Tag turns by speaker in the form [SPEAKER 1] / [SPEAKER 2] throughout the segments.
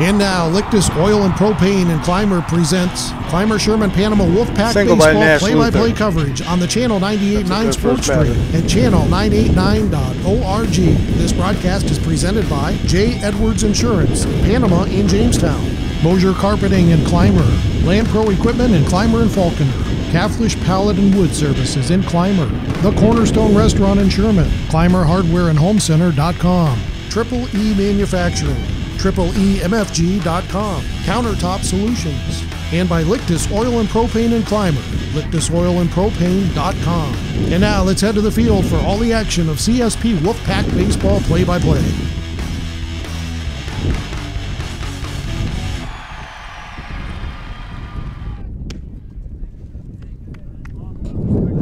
[SPEAKER 1] And now, Lictus Oil and Propane and Clymer presents Clymer Sherman Panama Wolfpack
[SPEAKER 2] Single
[SPEAKER 1] Baseball play-by-play coverage on the Channel 98.9
[SPEAKER 2] That's
[SPEAKER 1] Sports. Stream and Channel 989.org. This broadcast is presented by J. Edwards Insurance, Panama and Jamestown, Mosher Carpeting and Clymer, Land Pro Equipment and Clymer and Falconer, Caflisch Pallet and Wood Services in Clymer, The Cornerstone Restaurant in Sherman, Clymer Hardware and Home Center.com, Triple E Manufacturing, TripleEMFG.com, Countertop Solutions, and by Lictus Oil and Propane and Clymer, LictusOilandPropane.com. And now let's head to the field for all the action of CSP Wolfpack Baseball play-by-play.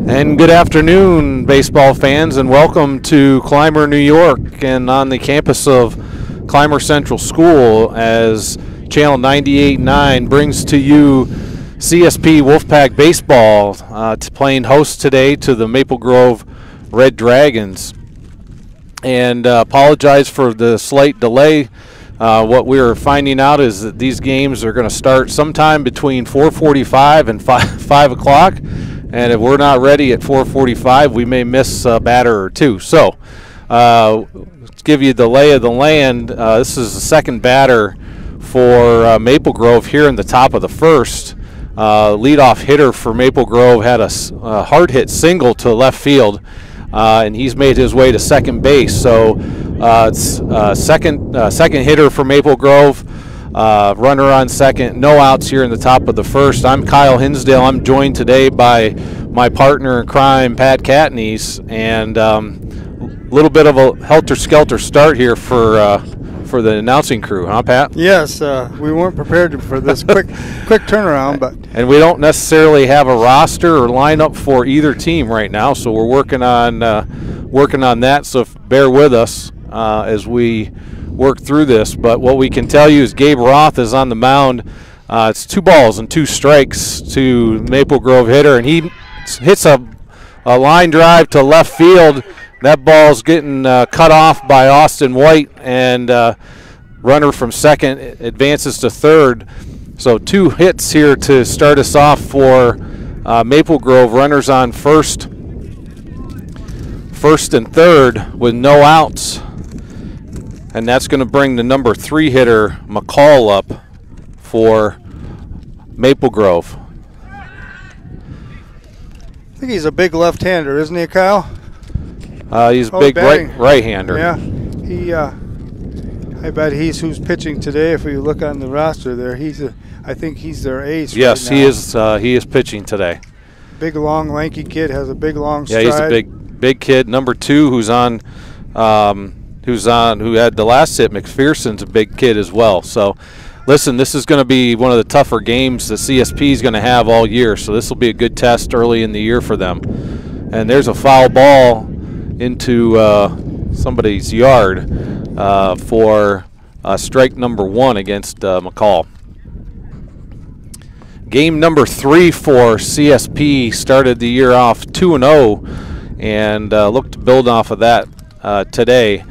[SPEAKER 3] And good afternoon, baseball fans, and welcome to Clymer, New York, and on the campus of Clymer Central School as Channel 98.9 brings to you CSP Wolfpack Baseball, uh, playing host today to the Maple Grove Red Dragons. And uh, apologize for the slight delay. Uh, what we're finding out is that these games are going to start sometime between 4:45 and 5, 5 o'clock, and if we're not ready at 4:45, we may miss a batter or two. So, uh, give you the lay of the land. Uh, this is the second batter for uh, Maple Grove here in the top of the first. Uh, leadoff hitter for Maple Grove had a hard hit single to left field, uh, and he's made his way to second base. So uh, it's uh, second uh, second hitter for Maple Grove. Runner on second, no outs here in the top of the first. I'm Kyle Hinsdale. I'm joined today by my partner in crime, Pat Catanese, and um, a little bit of a helter skelter start here for uh, for the announcing crew, huh, Pat?
[SPEAKER 2] Yes, uh, we weren't prepared for this quick quick turnaround, but
[SPEAKER 3] And we don't necessarily have a roster or lineup for either team right now, so we're working on uh, working on that. So bear with us uh, as we work through this. But what we can tell you is Gabe Roth is on the mound. Uh, it's two balls and two strikes to Maple Grove hitter, and he hits a, a line drive to left field. That ball's getting uh, cut off by Austin White, and uh, runner from second advances to third. So two hits here to start us off for uh, Maple Grove. Runners on first, first and third with no outs, and that's going to bring the number three hitter McCall up for Maple Grove.
[SPEAKER 2] I think he's a big left-hander, isn't he, Kyle?
[SPEAKER 3] Uh, he's a
[SPEAKER 2] Oh,
[SPEAKER 3] big right
[SPEAKER 2] batting.
[SPEAKER 3] right-hander.
[SPEAKER 2] Yeah. He. Uh, I bet he's who's pitching today. If we look on the roster there, he's a. I think he's their ace.
[SPEAKER 3] Yes,
[SPEAKER 2] right
[SPEAKER 3] he is. Uh, he is pitching today.
[SPEAKER 2] Big, long, lanky kid has a big, long
[SPEAKER 3] Yeah,
[SPEAKER 2] stride.
[SPEAKER 3] he's a big, big kid. Number two, who's on, um, who's on, who had the last hit. McPherson's a big kid as well. So, listen, this is going to be one of the tougher games the CSP is going to have all year. So this will be a good test early in the year for them. And there's a foul ball into uh, somebody's yard uh, for uh, strike number one against uh, McCall. Game number three for CSP started the year off 2 and 0 and uh, look to build off of that today.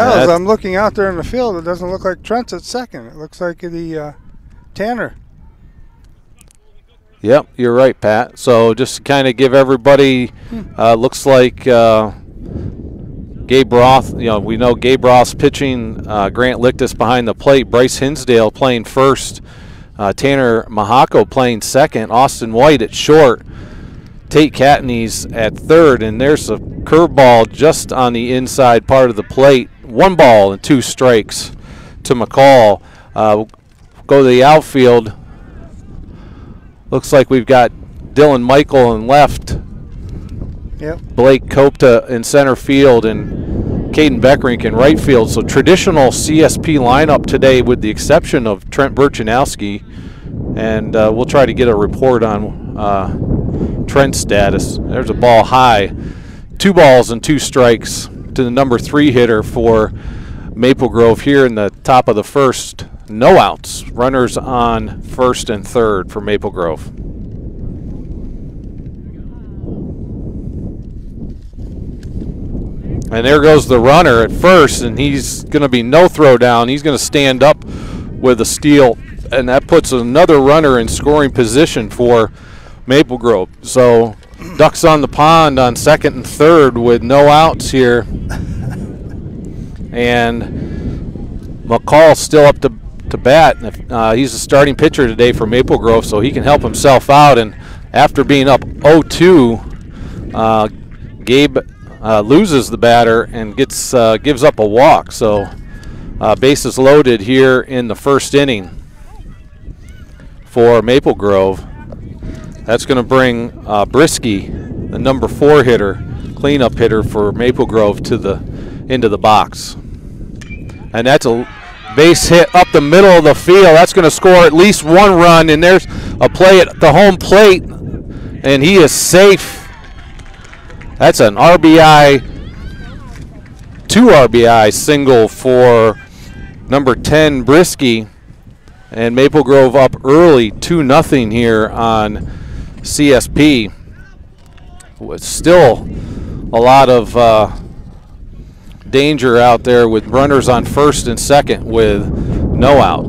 [SPEAKER 2] I'm looking out there in the field, it doesn't look like Trent's at second. It looks like the uh, Tanner.
[SPEAKER 3] Yep, you're right, Pat. So just to kind of give everybody, uh, looks like uh, Gabe Roth. You know, we know Gabe Roth's pitching. Uh, Grant Lictus behind the plate. Bryce Hinsdale playing first. Uh, Tanner Mahako playing second. Austin White at short. Tate Catanese at third, and there's a curveball just on the inside part of the plate. One ball and two strikes to McCall. Uh, go to the outfield. Looks like we've got Dylan Michael in left,
[SPEAKER 2] Yep.
[SPEAKER 3] Blake Kopta in center field, and Caden Beckrink in right field. So traditional CSP lineup today, with the exception of Trent Burchanowski, and uh, we'll try to get a report on uh, Trent status. There's a ball high. Two balls and two strikes to the number three hitter for Maple Grove here in the top of the first. No outs. Runners on first and third for Maple Grove. And there goes the runner at first, and he's going to be no throw down. He's going to stand up with a steal, and that puts another runner in scoring position for Maple Grove. So Ducks on the pond on second and third with no outs here. and McCall still up to, to bat. Uh, he's the starting pitcher today for Maple Grove, so he can help himself out. And after being up 0 2, uh, Gabe uh, loses the batter and gets uh, gives up a walk. So uh, bases loaded here in the first inning for Maple Grove. That's going to bring uh, Brisky, the number four hitter, cleanup hitter for Maple Grove, to the into the box. And that's a base hit up the middle of the field. That's going to score at least one run. And there's a play at the home plate, and he is safe. That's an RBI, two RBI single for number 10 Brisky. And Maple Grove up early, 2 nothing here on CSP. With still a lot of uh, danger out there with runners on first and second with no out.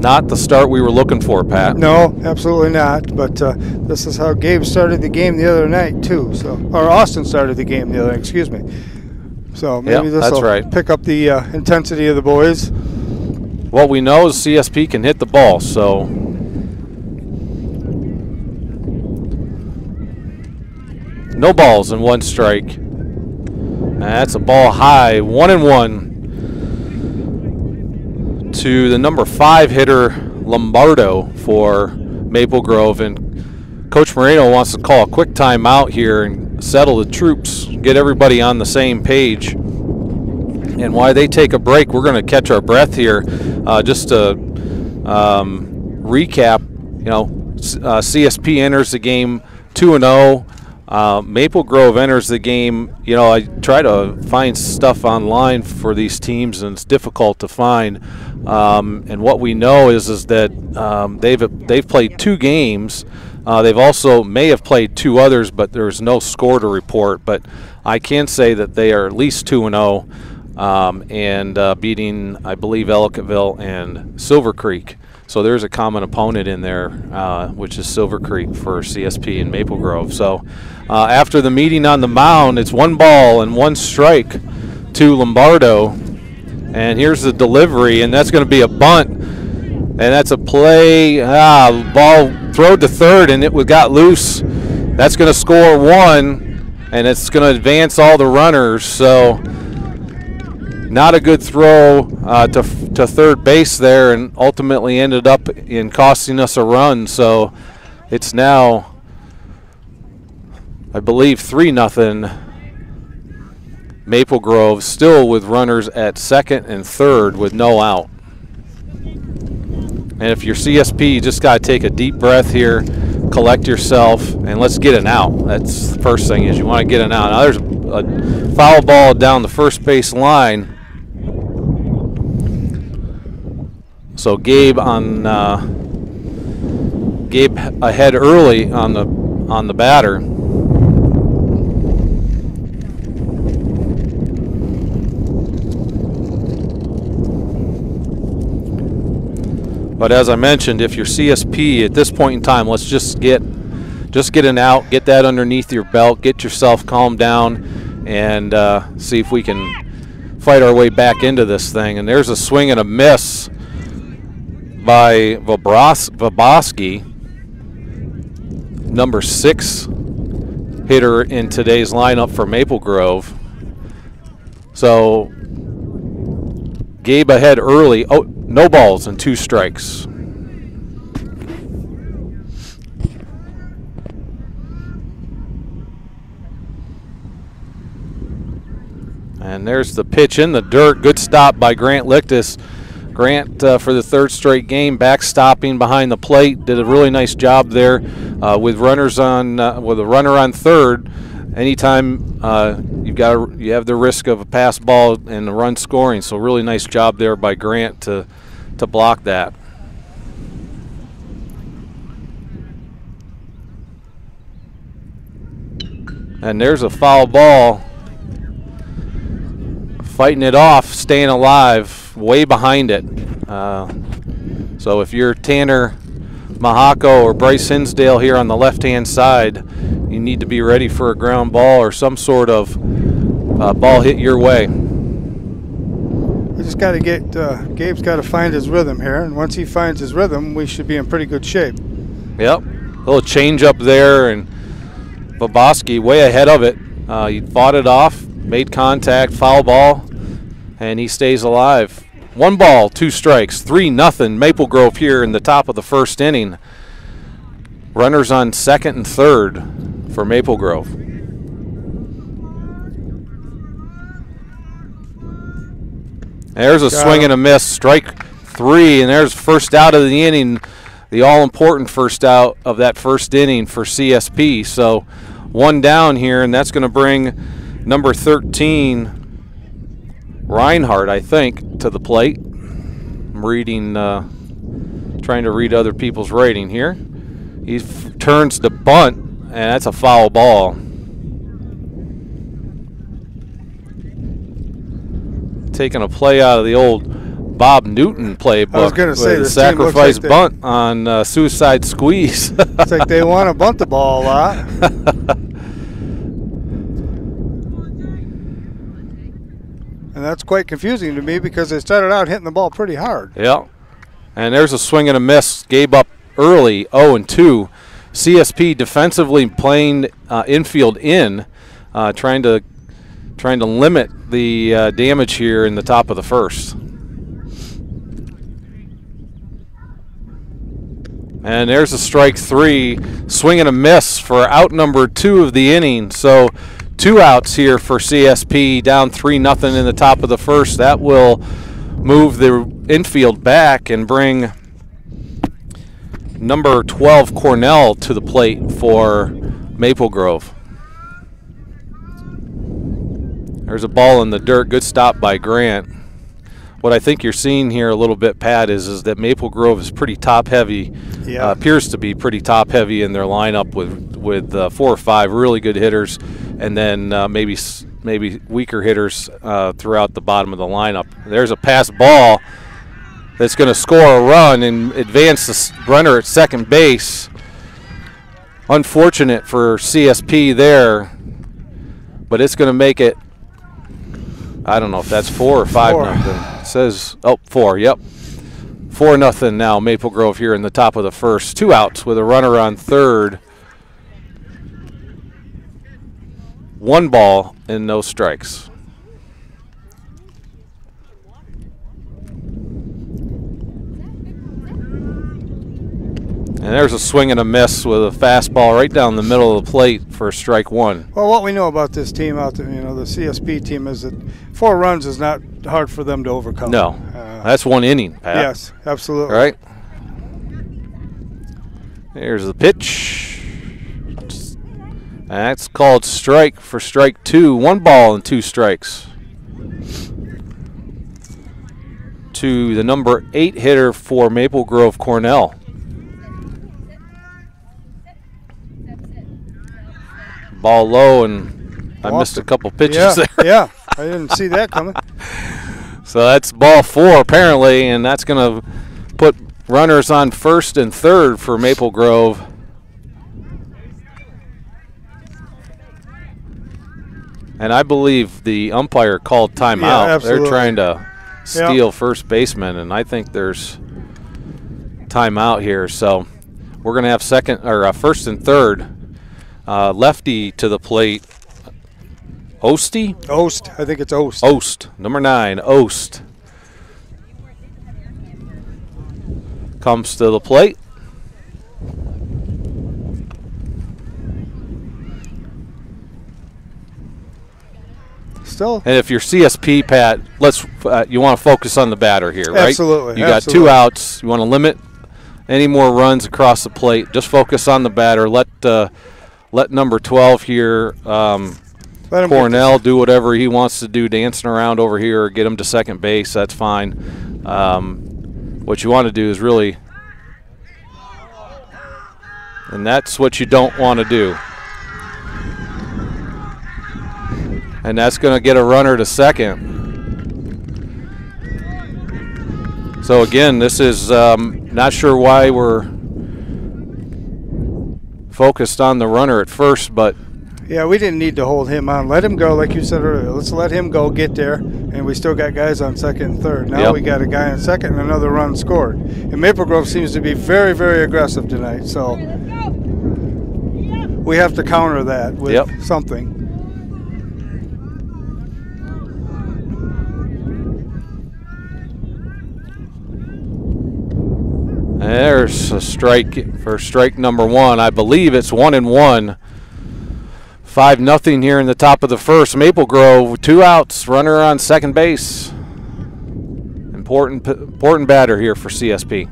[SPEAKER 3] Not the start we were looking for, Pat.
[SPEAKER 2] No, absolutely not. But uh, this is how Gabe started the game the other night too. So, or Austin started the game the other. Excuse me. So maybe
[SPEAKER 3] Yep,
[SPEAKER 2] this will
[SPEAKER 3] right.
[SPEAKER 2] pick up the uh, intensity of the boys.
[SPEAKER 3] What we know is CSP can hit the ball, so no balls and one strike. That's a ball high, one and one to the number five hitter Lombardo for Maple Grove, and Coach Moreno wants to call a quick timeout here and settle the troops, get everybody on the same page. And while they take a break, we're going to catch our breath here. Uh, just to um, recap, you know, uh, CSP enters the game 2 and 0. Uh, Maple Grove enters the game. You know, I try to find stuff online for these teams, and it's difficult to find. Um, and what we know is is that um, they've they've played two games. Uh, they've also may have played two others, but there's no score to report. But I can say that they are at least two and zero um, and uh, beating, I believe, Ellicottville and Silver Creek. So there's a common opponent in there, uh, which is Silver Creek for CSP and Maple Grove. So uh, after the meeting on the mound, it's one ball and one strike to Lombardo. And here's the delivery, and that's going to be a bunt. And that's a play. Ah, ball throw to third, and it got loose. That's going to score one, and it's going to advance all the runners. So not a good throw uh, to to third base there, and ultimately ended up in costing us a run. So it's now, I believe, three nothing. Maple Grove still with runners at second and third with no out. And if you're CSP, you just got to take a deep breath here, collect yourself, and let's get an out. That's the first thing is you want to get an out. Now there's a foul ball down the first base line. So Gabe on uh, Gabe ahead early on the on the batter. But as I mentioned, if you're CSP at this point in time, let's just get just get an out, get that underneath your belt, get yourself calmed down, and uh, see if we can fight our way back into this thing. And there's a swing and a miss by Vabros- Vaboski, number six hitter in today's lineup for Maple Grove. So Gabe ahead early. Oh, no balls and two strikes. And there's the pitch in the dirt. Good stop by Grant Lictus. Grant uh, for the third straight game, backstopping behind the plate, did a really nice job there uh, with runners on uh, with a runner on third. Anytime uh, you've got you have the risk of a pass ball and a run scoring, so really nice job there by Grant to to block that. And there's a foul ball. Fighting it off, staying alive, way behind it. Uh, so if you're Tanner Mahako or Bryce Hinsdale here on the left-hand side, you need to be ready for a ground ball or some sort of uh, ball hit your way.
[SPEAKER 2] We just got to get, uh, Gabe's got to find his rhythm here, and once he finds his rhythm, we should be in pretty good shape.
[SPEAKER 3] Yep, a little change up there, and Baboski way ahead of it. Uh, he fought it off, made contact, foul ball, and he stays alive. One ball, two strikes, three nothing. Maple Grove here in the top of the first inning. Runners on second and third for Maple Grove. There's a
[SPEAKER 2] Got
[SPEAKER 3] swing
[SPEAKER 2] him.
[SPEAKER 3] and a miss, strike three, and there's first out of the inning, the all-important first out of that first inning for CSP. So one down here, and that's going to bring number 13 Reinhardt, I think, to the plate. I'm reading, uh, trying to read other people's rating here. He f- turns the bunt, and that's a foul ball. Taking a play out of the old Bob Newton playbook.
[SPEAKER 2] I was gonna say,
[SPEAKER 3] with
[SPEAKER 2] this
[SPEAKER 3] sacrifice
[SPEAKER 2] like they-
[SPEAKER 3] bunt on uh, suicide squeeze.
[SPEAKER 2] It's like they want to bunt the ball a lot. And that's quite confusing to me because they started out hitting the ball pretty hard.
[SPEAKER 3] Yeah. And there's a swing and a miss. Gave up early, 0 and 2. CSP defensively playing uh, infield in, uh, trying to trying to limit the uh, damage here in the top of the first. And there's a strike three, swing and a miss for out number two of the inning. So two outs here for CSP, down three nothing in the top of the first. That will move the infield back and bring number 12 Cornell to the plate for Maple Grove. There's a ball in the dirt. Good stop by Grant. What I think you're seeing here a little bit, Pat, is is that Maple Grove is pretty top heavy.
[SPEAKER 2] Yeah.
[SPEAKER 3] Uh, appears to be pretty top heavy in their lineup with with uh, four or five really good hitters, and then uh, maybe maybe weaker hitters uh, throughout the bottom of the lineup. There's a pass ball that's going to score a run and advance the runner at second base. Unfortunate for CSP there, but it's going to make it. I don't know if that's four or five
[SPEAKER 2] Four.
[SPEAKER 3] nothing. It says oh four. Yep, four nothing now. Maple Grove here in the top of the first. Two outs with a runner on third. One ball and no strikes. And there's a swing and a miss with a fastball right down the middle of the plate for strike one.
[SPEAKER 2] Well, what we know about this team out there, you know, the CSP team, is that four runs is not hard for them to overcome.
[SPEAKER 3] No,
[SPEAKER 2] Uh,
[SPEAKER 3] that's one inning, Pat.
[SPEAKER 2] yes, absolutely.
[SPEAKER 3] Right? Here's the pitch. That's called strike for strike two. One ball and two strikes. To the number eight hitter for Maple Grove Cornell. Ball low, and I missed a couple pitches
[SPEAKER 2] yeah,
[SPEAKER 3] there.
[SPEAKER 2] yeah, I didn't see that coming.
[SPEAKER 3] So that's ball four apparently, and that's going to put runners on first and third for Maple Grove. And I believe the umpire called timeout. They're trying to steal first baseman, and I think there's timeout here. So we're going to have second or uh, first and third. Uh, lefty to the plate. Osty?
[SPEAKER 2] Oast, I think it's Oast.
[SPEAKER 3] Ost, number nine, Ost. Comes to the plate.
[SPEAKER 2] Still,
[SPEAKER 3] And if you're CSP, Pat, let's uh, you want to focus on the batter here, right?
[SPEAKER 2] Absolutely,
[SPEAKER 3] You got
[SPEAKER 2] absolutely.
[SPEAKER 3] two outs. You want to limit any more runs across the plate. Just focus on the batter. Let uh, let number 12 here, um, Cornell, do whatever he wants to do, dancing around over here, get him to second base. That's fine. Um, what you want to do is really, and that's what you don't want to do. And that's going to get a runner to second. So again, this is um, not sure why we're focused on the runner at first, but
[SPEAKER 2] Yeah, we didn't need to hold him on. Let him go, like you said earlier. Let's let him go, get there, and we still got guys on second and third. Now
[SPEAKER 3] Yep.
[SPEAKER 2] we got a guy on second and another run scored. And Maple Grove seems to be very, very aggressive tonight. So we have to counter that with
[SPEAKER 3] Yep.
[SPEAKER 2] something.
[SPEAKER 3] There's a strike for strike number one. I believe it's one and one. Five nothing here in the top of the first. Maple Grove, two outs, runner on second base. Important, important batter here for CSP.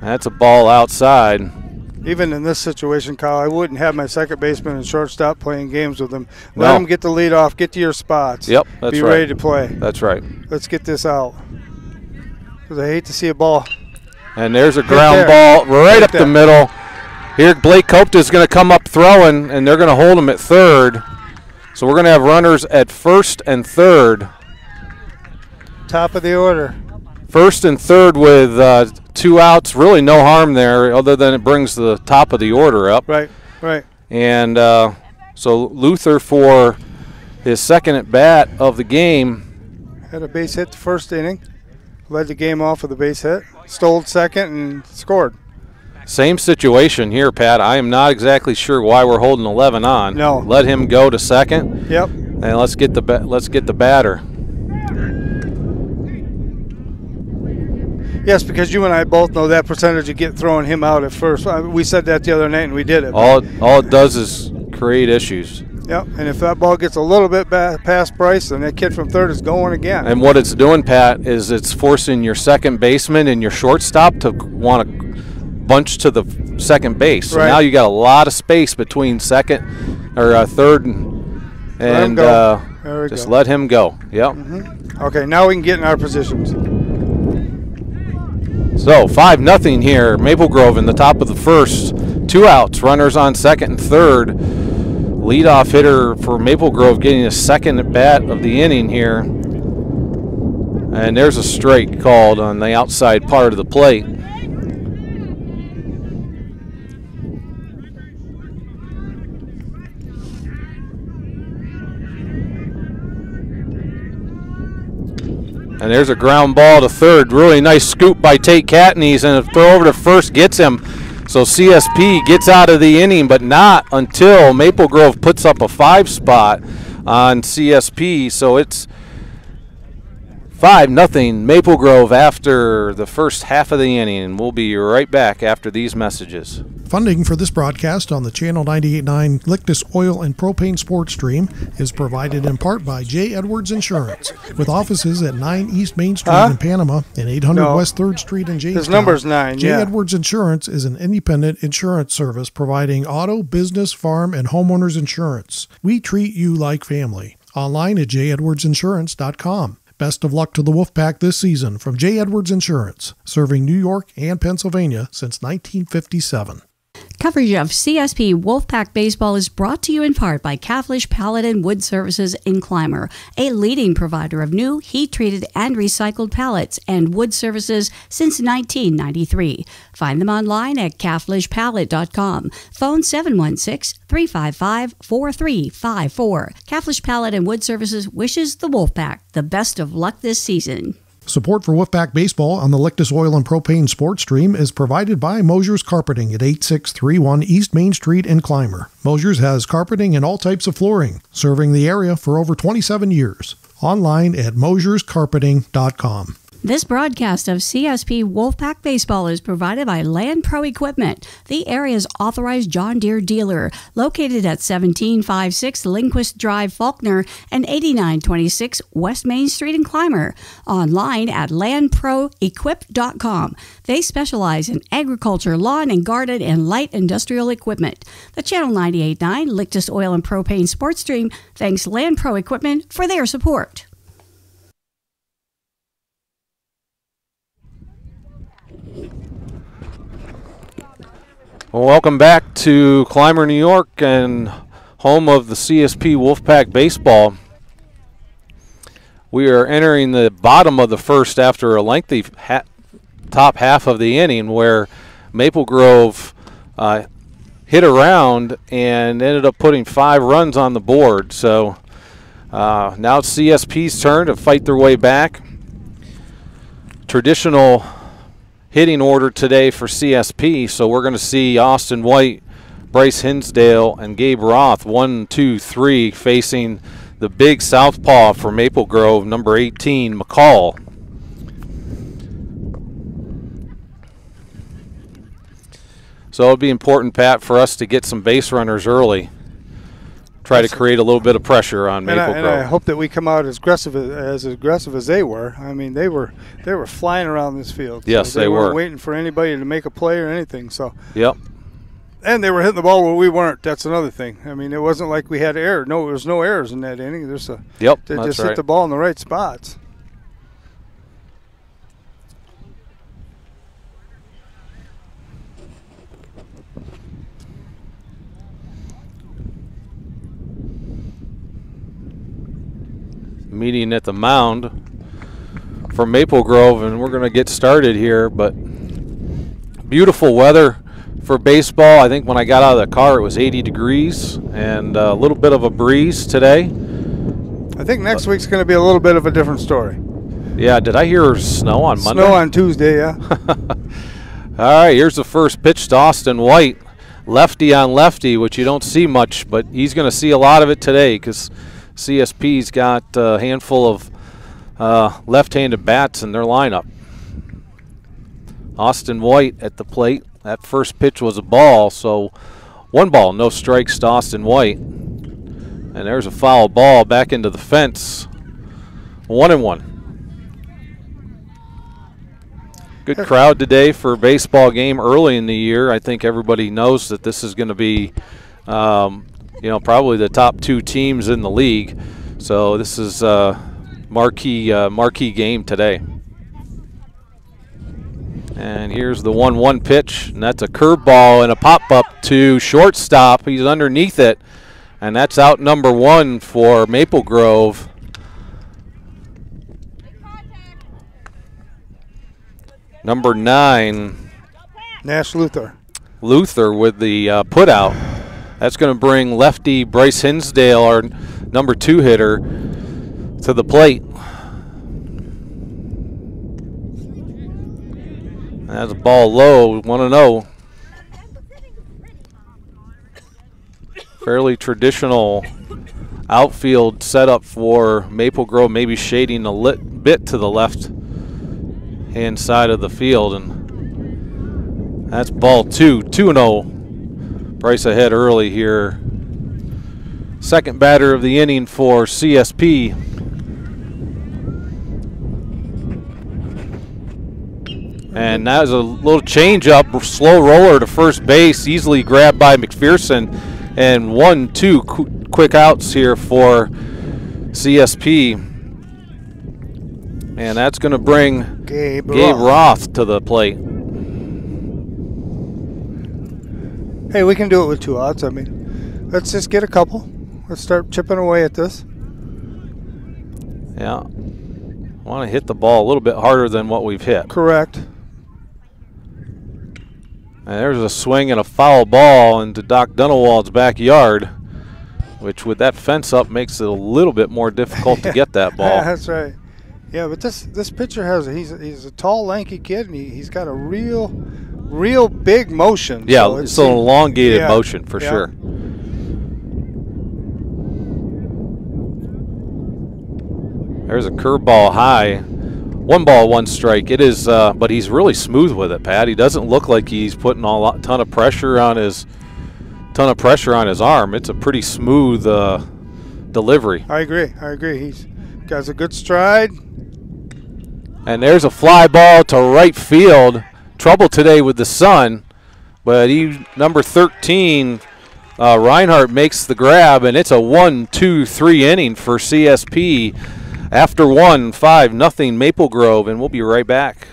[SPEAKER 3] That's a ball outside.
[SPEAKER 2] Even in this situation, Kyle, I wouldn't have my second baseman and shortstop playing games with them. Let
[SPEAKER 3] No.
[SPEAKER 2] them get the lead off, get to your spots.
[SPEAKER 3] Yep, that's
[SPEAKER 2] Be
[SPEAKER 3] right.
[SPEAKER 2] ready to play.
[SPEAKER 3] That's right.
[SPEAKER 2] Let's get this out. Because I hate to see a ball.
[SPEAKER 3] And there's a ground
[SPEAKER 2] there.
[SPEAKER 3] ball right,
[SPEAKER 2] Right
[SPEAKER 3] up the middle. Here, Blake Copta is going to come up throwing, and they're going to hold him at third. So we're going to have runners at first and third.
[SPEAKER 2] Top of the order.
[SPEAKER 3] First and third with uh, two outs. Really no harm there, other than it brings the top of the order up.
[SPEAKER 2] Right, right.
[SPEAKER 3] And uh, so Luther for his second at bat of the game.
[SPEAKER 2] Had a base hit the first inning. Led the game off with a base hit. Stole second and scored.
[SPEAKER 3] Same situation here, Pat. I am not exactly sure why we're holding 11 on.
[SPEAKER 2] No.
[SPEAKER 3] Let him go to second.
[SPEAKER 2] Yep.
[SPEAKER 3] And let's get the let's get the batter.
[SPEAKER 2] Yes, because you and I both know that percentage of get throwing him out at first. Uh, We said that the other night and we did it.
[SPEAKER 3] All it, all it does is create issues.
[SPEAKER 2] Yep. And if that ball gets a little bit past Bryce, then that kid from third is going again.
[SPEAKER 3] And what it's doing, Pat, is it's forcing your second baseman and your shortstop to want to bunch to the second base. So
[SPEAKER 2] Right.
[SPEAKER 3] now you got a lot of space between second or uh, third and, and uh, just
[SPEAKER 2] go.
[SPEAKER 3] let him go. Yep.
[SPEAKER 2] Okay, now we can get in our positions.
[SPEAKER 3] So five nothing here. Maple Grove in the top of the first. Two outs. Runners on second and third. Leadoff hitter for Maple Grove getting a second bat of the inning here. And there's a strike called on the outside part of the plate. And there's a ground ball to third. Really nice scoop by Tate Catanese, and a throw over to first gets him. So CSP gets out of the inning, but not until Maple Grove puts up a five spot on CSP. So it's five nothing Maple Grove after the first half of the inning. We'll be right back after these messages.
[SPEAKER 1] Funding for this broadcast on the Channel 98.9 Lictus Oil and Propane Sports Stream is provided in part by J. Edwards Insurance, with offices at 9 East Main Street
[SPEAKER 2] Huh?
[SPEAKER 1] in Panama and 800
[SPEAKER 2] No.
[SPEAKER 1] West 3rd Street in Jamestown.
[SPEAKER 2] His number's nine,
[SPEAKER 1] J.
[SPEAKER 2] yeah.
[SPEAKER 1] Edwards Insurance is an independent insurance service providing auto, business, farm, and homeowners insurance. We treat you like family. Online at jedwardsinsurance.com. Best of luck to the Wolfpack this season from J. Edwards Insurance, serving New York and Pennsylvania since 1957.
[SPEAKER 4] Coverage of CSP Wolfpack Baseball is brought to you in part by Caflisch Pallet and Wood Services in Clymer, a leading provider of new heat treated and recycled pallets and wood services since 1993. Find them online at cavlishpallet.com. Phone 716 355 4354. Caflisch Pallet and Wood Services wishes the Wolfpack the best of luck this season.
[SPEAKER 1] Support for Wolfpack Baseball on the Lictus Oil and Propane Sports Stream is provided by Mosher's Carpeting at 8631 East Main Street in Clymer. Mosher's has carpeting and all types of flooring, serving the area for over 27 years. Online at mosierscarpeting.com.
[SPEAKER 4] This broadcast of CSP Wolfpack Baseball is provided by Landpro Equipment, the area's authorized John Deere dealer, located at 1756 Lindquist Drive, Falconer, and 8926 West Main Street in Clymer. Online at landproequip.com. They specialize in agriculture, lawn and garden, and light industrial equipment. The Channel 989 Lictus Oil and Propane Sports Stream thanks Landpro Equipment for their support.
[SPEAKER 3] Well, welcome back to Clymer, New York, and home of the CSP Wolfpack baseball. We are entering the bottom of the first after a lengthy ha top half of the inning where Maple Grove uh, hit around and ended up putting five runs on the board. So uh, now it's CSP's turn to fight their way back. Traditional hitting order today for CSP, so we're going to see Austin White, Bryce Hinsdale, and Gabe Roth, one, two, three, facing the big southpaw for Maple Grove, number 18, McCall. So it'll be important, Pat, for us to get some base runners early. Try to create a little bit of pressure on Maple
[SPEAKER 2] and I,
[SPEAKER 3] Grove.
[SPEAKER 2] And I hope that we come out as aggressive as, aggressive as they were. I mean, they were they were flying around this field.
[SPEAKER 3] Yes,
[SPEAKER 2] they,
[SPEAKER 3] they
[SPEAKER 2] weren't waiting for anybody to make a play or anything. So
[SPEAKER 3] Yep.
[SPEAKER 2] and they were hitting the ball where we weren't. That's another thing. I mean, it wasn't like we had error. No, there was no errors in that inning. There's a
[SPEAKER 3] Yep.
[SPEAKER 2] they just
[SPEAKER 3] right.
[SPEAKER 2] hit the ball in the right spots.
[SPEAKER 3] Meeting at the mound for Maple Grove, and we're going to get started here. But beautiful weather for baseball. I think when I got out of the car, it was 80 degrees and a little bit of a breeze today.
[SPEAKER 2] I think next week's going to be a little bit of a different story.
[SPEAKER 3] Yeah, did I hear snow on Monday?
[SPEAKER 2] Snow on Tuesday, yeah.
[SPEAKER 3] All right, here's the first pitch to Austin White. Lefty on lefty, which you don't see much, but he's going to see a lot of it today because CSP's got a handful of uh, left-handed bats in their lineup. Austin White at the plate. That first pitch was a ball, so one ball, no strikes to Austin White. And there's a foul ball back into the fence. One and one. Good crowd today for a baseball game early in the year. I think everybody knows that this is going to be, um, you know, probably the top two teams in the league. So this is a marquee uh, marquee game today. And here's the 1-1 pitch, and that's a curveball and a pop-up to shortstop. He's underneath it, and that's out number one for Maple Grove. Number nine,
[SPEAKER 2] Nash Luther.
[SPEAKER 3] Luther with the uh, put out. That's going to bring lefty Bryce Hinsdale, our number two hitter, to the plate. That's a ball low, 1 0. Fairly traditional outfield setup for Maple Grove, maybe shading a lit bit to the left hand side of the field. And that's ball two, 2 0. Bryce ahead early here. Second batter of the inning for CSP. And that was a little change up, slow roller to first base, easily grabbed by McPherson. And one, two qu- quick outs here for CSP. And that's going to bring
[SPEAKER 2] Gabe,
[SPEAKER 3] Gabe
[SPEAKER 2] Roth.
[SPEAKER 3] Roth to the plate.
[SPEAKER 2] Hey, we can do it with two outs. I mean, let's just get a couple. Let's start chipping away at this.
[SPEAKER 3] Yeah. Want to hit the ball a little bit harder than what we've hit.
[SPEAKER 2] Correct.
[SPEAKER 3] And there's a swing and a foul ball into Doc Dunawald's backyard, which with that fence up makes it a little bit more difficult to get that
[SPEAKER 2] Yeah,
[SPEAKER 3] ball.
[SPEAKER 2] that's right. Yeah, but this this pitcher has he's he's a tall, lanky kid, and he he's got a real, real big motion.
[SPEAKER 3] Yeah,
[SPEAKER 2] so
[SPEAKER 3] it's an elongated
[SPEAKER 2] yeah,
[SPEAKER 3] motion for
[SPEAKER 2] yeah.
[SPEAKER 3] sure. There's a curveball high. One ball, one strike. It is, uh, but he's really smooth with it, Pat. He doesn't look like he's putting a lot, ton of pressure on his, ton of pressure on his arm. It's a pretty smooth uh, delivery.
[SPEAKER 2] I agree. I agree. He's got a good stride.
[SPEAKER 3] And there's a fly ball to right field. Trouble today with the sun, but he number 13, uh, Reinhardt makes the grab, and it's a one, two, three inning for CSP. After one, five, nothing, Maple Grove, and we'll be right back.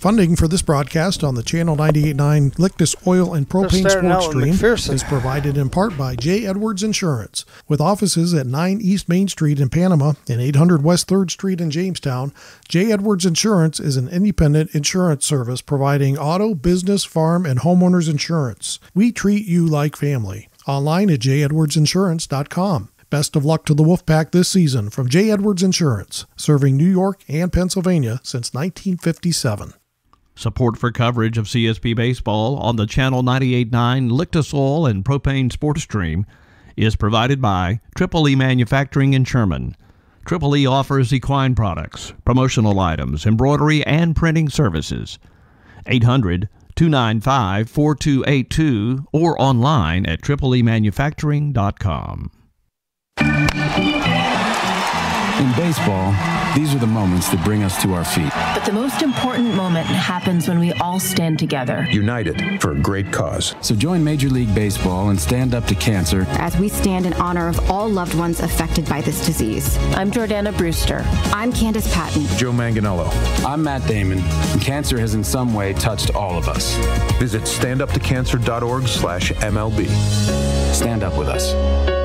[SPEAKER 1] Funding for this broadcast on the Channel 98.9 Lictus Oil and Propane Sports Stream is provided in part by J. Edwards Insurance. With offices at 9 East Main Street in Panama and 800 West 3rd Street in Jamestown, J. Edwards Insurance is an independent insurance service providing auto, business, farm, and homeowners insurance. We treat you like family. Online at jedwardsinsurance.com. Best of luck to the Wolfpack this season from J. Edwards Insurance, serving New York and Pennsylvania since 1957.
[SPEAKER 5] Support for coverage of CSP baseball on the Channel 98.9 Lictus and Propane Sports Stream is provided by Triple E Manufacturing in Sherman. Triple E offers equine products, promotional items, embroidery, and printing services. 800 295 4282 or online at tripleemanufacturing.com.
[SPEAKER 6] In baseball, these are the moments that bring us to our feet.
[SPEAKER 7] But the most important moment happens when we all stand together.
[SPEAKER 8] United for a great cause.
[SPEAKER 6] So join Major League Baseball and stand up to cancer.
[SPEAKER 9] as we stand in honor of all loved ones affected by this disease.
[SPEAKER 7] I'm Jordana Brewster.
[SPEAKER 9] I'm Candice Patton.
[SPEAKER 8] Joe Manganiello.
[SPEAKER 6] I'm Matt Damon, and cancer has in some way touched all of us.
[SPEAKER 8] Visit standuptocancer.org slash MLB.
[SPEAKER 6] Stand up with us.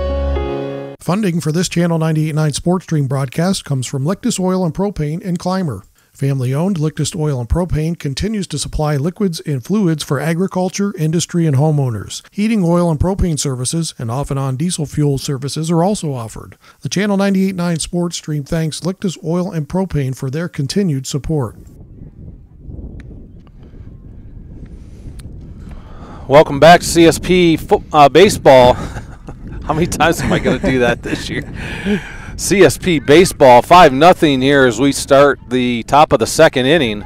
[SPEAKER 1] Funding for this Channel 98.9 Sports Stream broadcast comes from Lictus Oil and Propane and Clymer. Family owned Lictus Oil and Propane continues to supply liquids and fluids for agriculture, industry, and homeowners. Heating oil and propane services and off and on diesel fuel services are also offered. The Channel 98.9 Sports Stream thanks Lictus Oil and Propane for their continued support.
[SPEAKER 3] Welcome back to CSP uh, baseball. How many times am I going to do that this year? CSP baseball, five nothing here as we start the top of the second inning.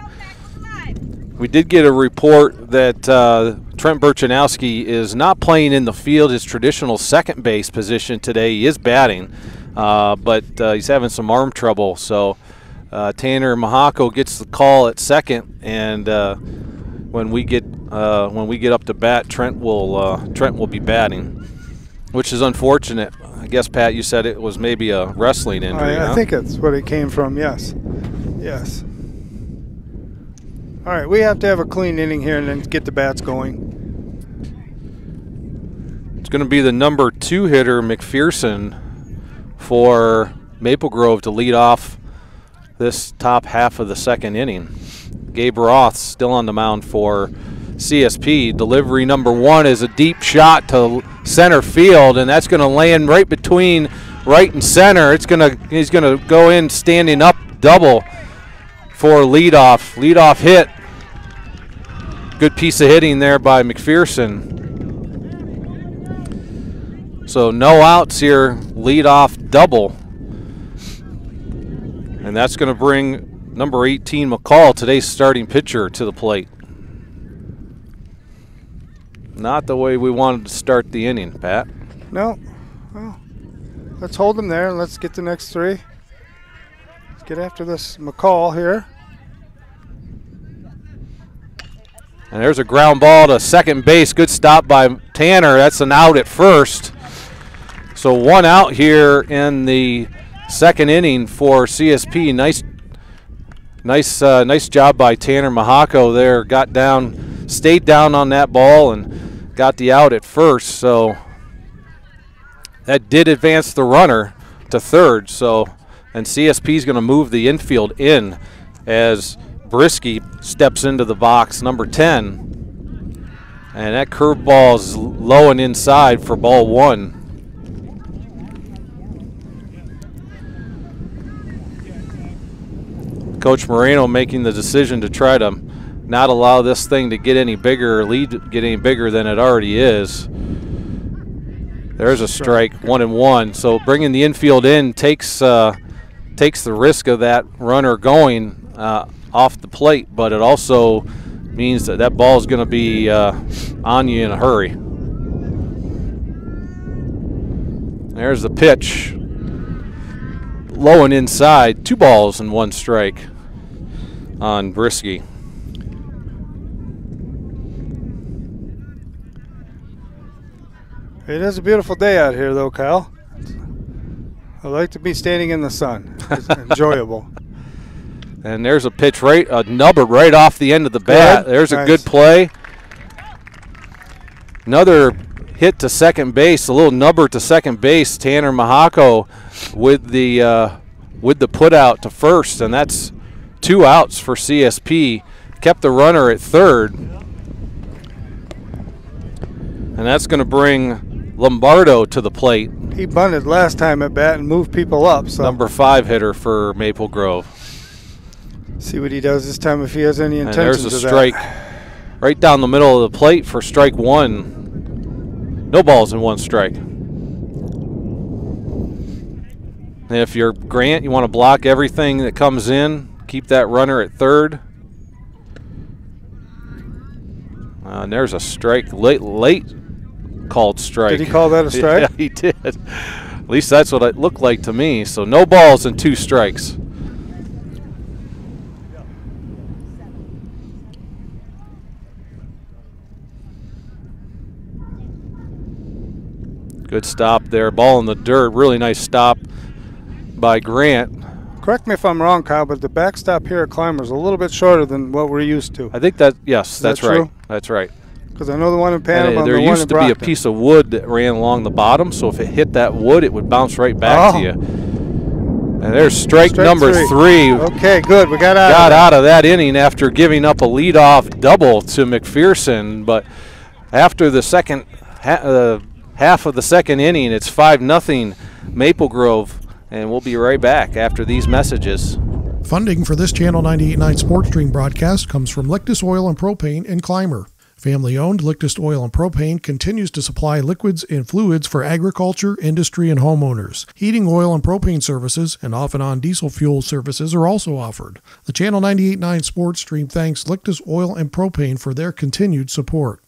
[SPEAKER 3] We did get a report that uh, Trent Burchanowski is not playing in the field, his traditional second base position today. He is batting, uh, but uh, he's having some arm trouble. So uh, Tanner Mahako gets the call at second, and uh, when we get uh, when we get up to bat, Trent will Trent will be batting, which is unfortunate. I guess Pat, you said it was maybe a wrestling injury.
[SPEAKER 2] I, I think that's what it came from. Yes, yes. All right, we have to have a clean inning here and then get the bats going.
[SPEAKER 3] It's going to be the number two hitter, McPherson, for Maple Grove to lead off this top half of the second inning. Gabe Roth still on the mound for CSP. Delivery number one is a deep shot to center field, and that's going to land right between right and center. It's going to he's going to go in standing up double for leadoff. Leadoff hit. Good piece of hitting there by McPherson. So no outs here, lead off double. And that's going to bring number 18 McCall, today's starting pitcher, to the plate. Not the way we wanted to start the inning, Pat.
[SPEAKER 2] No, well, let's hold them there and let's get the next three. Let's get after this McCall here.
[SPEAKER 3] And there's a ground ball to second base. Good stop by Tanner. That's an out at first. So one out here in the second inning for CSP. Nice, nice, uh, nice job by Tanner Mahako there. Got down, stayed down on that ball and got the out at first. So that did advance the runner to third. So and CSP is going to move the infield in as Brisky steps into the box, number 10. And that curveball is low and inside for ball one. Coach Moreno making the decision to try to not allow this thing to get any bigger or lead get any bigger than it already is. There's a strike, one and one. So bringing the infield in takes uh, takes the risk of that runner going uh, off the plate, but it also means that that ball is going to be uh, on you in a hurry. There's the pitch. Low and inside, two balls and one strike on Brisky.
[SPEAKER 2] It is a beautiful day out here, though, Kyle. I like to be standing in the sun. It's enjoyable.
[SPEAKER 3] And there's a pitch right, a nubber right off the end of the bat.
[SPEAKER 2] Good.
[SPEAKER 3] There's a good play. Another hit to second base, a little nubber to second base. Tanner Mahako with the uh, with the put out to first, and that's two outs for CSP. Kept the runner at third, and that's going to bring Lombardo to the plate,
[SPEAKER 2] He bunted last time at bat and moved people up. So
[SPEAKER 3] number five hitter for Maple Grove.
[SPEAKER 2] see what he does this time if he has any
[SPEAKER 3] And
[SPEAKER 2] intentions
[SPEAKER 3] there's a strike
[SPEAKER 2] that.
[SPEAKER 3] right down the middle of the plate for strike one. No balls in one strike. And if you're Grant, you want to block everything that comes in, keep that runner at third. Uh, and there's a strike, late, late called strike.
[SPEAKER 2] Did he call that a strike?
[SPEAKER 3] yeah, he did. At least that's what it looked like to me. So no balls and two strikes. Good stop there. Ball in the dirt. Really nice stop by Grant.
[SPEAKER 2] Correct me if I'm wrong, Kyle, but the backstop here at Clymer is a little bit shorter than what we're used to.
[SPEAKER 3] I think that yes, that's
[SPEAKER 2] that
[SPEAKER 3] right. That's right.
[SPEAKER 2] Because I know the one in
[SPEAKER 3] And
[SPEAKER 2] Panama, and
[SPEAKER 3] there
[SPEAKER 2] the
[SPEAKER 3] used
[SPEAKER 2] in
[SPEAKER 3] to be a piece of wood that ran along the bottom, so if it hit that wood, it would bounce right back
[SPEAKER 2] Oh.
[SPEAKER 3] to you. And there's strike,
[SPEAKER 2] Strike
[SPEAKER 3] number
[SPEAKER 2] three.
[SPEAKER 3] three.
[SPEAKER 2] Okay, good. We got out.
[SPEAKER 3] Got
[SPEAKER 2] of
[SPEAKER 3] out of that inning after giving up a leadoff double to McPherson, but after the second ha- uh, half of the second inning, it's five nothing Maple Grove, and we'll be right back after these messages.
[SPEAKER 1] Funding for this Channel 989 Sports Stream broadcast comes from Lictus Oil and Propane in Clymer. Family owned Lictus Oil and Propane continues to supply liquids and fluids for agriculture, industry, and homeowners. Heating oil and propane services and off and on diesel fuel services are also offered. The Channel 989 Sports Stream thanks Lictus Oil and Propane for their continued support.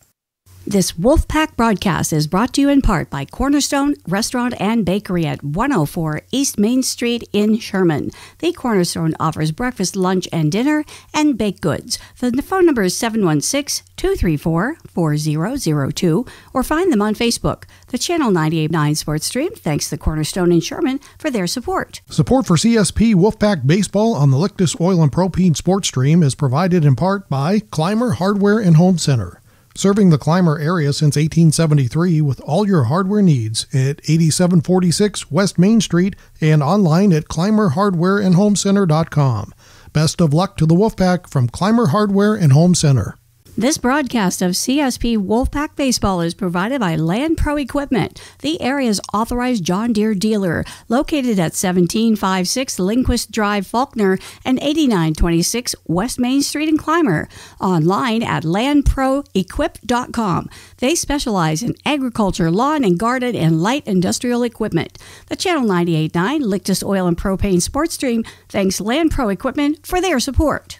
[SPEAKER 4] This Wolfpack broadcast is brought to you in part by Cornerstone Restaurant and Bakery at 104 East Main Street in Sherman. The Cornerstone offers breakfast, lunch, and dinner and baked goods. The phone number is 716 234 4002 or find them on Facebook. The Channel 989 Sports Stream thanks the Cornerstone in Sherman for their support.
[SPEAKER 1] Support for CSP Wolfpack Baseball on the Lictus Oil and Propane Sports Stream is provided in part by Clymer Hardware and Home Center. Serving the Clymer area since 1873 with all your hardware needs at 8746 West Main Street and online at clymerhardwareandhomecenter.com. Best of luck to the Wolfpack from Clymer Hardware and Home Center.
[SPEAKER 4] This broadcast of CSP Wolfpack Baseball is provided by Landpro Equipment, the area's authorized John Deere dealer, located at 1756 Lindquist Drive, Falconer, and 8926 West Main Street in Clymer. Online at landproequip.com. They specialize in agriculture, lawn and garden, and light industrial equipment. The Channel 989 Lictus Oil and Propane Sports Stream thanks Landpro Equipment for their support.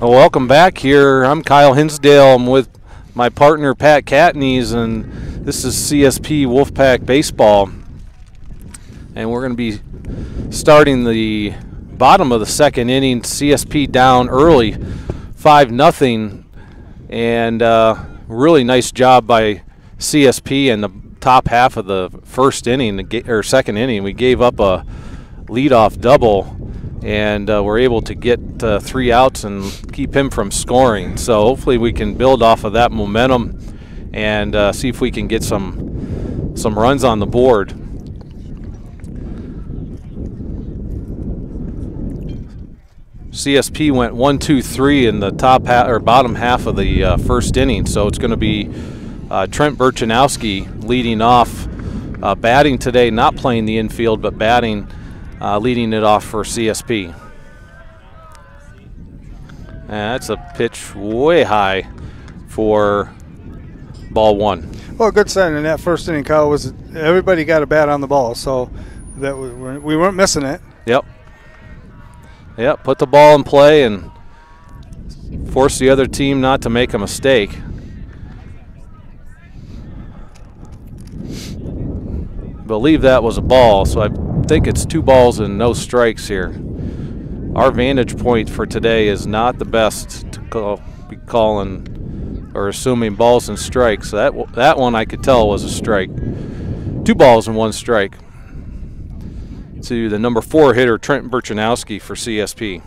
[SPEAKER 3] Well, welcome back here. I'm Kyle Hinsdale. I'm with my partner Pat Catanese, and this is CSP Wolfpack Baseball. And we're going to be starting the bottom of the second inning. CSP down early, five nothing, and uh, really nice job by CSP in the top half of the first inning or second inning. We gave up a leadoff double and uh, we're able to get uh, three outs and keep him from scoring. So hopefully we can build off of that momentum and uh, see if we can get some some runs on the board. CSP went one, two, three in the top half or bottom half of the uh, first inning, so it's going to be uh, Trent Burchanowski leading off, uh, batting today, not playing the infield, but batting uh, leading it off for CSP. And that's a pitch way high for ball one.
[SPEAKER 2] Well, good sign in that first inning, Kyle, was everybody got a bat on the ball, so that we weren't, we weren't missing it.
[SPEAKER 3] Yep. Yep, put the ball in play and force the other team not to make a mistake. Believe that was a ball, so I think it's two balls and no strikes here. Our vantage point for today is not the best to call, be calling or assuming balls and strikes. That that one I could tell was a strike. Two balls and one strike to the number four hitter, Trent Burchanowski for CSP.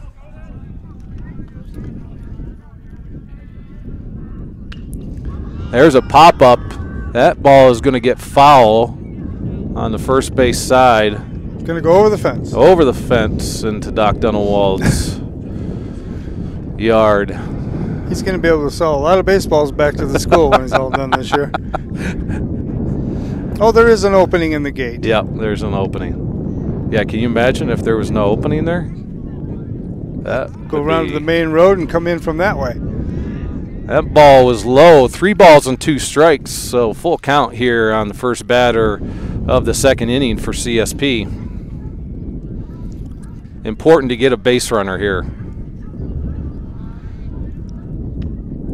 [SPEAKER 3] There's a pop up. That ball is going to get foul on the first base side.
[SPEAKER 2] Going to go over the fence.
[SPEAKER 3] Over the fence into Doc Dunelwald's yard.
[SPEAKER 2] He's going to be able to sell a lot of baseballs back to the school when he's all done this year. Oh, there is an opening in the gate.
[SPEAKER 3] Yep, there's an opening. Yeah, can you imagine if there was no opening there? That
[SPEAKER 2] Go around to the main road and come in from that way.
[SPEAKER 3] That ball was low. Three balls and two strikes. So full count here on the first batter of the second inning for CSP. Important to get a base runner here.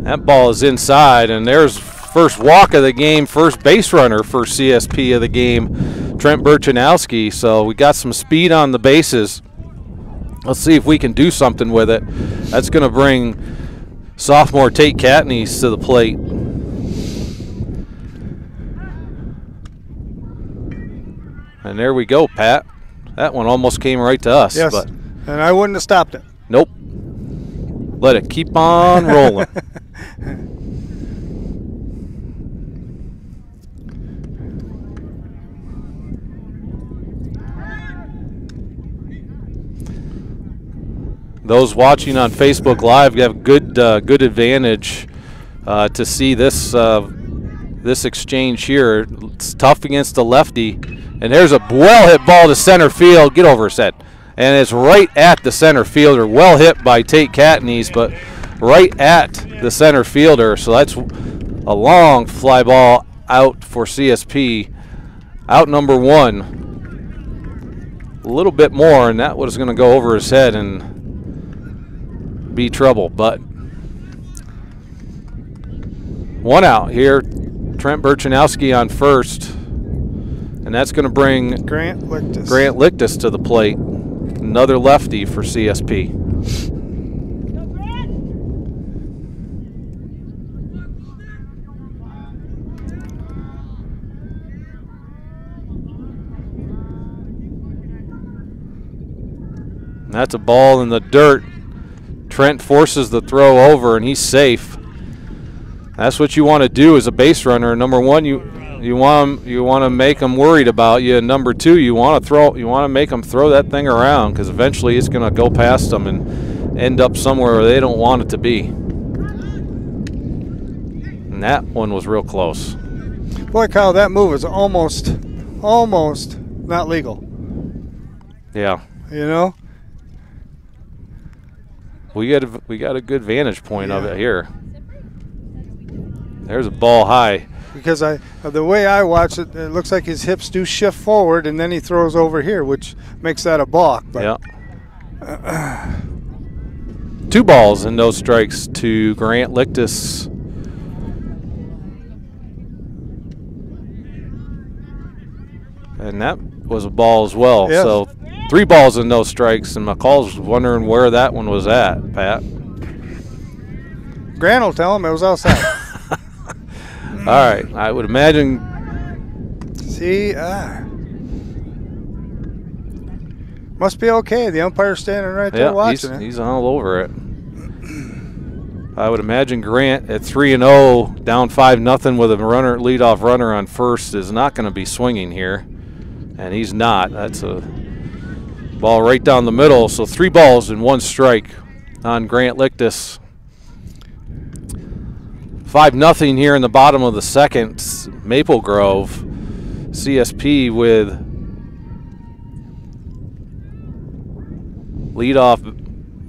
[SPEAKER 3] That ball is inside, and there's first walk of the game, first base runner for CSP of the game, Trent Burchanowski. So we got some speed on the bases. Let's see if we can do something with it. That's going to bring sophomore Tate Catanese to the plate. And there we go, Pat. That one almost came right to us.
[SPEAKER 2] Yes,
[SPEAKER 3] but
[SPEAKER 2] and I wouldn't have stopped it.
[SPEAKER 3] Nope. Let it keep on rolling. Those watching on Facebook Live have good uh, good advantage uh, to see this uh, this exchange here. It's tough against the lefty, and there's a well hit ball to center field. Get over head, and it's right at the center fielder. Well hit by Tate Catanese, but right at the center fielder. So that's a long fly ball out for CSP. Out number one. A little bit more, and that was going to go over his head and be trouble. But one out here. Trent Burchanowski on first. And that's going to bring
[SPEAKER 2] Grant Lictus.
[SPEAKER 3] Grant Lictus to the plate. Another lefty for CSP. That's a ball in the dirt. Trent forces the throw over, and he's safe. That's what you want to do as a base runner. Number one, you you want you want to make them worried about you, and number two, you want to throw you want to make them throw that thing around because eventually it's going to go past them and end up somewhere where they don't want it to be. And that one was real close.
[SPEAKER 2] Boy, Kyle, that move is almost, almost not legal.
[SPEAKER 3] Yeah.
[SPEAKER 2] You know.
[SPEAKER 3] We got a, we got a good vantage point yeah. of it here. There's a ball high.
[SPEAKER 2] Because I, the way I watch it, it looks like his hips do shift forward, and then he throws over here, which makes that a balk. But
[SPEAKER 3] yeah. Uh, Two balls and no strikes to Grant Lictus. And that was a ball as well.
[SPEAKER 2] Yes.
[SPEAKER 3] So three balls and no strikes, and McCall's wondering where that one was at, Pat.
[SPEAKER 2] Grant will tell him it was outside.
[SPEAKER 3] All right, I would imagine.
[SPEAKER 2] See, ah. Must be okay. The umpire's standing right there
[SPEAKER 3] yeah,
[SPEAKER 2] watching
[SPEAKER 3] he's,
[SPEAKER 2] it.
[SPEAKER 3] He's all over it. I would imagine Grant at 3 and 0, down 5 nothing with a runner leadoff runner on first is not going to be swinging here. And he's not. That's a ball right down the middle. So three balls and one strike on Grant Lictus. 5 nothing here in the bottom of the second. Maple Grove CSP with leadoff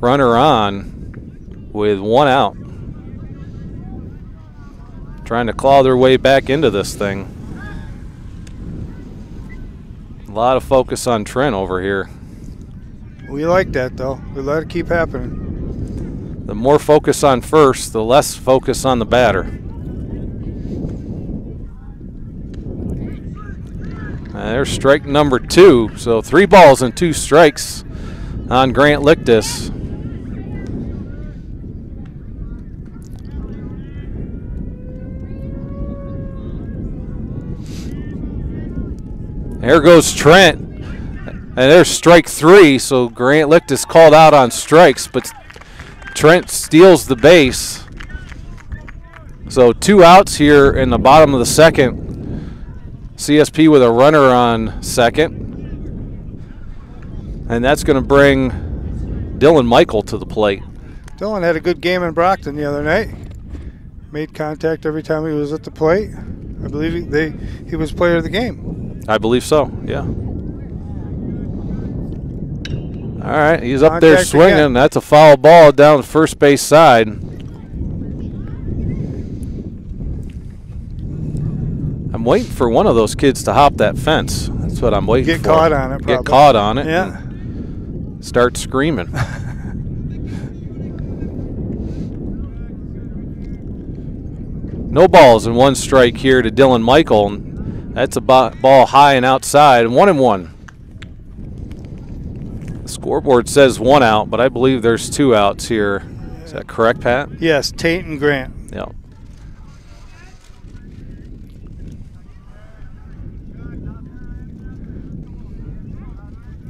[SPEAKER 3] runner on with one out. Trying to claw their way back into this thing. A lot of focus on Trent over here.
[SPEAKER 2] We like that, though. We let it keep happening.
[SPEAKER 3] The more focus on first, the less focus on the batter. And there's strike number two. So three balls and two strikes on Grant Lictus. There goes Trent. And there's strike three, so Grant Licht is called out on strikes, but Trent steals the base. So two outs here in the bottom of the second. CSP with a runner on second. And that's going to bring Dylan Michael to the plate.
[SPEAKER 2] Dylan had a good game in Brockton the other night. Made contact every time he was at the plate. I believe he, they, he was player of the game.
[SPEAKER 3] I believe so, yeah. All right, he's up there swinging.
[SPEAKER 2] again.
[SPEAKER 3] That's a foul ball down the first base side. I'm waiting for one of those kids to hop that fence. That's what I'm waiting
[SPEAKER 2] Get
[SPEAKER 3] for.
[SPEAKER 2] Get caught on it,
[SPEAKER 3] Get caught on it.
[SPEAKER 2] Yeah.
[SPEAKER 3] Start screaming. no balls and one strike here to Dylan Michael. That's a ball high and outside, one and one. Scoreboard says one out, but I believe there's two outs here. Is that correct, Pat?
[SPEAKER 2] Yes, Tate and Grant.
[SPEAKER 3] Yep.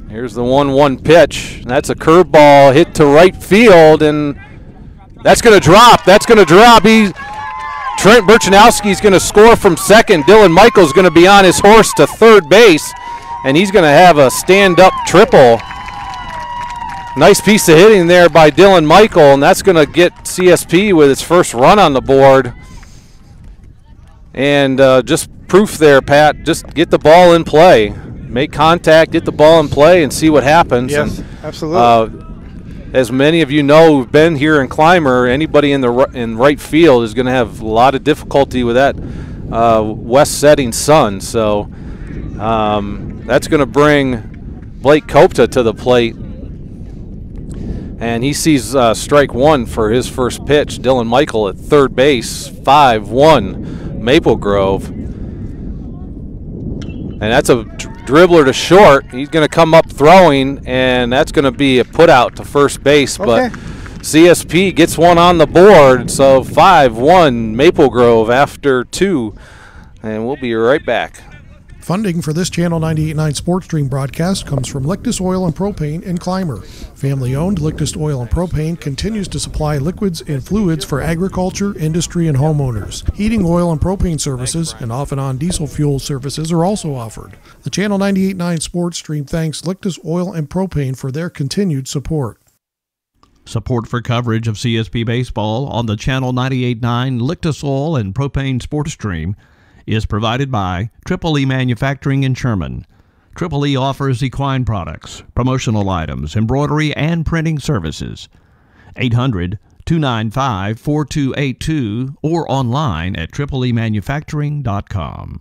[SPEAKER 3] Here's the 1 1 pitch. That's a curveball hit to right field, and that's going to drop. That's going to drop. He, Trent Burchanowski is going to score from second. Dylan Michael's going to be on his horse to third base, and he's going to have a stand up triple. Nice piece of hitting there by Dylan Michael, and that's going to get CSP with its first run on the board. And uh, just proof there, Pat. Just get the ball in play, make contact, get the ball in play, and see what happens.
[SPEAKER 2] Yes,
[SPEAKER 3] And,
[SPEAKER 2] absolutely.
[SPEAKER 3] uh, as many of you know who've been here in Clymer, anybody in the in right field is going to have a lot of difficulty with that uh, west setting sun. So um, that's going to bring Blake Copta to the plate. And he sees uh, strike one for his first pitch. Dylan Michael at third base, 5 1 Maple Grove. And that's a dribbler to short. He's going to come up throwing, and that's going to be a put out to first base. But CSP gets one on the board. So 5 1 Maple Grove after two. And we'll be right back.
[SPEAKER 1] Funding for this Channel 989 Sports Stream broadcast comes from Lictus Oil and Propane in Clymer. Family owned Lictus Oil and Propane continues to supply liquids and fluids for agriculture, industry, and homeowners. Heating oil and propane services and off and on diesel fuel services are also offered. The Channel 989 Sports Stream thanks Lictus Oil and Propane for their continued support.
[SPEAKER 5] Support for coverage of CSP baseball on the Channel 98.9 Lictus Oil and Propane Sports Stream is provided by Triple E Manufacturing in Sherman. Triple E offers equine products, promotional items, embroidery, and printing services. 800 295 4282 or online at tripleemanufacturing.com.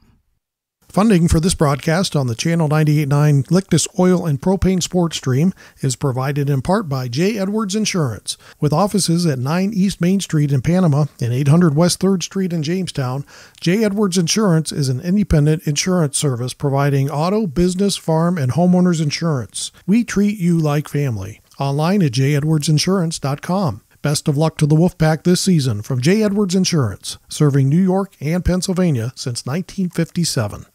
[SPEAKER 1] Funding for this broadcast on the Channel 989 Lictus Oil and Propane Sports Stream is provided in part by J. Edwards Insurance. With offices at 9 East Main Street in Panama and 800 West 3rd Street in Jamestown, J. Edwards Insurance is an independent insurance service providing auto, business, farm, and homeowners insurance. We treat you like family. Online at jedwardsinsurance.com. Best of luck to the Wolfpack this season from J. Edwards Insurance, serving New York and Pennsylvania since 1957.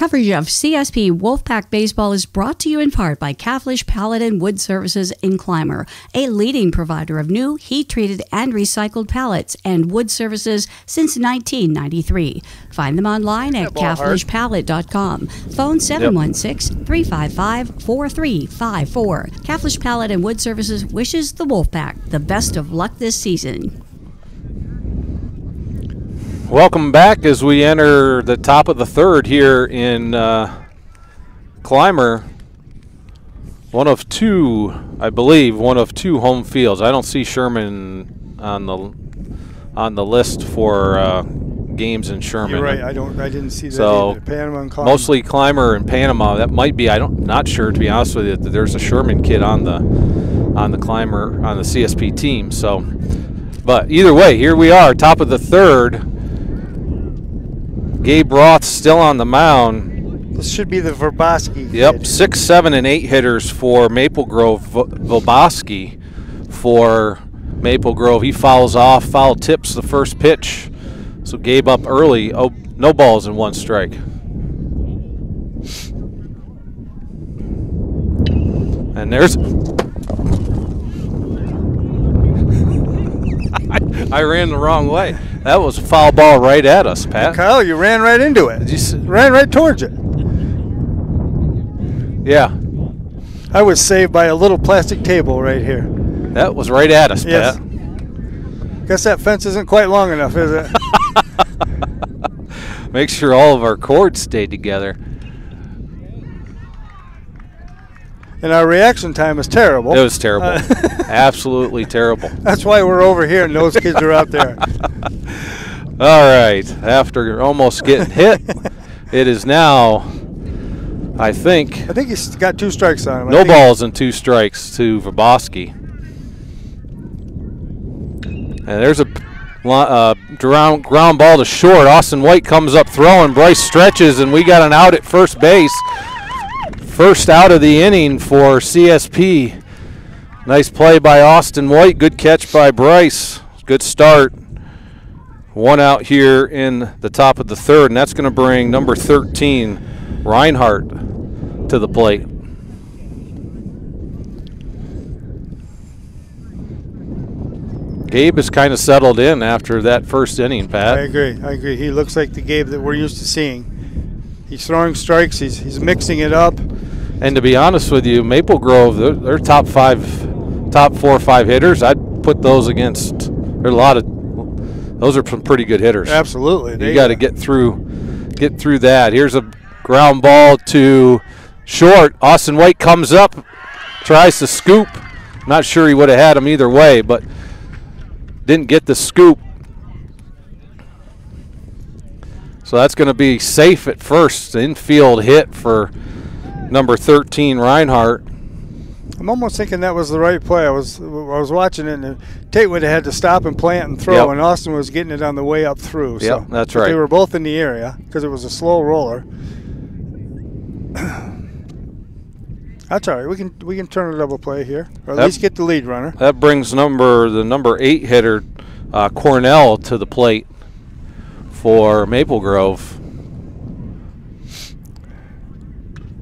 [SPEAKER 4] Coverage of CSP Wolfpack Baseball is brought to you in part by Caflisch Pallet and Wood Services in Clymer, a leading provider of new heat treated and recycled pallets and wood services since 1993. Find them online at caflischpallet.com. Phone 716 355 4354. Caflisch Pallet and Wood Services wishes the Wolfpack the best of luck this season.
[SPEAKER 3] Welcome back as we enter the top of the third here in uh, Clymer. One of two, I believe, one of two home fields. I don't see Sherman on the on the list for uh, games in Sherman.
[SPEAKER 2] You're right. I don't. I didn't see that.
[SPEAKER 3] So,
[SPEAKER 2] either. Panama and Columbus.
[SPEAKER 3] Mostly Clymer and Panama. That might be. I don't. Not sure to be honest with you. That there's a Sherman kid on the on the Clymer on the CSP team. So, but either way, here we are, top of the third. Gabe Roth still on the mound.
[SPEAKER 2] This should be the Verboski.
[SPEAKER 3] Yep, six, seven, and eight hitters for Maple Grove. Verboski for Maple Grove. He fouls off, foul tips the first pitch. So Gabe up early. Oh, no balls in one strike. And there's I ran the wrong way. That was a foul ball right at us, Pat.
[SPEAKER 2] Kyle, you ran right into it.
[SPEAKER 3] You s-
[SPEAKER 2] ran right towards it.
[SPEAKER 3] Yeah,
[SPEAKER 2] I was saved by a little plastic table right here.
[SPEAKER 3] that was right at us,
[SPEAKER 2] Yes.
[SPEAKER 3] Pat.
[SPEAKER 2] Guess that fence isn't quite long enough, is it?
[SPEAKER 3] Make sure all of our cords stay together.
[SPEAKER 2] And our reaction time is terrible.
[SPEAKER 3] It was terrible.
[SPEAKER 2] Uh,
[SPEAKER 3] Absolutely terrible.
[SPEAKER 2] That's why we're over here and those kids are out there.
[SPEAKER 3] All right. After almost getting hit, it is now, I think,
[SPEAKER 2] I think he's got two strikes on him.
[SPEAKER 3] No balls and two strikes to Verboski. And there's a uh, ground, ground ball to short. Austin White comes up throwing. Bryce stretches, and we got an out at first base. First out of the inning for CSP. Nice play by Austin White. Good catch by Bryce. Good start. One out here in the top of the third, and that's going to bring number 13, Reinhardt, to the plate. Gabe is kind of settled in after that first inning, Pat.
[SPEAKER 2] I agree. I agree. He looks like the Gabe that we're used to seeing. He's throwing strikes. He's he's mixing it up.
[SPEAKER 3] And to be honest with you, Maple Grove, they're, they're top five, top four or five hitters. I'd put those against. There are a lot of. Those are some pretty good hitters.
[SPEAKER 2] Absolutely.
[SPEAKER 3] You got to get through, get through that. Here's a ground ball to short. Austin White comes up, tries to scoop. Not sure he would have had him either way, but didn't get the scoop. So that's going to be safe at first. Infield hit for number 13 Reinhardt.
[SPEAKER 2] I'm almost thinking that was the right play. I was I was watching it, and Tate would have had to stop and plant and throw,
[SPEAKER 3] Yep.
[SPEAKER 2] and Austin was getting it on the way up through. so
[SPEAKER 3] Yep, that's
[SPEAKER 2] but They were both in the area because it was a slow roller. That's all right. We can we can turn a double play here, or at
[SPEAKER 3] Yep.
[SPEAKER 2] least get the lead runner.
[SPEAKER 3] That brings number the number eight hitter uh, Cornell to the plate for Maple Grove.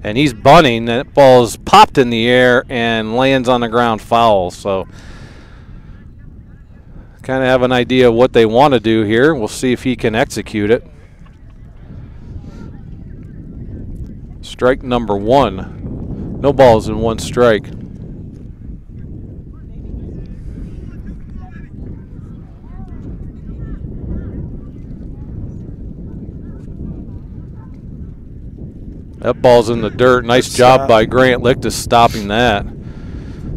[SPEAKER 3] And he's bunting. That ball is popped in the air and lands on the ground foul. So, kind of have an idea of what they want to do here. We'll see if he can execute it. Strike number one. No balls in one strike. That ball's in the dirt. Nice
[SPEAKER 2] Good
[SPEAKER 3] job
[SPEAKER 2] stop.
[SPEAKER 3] by Grant Lictus stopping that.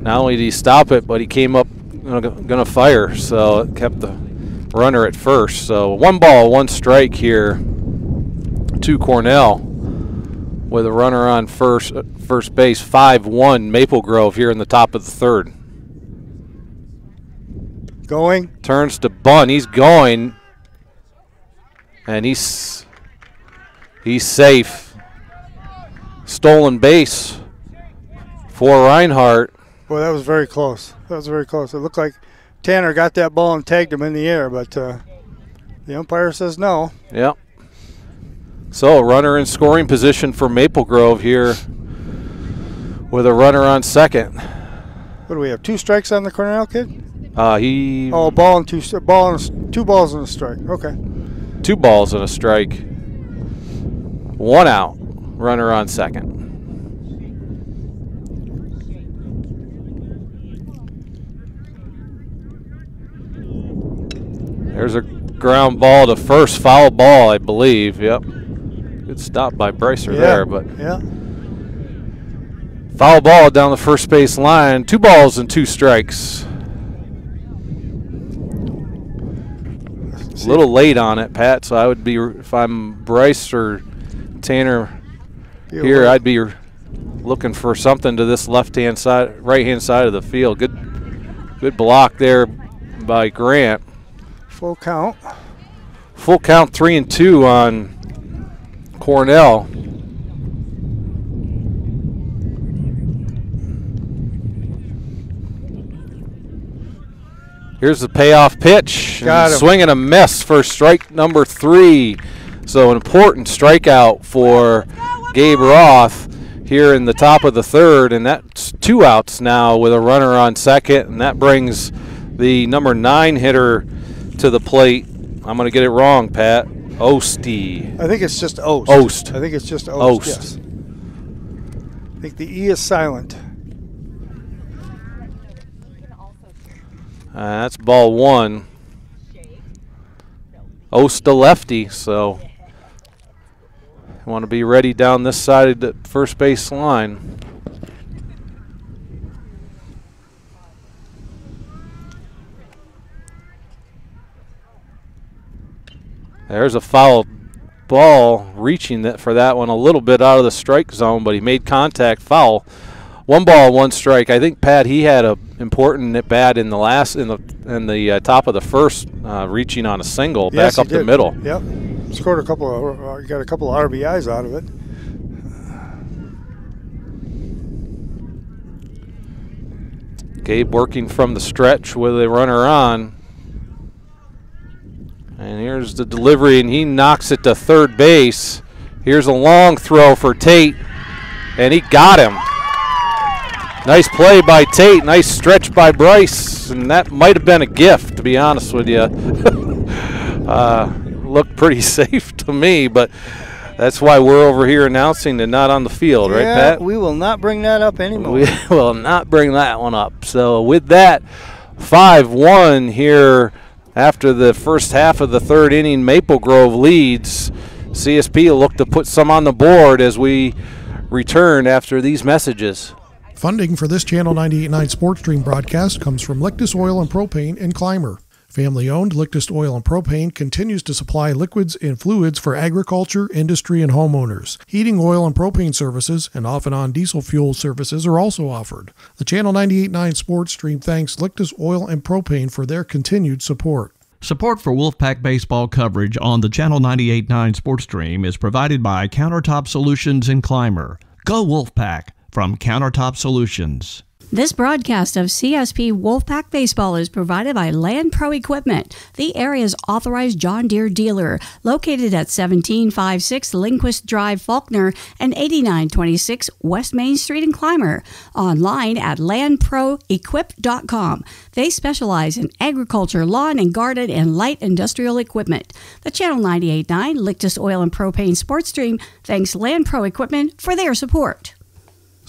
[SPEAKER 3] Not only did he stop it, but he came up going to fire, so it kept the runner at first. So one ball, one strike here to Cornell with a runner on first uh, first base. 5-1 Maple Grove here in the top of the third.
[SPEAKER 2] Going.
[SPEAKER 3] Turns to Bun. He's going, and he's he's safe. Stolen base for Reinhardt.
[SPEAKER 2] Boy, that was very close. That was very close. It looked like Tanner got that ball and tagged him in the air, but uh, the umpire says no.
[SPEAKER 3] Yep. So runner in scoring position for Maple Grove here with a runner on second.
[SPEAKER 2] What do we have? Two strikes on the Cornell kid?
[SPEAKER 3] Uh, he
[SPEAKER 2] Oh, ball and two ball and two balls and a strike. Okay.
[SPEAKER 3] two balls and a strike. One out. Runner on second. There's a ground ball to first foul ball, I believe. Yep. Good stop by Brycer
[SPEAKER 2] yeah.
[SPEAKER 3] there, but
[SPEAKER 2] yeah.
[SPEAKER 3] foul ball down the first base line. Two balls and two strikes. A little late on it, Pat. So I would be if I'm Bryce or Tanner here. I'd be looking for something to this left-hand side, right-hand side of the field. Good, good block there by Grant.
[SPEAKER 2] Full count.
[SPEAKER 3] Full count, three and two on Cornell. Here's the payoff pitch.
[SPEAKER 2] Got
[SPEAKER 3] and
[SPEAKER 2] him.
[SPEAKER 3] Swing and a miss for strike number three. So an important strikeout for Gabe Roth. here in the top of the third, and that's two outs now with a runner on second, and that brings the number nine hitter to the plate. I'm going to get it wrong, Pat. Osty.
[SPEAKER 2] I think it's just Ost.
[SPEAKER 3] Ost.
[SPEAKER 2] I think it's just Ost.
[SPEAKER 3] Oast.
[SPEAKER 2] Yes. I think the E is silent.
[SPEAKER 3] Uh, that's ball one. Ost the lefty, so want to be ready down this side of the first base line. There's a foul ball reaching that for that one a little bit out of the strike zone, but he made contact foul. One ball, one strike. I think Pat he had a important at bat in the last in the in the uh, top of the first, uh, reaching on a single
[SPEAKER 2] Yes,
[SPEAKER 3] back up the middle.
[SPEAKER 2] Yep. Scored a couple of, uh, got a couple of RBIs out of it.
[SPEAKER 3] Gabe working from the stretch with a runner on. And here's the delivery, and he knocks it to third base. Here's a long throw for Tate, and he got him. Nice play by Tate, nice stretch by Bryce, and that might have been a gift, to be honest with you. uh, looked pretty safe to me, but that's why we're over here announcing and not on the field, right,
[SPEAKER 2] yeah,
[SPEAKER 3] Pat?
[SPEAKER 2] we will not bring that up anymore.
[SPEAKER 3] We will not bring that one up. So with that, 5-1 here after the first half of the third inning, Maple Grove leads. CSP will look to put some on the board as we return after these messages.
[SPEAKER 1] Funding for this Channel 989 Sports Stream broadcast comes from Lictus Oil and Propane and Clymer. Family owned Lictus Oil and Propane continues to supply liquids and fluids for agriculture, industry, and homeowners. Heating oil and propane services and off and on diesel fuel services are also offered. The Channel 989 Sports Stream thanks Lictus Oil and Propane for their continued support.
[SPEAKER 5] Support for Wolfpack baseball coverage on the Channel 98.9 Sports Stream is provided by Countertop Solutions and Clymer. Go Wolfpack from Countertop Solutions.
[SPEAKER 4] This broadcast of CSP Wolfpack Baseball is provided by Landpro Equipment, the area's authorized John Deere dealer, located at 1756 Lindquist Drive, Falconer, and 8926 West Main Street in Clymer. Online at landproequip.com. They specialize in agriculture, lawn and garden, and light industrial equipment. The Channel 98.9 Lictus Oil and Propane Sports Stream thanks Landpro Equipment for their support.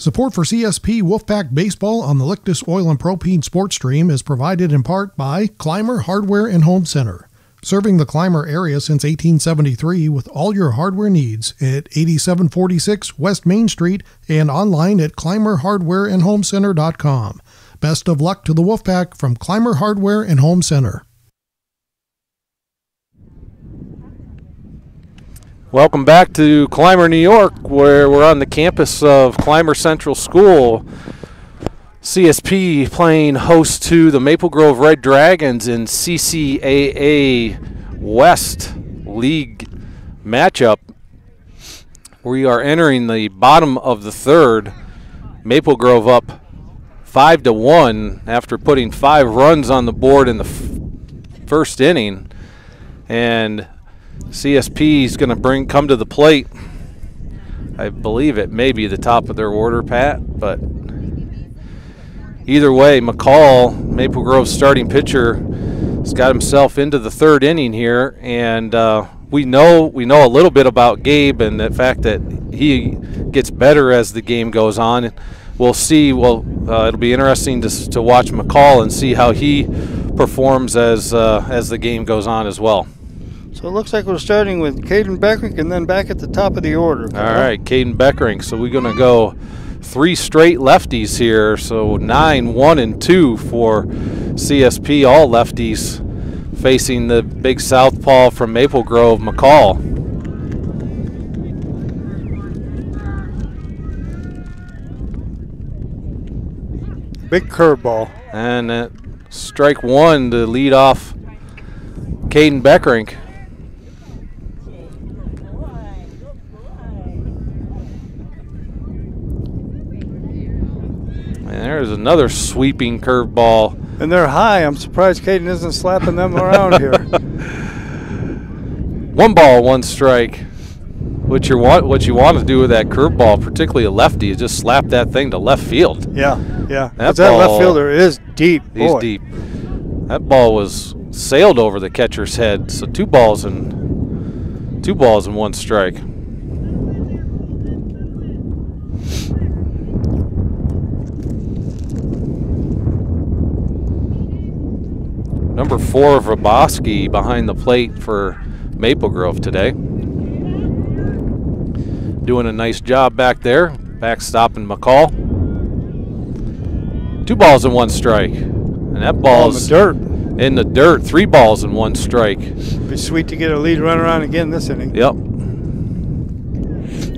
[SPEAKER 1] Support for CSP Wolfpack Baseball on the Lictus Oil and Propane Sports Stream is provided in part by Clymer Hardware and Home Center. Serving the Clymer area since 1873 with all your hardware needs at 8746 West Main Street and online at clymerhardwareandhomecenter.com. Best of luck to the Wolfpack from Clymer Hardware and Home Center.
[SPEAKER 3] Welcome back to Clymer, New York, where we're on the campus of Clymer Central School. CSP playing host to the Maple Grove Red Dragons in CCAA West League matchup. We are entering the bottom of the third. Maple Grove up five to one after putting five runs on the board in the first inning, and CSP is going to bring come to the plate. I believe it may be the top of their order, Pat, but either way, McCall, Maple Grove's starting pitcher, has got himself into the third inning here, and uh, we know we know a little bit about Gabe and the fact that he gets better as the game goes on. We'll see. Well, uh, it'll be interesting to, to watch McCall and see how he performs as uh, as the game goes on as well.
[SPEAKER 2] So it looks like we're starting with Caden Beckrink and then back at the top of the order.
[SPEAKER 3] All right, Caden Beckerink. So we're going to go three straight lefties here. So nine, one, and two for CSP, all lefties facing the big southpaw from Maple Grove, McCall.
[SPEAKER 2] Big curveball.
[SPEAKER 3] And uh, strike one to lead off Caden Beckerink. And there's another sweeping curveball.
[SPEAKER 2] And they're high. I'm surprised Caden isn't slapping them around here.
[SPEAKER 3] One ball, one strike what you want what you want to do with that curveball, particularly a lefty, is just slap that thing to left field.
[SPEAKER 2] Yeah, yeah.
[SPEAKER 3] That
[SPEAKER 2] 'Cause that left fielder is deep.
[SPEAKER 3] He's
[SPEAKER 2] Boy.
[SPEAKER 3] deep. That ball was sailed over the catcher's head. So two balls and two balls and one strike. Number four, Vraboski behind the plate for Maple Grove today. Doing a nice job back there, backstopping McCall. Two balls and one strike. And that ball's
[SPEAKER 2] the dirt.
[SPEAKER 3] in the dirt. Three balls and one strike.
[SPEAKER 2] Be sweet to get a lead runner on again this inning.
[SPEAKER 3] Yep.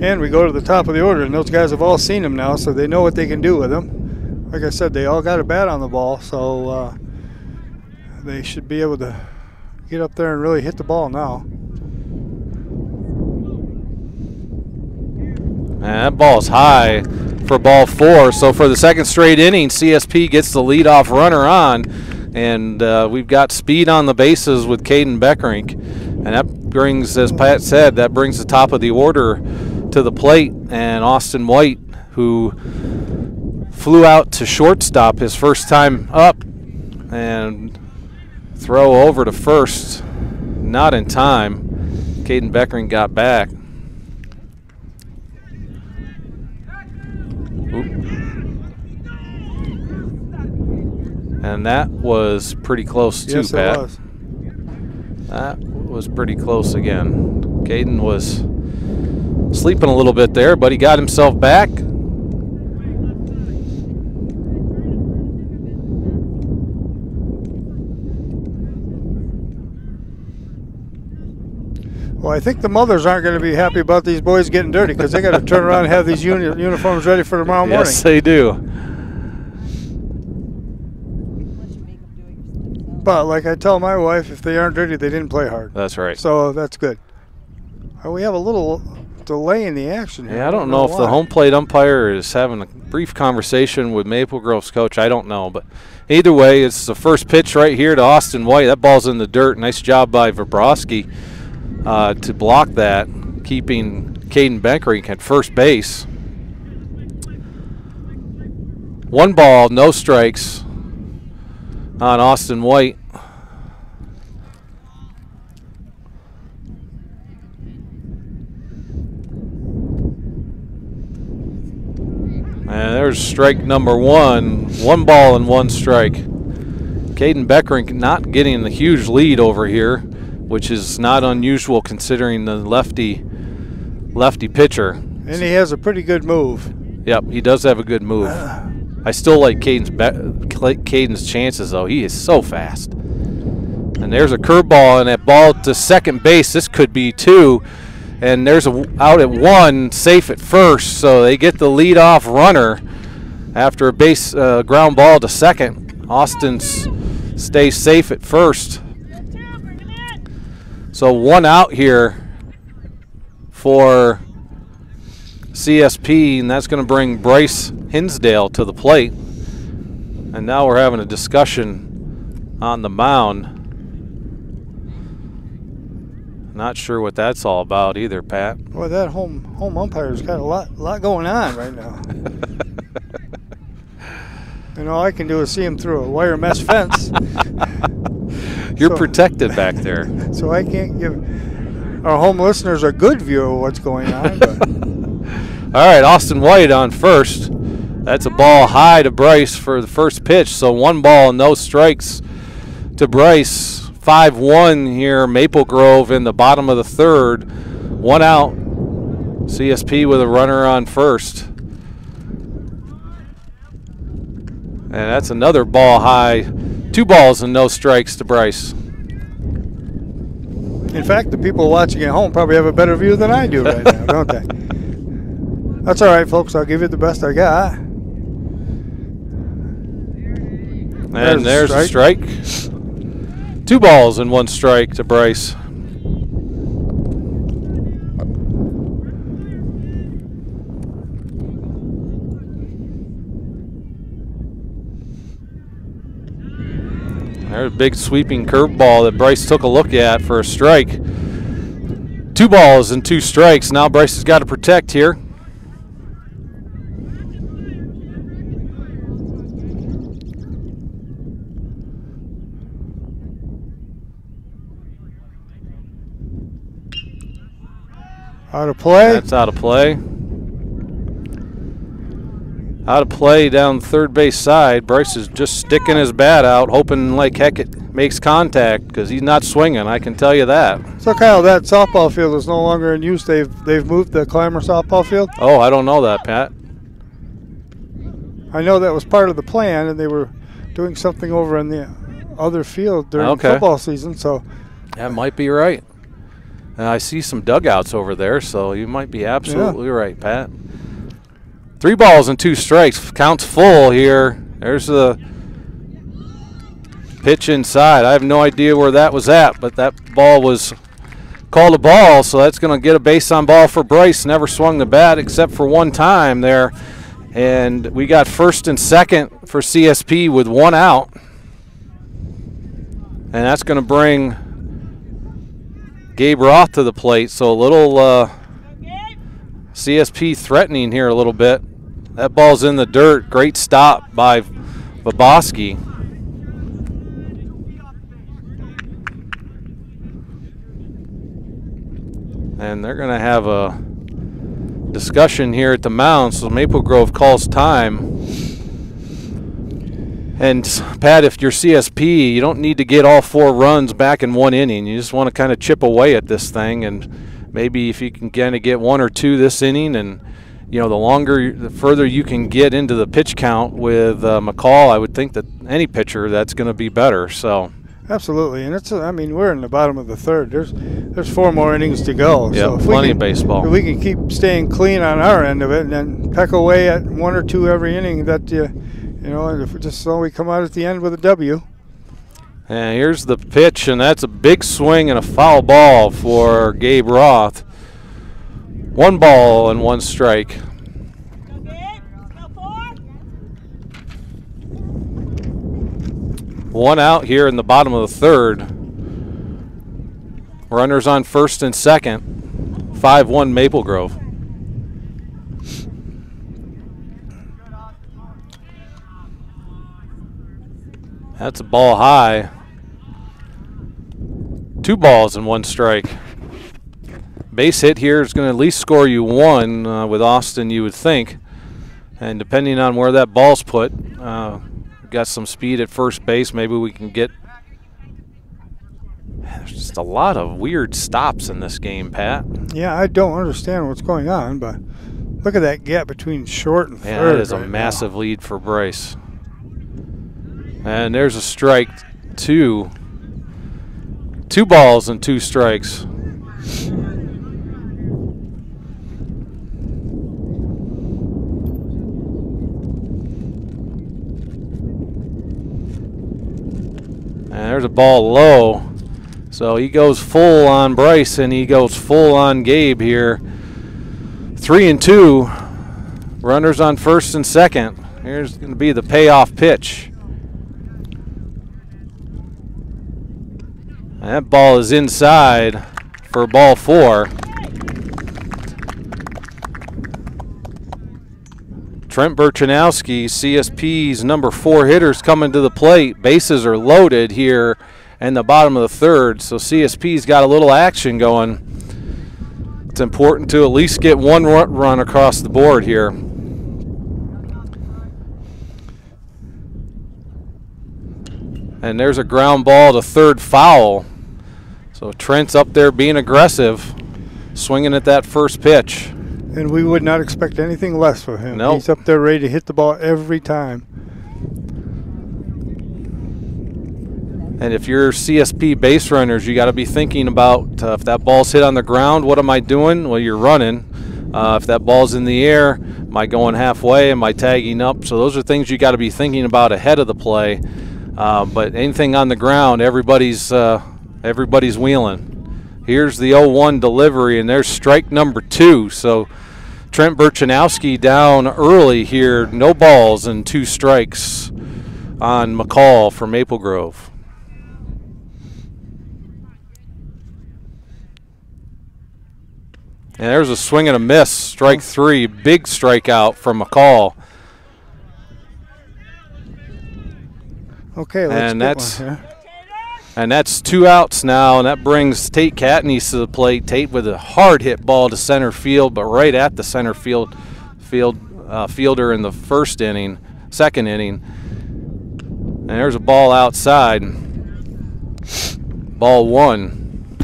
[SPEAKER 2] And we go to the top of the order, and those guys have all seen him now, so they know what they can do with him. Like I said, they all got a bat on the ball, so uh, they should be able to get up there and really hit the ball now.
[SPEAKER 3] And that ball's high for ball four. So for the second straight inning, CSP gets the leadoff runner on. And uh, we've got speed on the bases with Caden Beckerink. And that brings, as Pat said, that brings the top of the order to the plate. And Austin White, who flew out to shortstop his first time up and throw over to first, not in time. Caden Beckerink got back. And that was pretty close too,
[SPEAKER 2] yes,
[SPEAKER 3] Pat.
[SPEAKER 2] was.
[SPEAKER 3] That was pretty close again. Caden was sleeping a little bit there, but he got himself back.
[SPEAKER 2] Well, I think the mothers aren't going to be happy about these boys getting dirty because they got to turn around and have these uni- uniforms ready for tomorrow morning.
[SPEAKER 3] Yes, they do.
[SPEAKER 2] But like I tell my wife, if they aren't dirty, they didn't play hard.
[SPEAKER 3] That's right.
[SPEAKER 2] So that's good. Uh, we have a little delay in the action here.
[SPEAKER 3] Yeah, I don't know if the home plate umpire is having a brief conversation with Maple Grove's coach. I don't know, but either way, it's the first pitch right here to Austin White. That ball's in the dirt. Nice job by Vibroski uh, to block that, keeping Caden Benkering at first base. One ball, no strikes on Austin White. And there's strike number one. One ball and one strike. Caden Beckerink not getting the huge lead over here, which is not unusual considering the lefty lefty pitcher.
[SPEAKER 2] And he has a pretty good move.
[SPEAKER 3] Yep, he does have a good move. I still like Caden's Caden's chances though. He is so fast. And there's a curveball and that ball to second base. This could be two. And there's a out at one, safe at first. So they get the lead off runner after a base uh, ground ball to second. Austin stays safe at first. So one out here for CSP, and that's going to bring Bryce Hinsdale to the plate. And now we're having a discussion on the mound. Not sure what that's all about either, Pat.
[SPEAKER 2] Well, that home home umpire's got a lot lot going on right now. and all I can do is see him through a wire mesh fence,
[SPEAKER 3] You're
[SPEAKER 2] So-
[SPEAKER 3] protected back there.
[SPEAKER 2] so I can't give our home listeners a good view of what's going on. But
[SPEAKER 3] All right, Austin White on first. That's a ball high to Bryce for the first pitch. So one ball, no strikes to Bryce. 5 1 here, Maple Grove in the bottom of the third. One out. CSP with a runner on first. And that's another ball high. Two balls and no strikes to Bryce.
[SPEAKER 2] in fact, the people watching at home probably have a better view than I do right now, don't they? That's all right, folks. I'll give you the best I got.
[SPEAKER 3] And
[SPEAKER 2] There's
[SPEAKER 3] there's
[SPEAKER 2] a
[SPEAKER 3] a strike. Two balls and one strike to Bryce. There's a big sweeping curveball that Bryce took a look at for a strike. Two balls and two strikes. Now Bryce has got to protect here.
[SPEAKER 2] Out of play.
[SPEAKER 3] That's out of play. Out of play down third base side. Bryce is just sticking his bat out, hoping like heck it makes contact because he's not swinging. I can tell you that.
[SPEAKER 2] So Kyle, that softball field is no longer in use. They've they've moved the Clymer softball field.
[SPEAKER 3] Oh, I don't know that, Pat.
[SPEAKER 2] I know that was part of the plan, and they were doing something over in the other field during
[SPEAKER 3] Okay.
[SPEAKER 2] football season. So
[SPEAKER 3] That might be right. And I see some dugouts over there, so you might be absolutely right, Pat. Three balls and two strikes. Counts full here. There's the pitch inside. I have no idea where that was at, but that ball was called a ball, so that's going to get a base on ball for Bryce. Never swung the bat except for one time there. And we got first and second for CSP with one out. And that's going to bring Gabe Roth to the plate. So a little uh, CSP threatening here a little bit. That ball's in the dirt. Great stop by Baboski. And they're going to have a discussion here at the mound. So Maple Grove calls time. And Pat, if you're CSP, you don't need to get all four runs back in one inning. You just want to kind of chip away at this thing, and maybe if you can kind of get one or two this inning, and you know the longer, the further you can get into the pitch count with uh, McCall, I would think that any pitcher that's going to be better. So
[SPEAKER 2] absolutely, and it's I mean we're in the bottom of the third. There's there's four more innings to go.
[SPEAKER 3] yeah,
[SPEAKER 2] so
[SPEAKER 3] plenty
[SPEAKER 2] we
[SPEAKER 3] of
[SPEAKER 2] can,
[SPEAKER 3] baseball.
[SPEAKER 2] If we can keep staying clean on our end of it, and then peck away at one or two every inning, that you, you know, and if we just so we come out at the end with a W.
[SPEAKER 3] And here's the pitch, and that's a big swing and a foul ball for Gabe Roth. One ball and one strike. One out here in the bottom of the third. Runners on first and second. 5 1 Maple Grove. That's a ball high. Two balls and one strike. Base hit here is going to at least score you one uh, with Austin, you would think. And depending on where that ball's put, uh, got some speed at first base. Maybe we can get. There's just a lot of weird stops in this game, Pat.
[SPEAKER 2] Yeah, I don't understand what's going on, but look at that gap between short and
[SPEAKER 3] Yeah,
[SPEAKER 2] third.
[SPEAKER 3] that is a
[SPEAKER 2] right now.
[SPEAKER 3] massive lead for Bryce. And there's a strike, two. Two balls and two strikes. And there's a ball low. So he goes full on Bryce and he goes full on Gabe here. Three and two. Runners on first and second. Here's going to be the payoff pitch. That ball is inside for ball four. Trent Burchanowski, CSP's number four hitters coming to the plate. Bases are loaded here in the bottom of the third, so CSP's got a little action going. It's important to at least get one run across the board here. And there's a ground ball to third foul. So Trent's up there being aggressive, swinging at that first pitch.
[SPEAKER 2] And we would not expect anything less from him.
[SPEAKER 3] Nope.
[SPEAKER 2] He's up there ready to hit the ball every time.
[SPEAKER 3] And if you're CSP base runners, you got to be thinking about uh, if that ball's hit on the ground, what am I doing? Well, you're running. Uh, if that ball's in the air, am I going halfway? Am I tagging up? So those are things you got to be thinking about ahead of the play. Uh, but anything on the ground, everybody's uh, everybody's wheeling. Here's the 0-1 delivery, and there's strike number two. So Trent Burchanowski down early here, no balls and two strikes on McCall for Maple Grove. And there's a swing and a miss, strike three, big strikeout from McCall.
[SPEAKER 2] Okay, let's
[SPEAKER 3] And that's-. And that's two outs now, and that brings Tate Catney to the plate. Tate with a hard hit ball to center field, but right at the center field field uh, fielder in the first inning, second inning. And there's a ball outside. Ball one.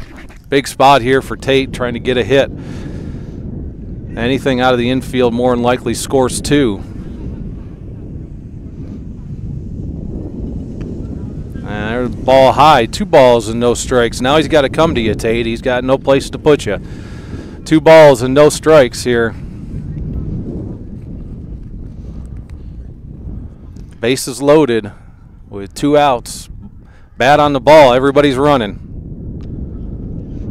[SPEAKER 3] Big spot here for Tate trying to get a hit. Anything out of the infield more than likely scores two. The ball high, two balls and no strikes. Now he's got to come to you, Tate. He's got no place to put you. Two balls and no strikes here. Bases loaded with two outs. Bat on the ball. Everybody's running.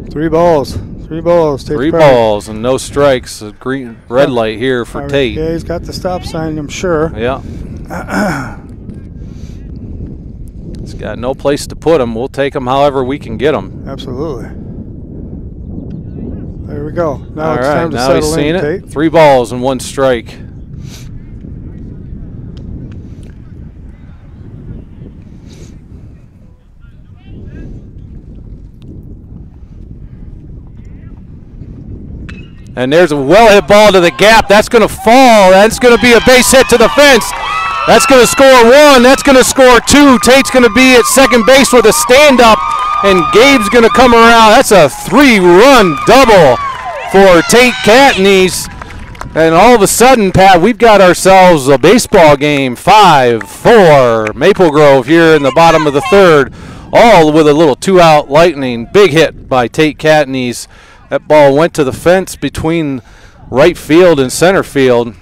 [SPEAKER 2] Three balls. Three balls.
[SPEAKER 3] Three balls and no strikes. A green red light here for Tate.
[SPEAKER 2] Yeah, he's got the stop sign, I'm sure.
[SPEAKER 3] Yeah. He's got no place to put them. We'll take them however we can get them.
[SPEAKER 2] Absolutely. There we go. Now
[SPEAKER 3] All
[SPEAKER 2] it's
[SPEAKER 3] right,
[SPEAKER 2] time to
[SPEAKER 3] now
[SPEAKER 2] settle
[SPEAKER 3] he's
[SPEAKER 2] in,
[SPEAKER 3] seen it.
[SPEAKER 2] Tate.
[SPEAKER 3] Three balls and one strike. And there's a well hit ball to the gap. That's going to fall. That's going to be a base hit to the fence. That's going to score one. That's going to score two. Tate's going to be at second base with a stand up, and Gabe's going to come around. That's a three run double for Tate Catney's. And all of a sudden, Pat, we've got ourselves a baseball game. 5 4 Maple Grove here in the bottom of the third, all with a little two out lightning. Big hit by Tate Catney's. That ball went to the fence between right field and center field.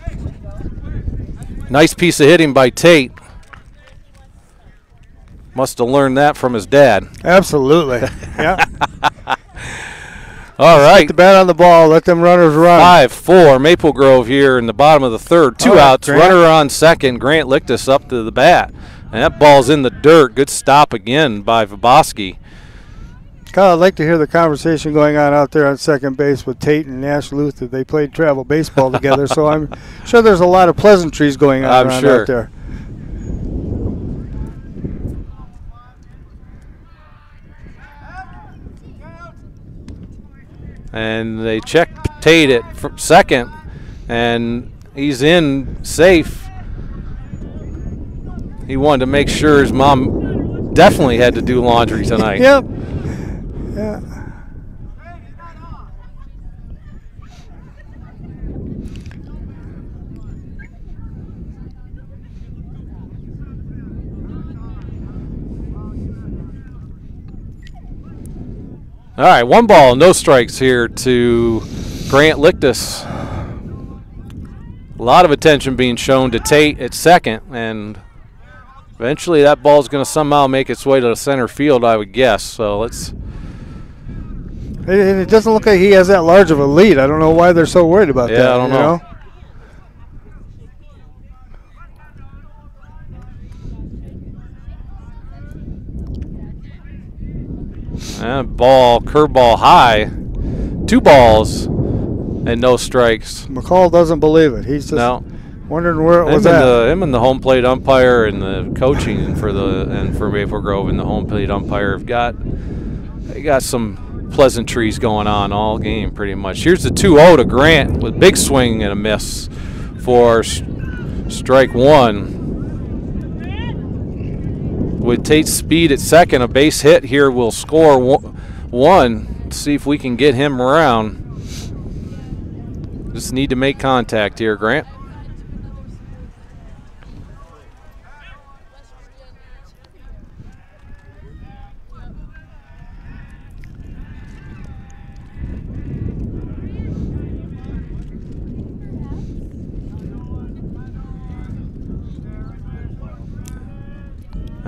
[SPEAKER 3] Nice piece of hitting by Tate. Must have learned that from his dad.
[SPEAKER 2] Absolutely. yeah.
[SPEAKER 3] All right.
[SPEAKER 2] Get the bat on the ball. Let them runners run.
[SPEAKER 3] Five four Maple Grove here in the bottom of the third. Two
[SPEAKER 2] right,
[SPEAKER 3] outs.
[SPEAKER 2] Grant.
[SPEAKER 3] Runner on second. Grant Lictus up to the bat, and that ball's in the dirt. Good stop again by Vaboski.
[SPEAKER 2] Kyle, I'd like to hear the conversation going on out there on second base with Tate and Nash Luther. They played travel baseball together, so I'm sure there's a lot of pleasantries going on
[SPEAKER 3] I'm sure.
[SPEAKER 2] out there.
[SPEAKER 3] And they check Tate at second, and he's in safe. He wanted to make sure his mom definitely had to do laundry tonight.
[SPEAKER 2] Yep. Yeah.
[SPEAKER 3] All right, one ball, no strikes here to Grant Lictus. A lot of attention being shown to Tate at second, and eventually that ball is going to somehow make its way to the center field, I would guess. So let's.
[SPEAKER 2] It, it doesn't look like he has that large of a lead. I don't know why they're so worried about
[SPEAKER 3] Yeah,
[SPEAKER 2] that.
[SPEAKER 3] I don't
[SPEAKER 2] you
[SPEAKER 3] know. And ball, curveball high, two balls, and no strikes.
[SPEAKER 2] McCall doesn't believe it. He's just
[SPEAKER 3] No.
[SPEAKER 2] wondering where it
[SPEAKER 3] Him
[SPEAKER 2] was
[SPEAKER 3] and,
[SPEAKER 2] at.
[SPEAKER 3] the, him and the home plate umpire and the coaching for the and for Maple Grove and the home plate umpire have got they got some pleasantries going on all game pretty much. Here's the 2-0 to Grant with big swing and a miss for strike one. With Tate's speed at second, a base hit here will score one. one. See if we can get him around. Just need to make contact here, Grant.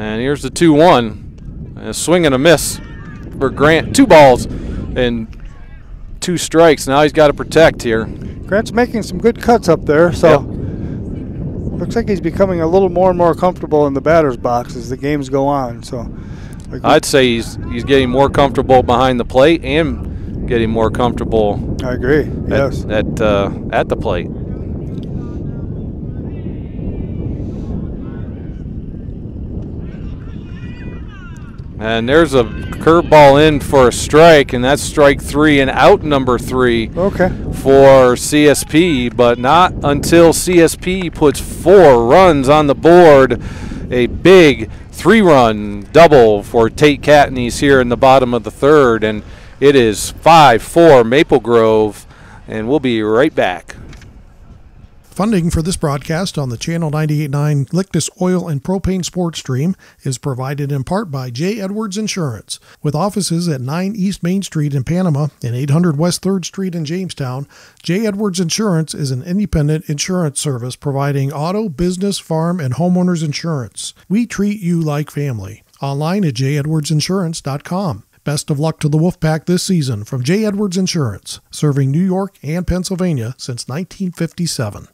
[SPEAKER 3] And here's the 2 1. A swing and a miss for Grant. Two balls and two strikes. Now he's got to protect here.
[SPEAKER 2] Grant's making some good cuts up there, so looks like he's becoming a little more and more comfortable in the batter's box as the games go on. So,
[SPEAKER 3] I'd say he's he's getting more comfortable behind the plate and getting more comfortable.
[SPEAKER 2] I agree.
[SPEAKER 3] At,
[SPEAKER 2] Yes.
[SPEAKER 3] At uh, at the plate. And there's a curveball in for a strike, and that's strike three and out number three
[SPEAKER 2] Okay.
[SPEAKER 3] for CSP, but not until CSP puts four runs on the board. A big three run double for Tate Catney's here in the bottom of the third, and it is 5 4 Maple Grove, and we'll be right back.
[SPEAKER 1] Funding for this broadcast on the Channel 989 Lictus Oil and Propane Sports Stream is provided in part by J. Edwards Insurance. With offices at 9 East Main Street in Panama and 800 West 3rd Street in Jamestown, J. Edwards Insurance is an independent insurance service providing auto, business, farm, and homeowners insurance. We treat you like family. Online at jedwardsinsurance.com. Best of luck to the Wolfpack this season from J. Edwards Insurance, serving New York and Pennsylvania since 1957.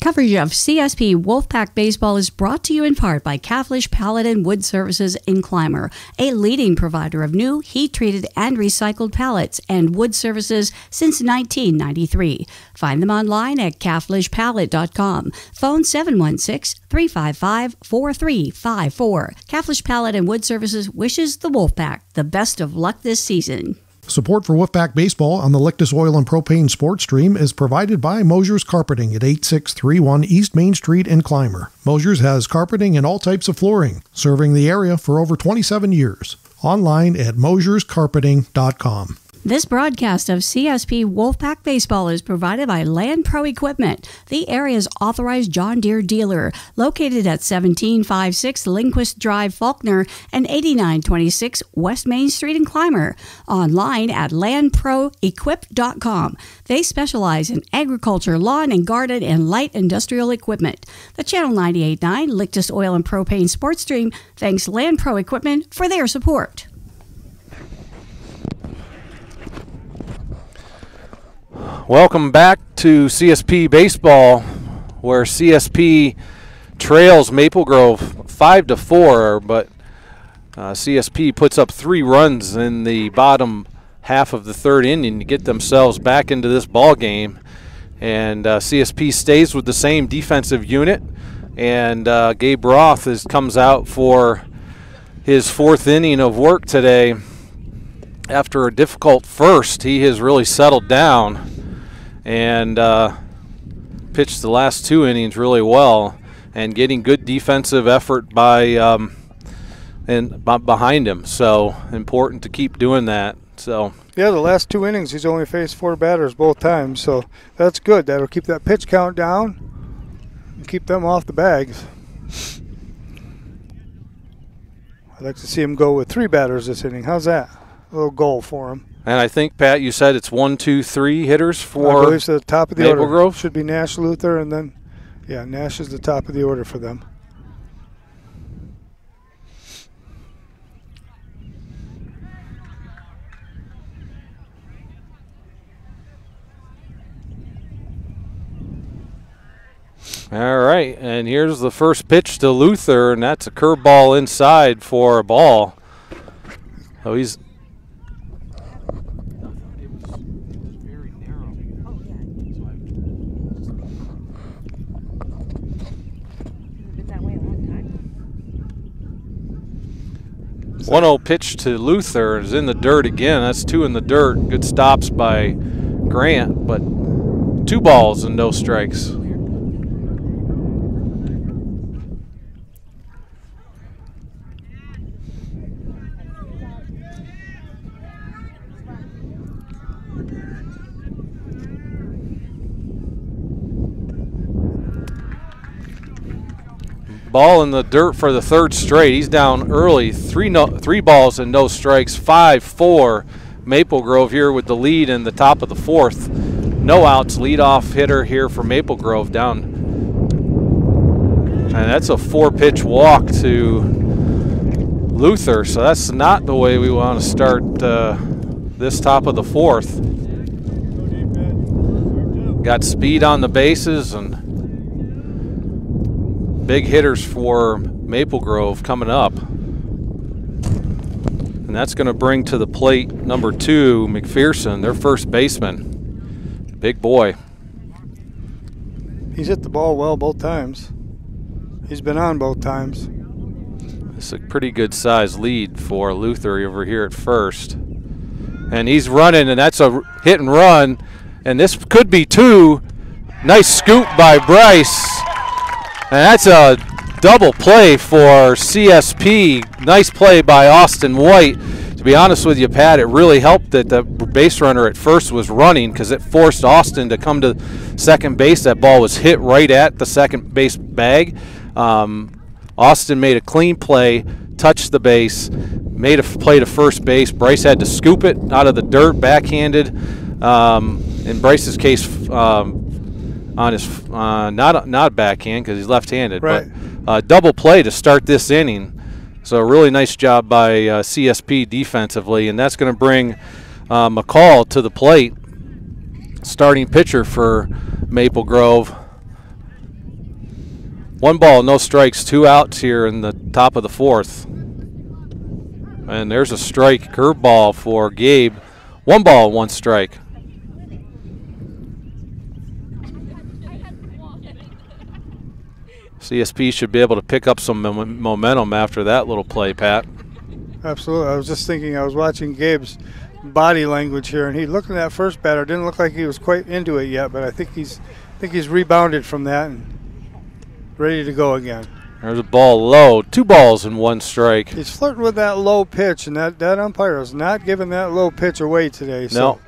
[SPEAKER 4] Coverage of CSP Wolfpack Baseball is brought to you in part by Caflisch Pallet and Wood Services in Clymer, a leading provider of new heat treated and recycled pallets and wood services since 1993. Find them online at caflischpallet.com. Phone 716 355 4354. Caflisch Pallet and Wood Services wishes the Wolfpack the best of luck this season.
[SPEAKER 1] Support for Wolfpack Baseball on the Lictus Oil and Propane Sports Stream is provided by Mosher's Carpeting at 8631 East Main Street in Clymer. Mosher's has carpeting and all types of flooring, serving the area for over 27 years. Online at mosherscarpeting.com.
[SPEAKER 4] This broadcast of CSP Wolfpack Baseball is provided by Landpro Equipment, the area's authorized John Deere dealer, located at 1756 Lindquist Drive, Falconer, and 8926 West Main Street in Clymer. Online at landproequip.com. They specialize in agriculture, lawn and garden, and light industrial equipment. The Channel 989 Lictus Oil and Propane Sports Stream thanks Landpro Equipment for their support.
[SPEAKER 3] Welcome back to CSP Baseball, where CSP trails Maple Grove 5 to 4, but uh, CSP puts up three runs in the bottom half of the third inning to get themselves back into this ball game. And uh, CSP stays with the same defensive unit, and uh, Gabe Roth is, comes out for his fourth inning of work today. After a difficult first, he has really settled down and uh, pitched the last two innings really well, and getting good defensive effort by um, and behind him. So important to keep doing that. So
[SPEAKER 2] Yeah, the last two innings he's only faced four batters both times, so that's good. That'll keep that pitch count down, and keep them off the bags. I'd like to see him go with three batters this inning. How's that? Little goal for him.
[SPEAKER 3] and I think Pat, you said it's one, two, three hitters
[SPEAKER 2] I
[SPEAKER 3] for
[SPEAKER 2] believe it's the top of the
[SPEAKER 3] Maple
[SPEAKER 2] order.
[SPEAKER 3] Grove?
[SPEAKER 2] Should be Nash Luther, and then, yeah, Nash is the top of the order for them.
[SPEAKER 3] All right, and here's the first pitch to Luther, and that's a curveball inside for a ball. So he's One 0 pitch to Luther is in the dirt again. That's two in the dirt. Good stops by Grant, but two balls and no strikes. Ball in the dirt for the third straight. He's down early. Three no, three balls and no strikes. Five four. Maple Grove here with the lead in the top of the fourth. No outs. Leadoff hitter here for Maple Grove down. And that's a four pitch walk to Luther. So that's not the way we want to start uh, this top of the fourth. Got speed on the bases and big hitters for Maple Grove coming up. And that's going to bring to the plate number two, McPherson, their first baseman. Big boy.
[SPEAKER 2] He's hit the ball well both times. He's been on both times.
[SPEAKER 3] It's a pretty good size lead for Luther over here at first. And he's running, and that's a hit and run. And this could be two. Nice scoop by Bryce. And that's a double play for CSP. Nice play by Austin White. To be honest with you, Pat, it really helped that the base runner at first was running because it forced Austin to come to second base. That ball was hit right at the second base bag. Um, Austin made a clean play, touched the base, made a play to first base. Bryce had to scoop it out of the dirt, backhanded. Um, in Bryce's case, um, on his uh, not not backhand because he's left-handed,
[SPEAKER 2] right.
[SPEAKER 3] but uh, double play to start this inning. So a really nice job by uh, CSP defensively, and that's going to bring uh, McCall to the plate, starting pitcher for Maple Grove. One ball, no strikes, two outs here in the top of the fourth. And there's a strike curveball for Gabe. One ball, one strike. CSP should be able to pick up some momentum after that little play, Pat.
[SPEAKER 2] Absolutely. I was just thinking, I was watching Gabe's body language here, and he looked at that first batter. Didn't look like he was quite into it yet, but I think he's, I think he's rebounded from that and ready to go again.
[SPEAKER 3] There's a ball low, two balls and one strike.
[SPEAKER 2] He's flirting with that low pitch, and that, that umpire is not giving that low pitch away today. So.
[SPEAKER 3] No.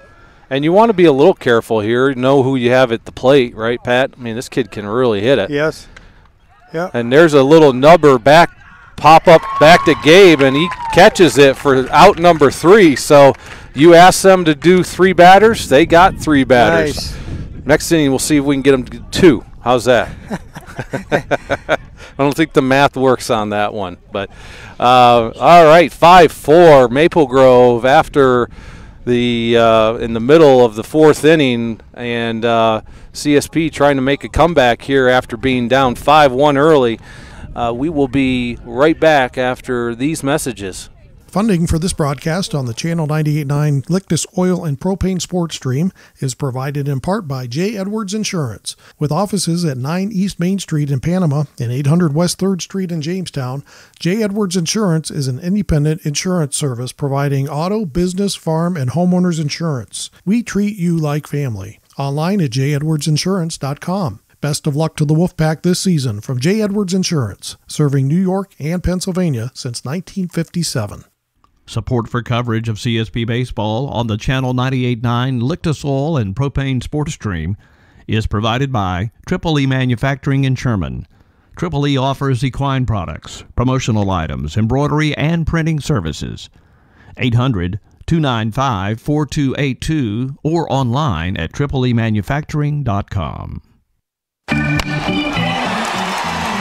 [SPEAKER 3] And you want to be a little careful here. Know who you have at the plate, right, Pat? I mean, this kid can really hit it.
[SPEAKER 2] Yes. Yeah.
[SPEAKER 3] And there's a little nubber back pop up back to Gabe, and he catches it for out number three. So you ask them to do three batters, they got three batters.
[SPEAKER 2] Nice.
[SPEAKER 3] Next inning, we'll see if we can get them to two. How's that? I don't think the math works on that one, but uh, all right, five four Maple Grove after the uh, in the middle of the fourth inning, and uh, CSP trying to make a comeback here after being down five one early. Uh, we will be right back after these messages.
[SPEAKER 1] Funding for this broadcast on the Channel 98.9 Lictus Oil and Propane Sports Stream is provided in part by J. Edwards Insurance. With offices at 9 East Main Street in Panama and 800 West 3rd Street in Jamestown, J. Edwards Insurance is an independent insurance service providing auto, business, farm, and homeowners insurance. We treat you like family. Online at jedwardsinsurance.com. Best of luck to the Wolfpack this season from J. Edwards Insurance, serving New York and Pennsylvania since 1957.
[SPEAKER 5] Support for coverage of CSP baseball on the Channel 98.9 Lictus Oil and Propane Sports Stream is provided by Triple E Manufacturing in Sherman. Triple E offers equine products, promotional items, embroidery, and printing services. 800 295 4282 or online at tripleemanufacturing.com.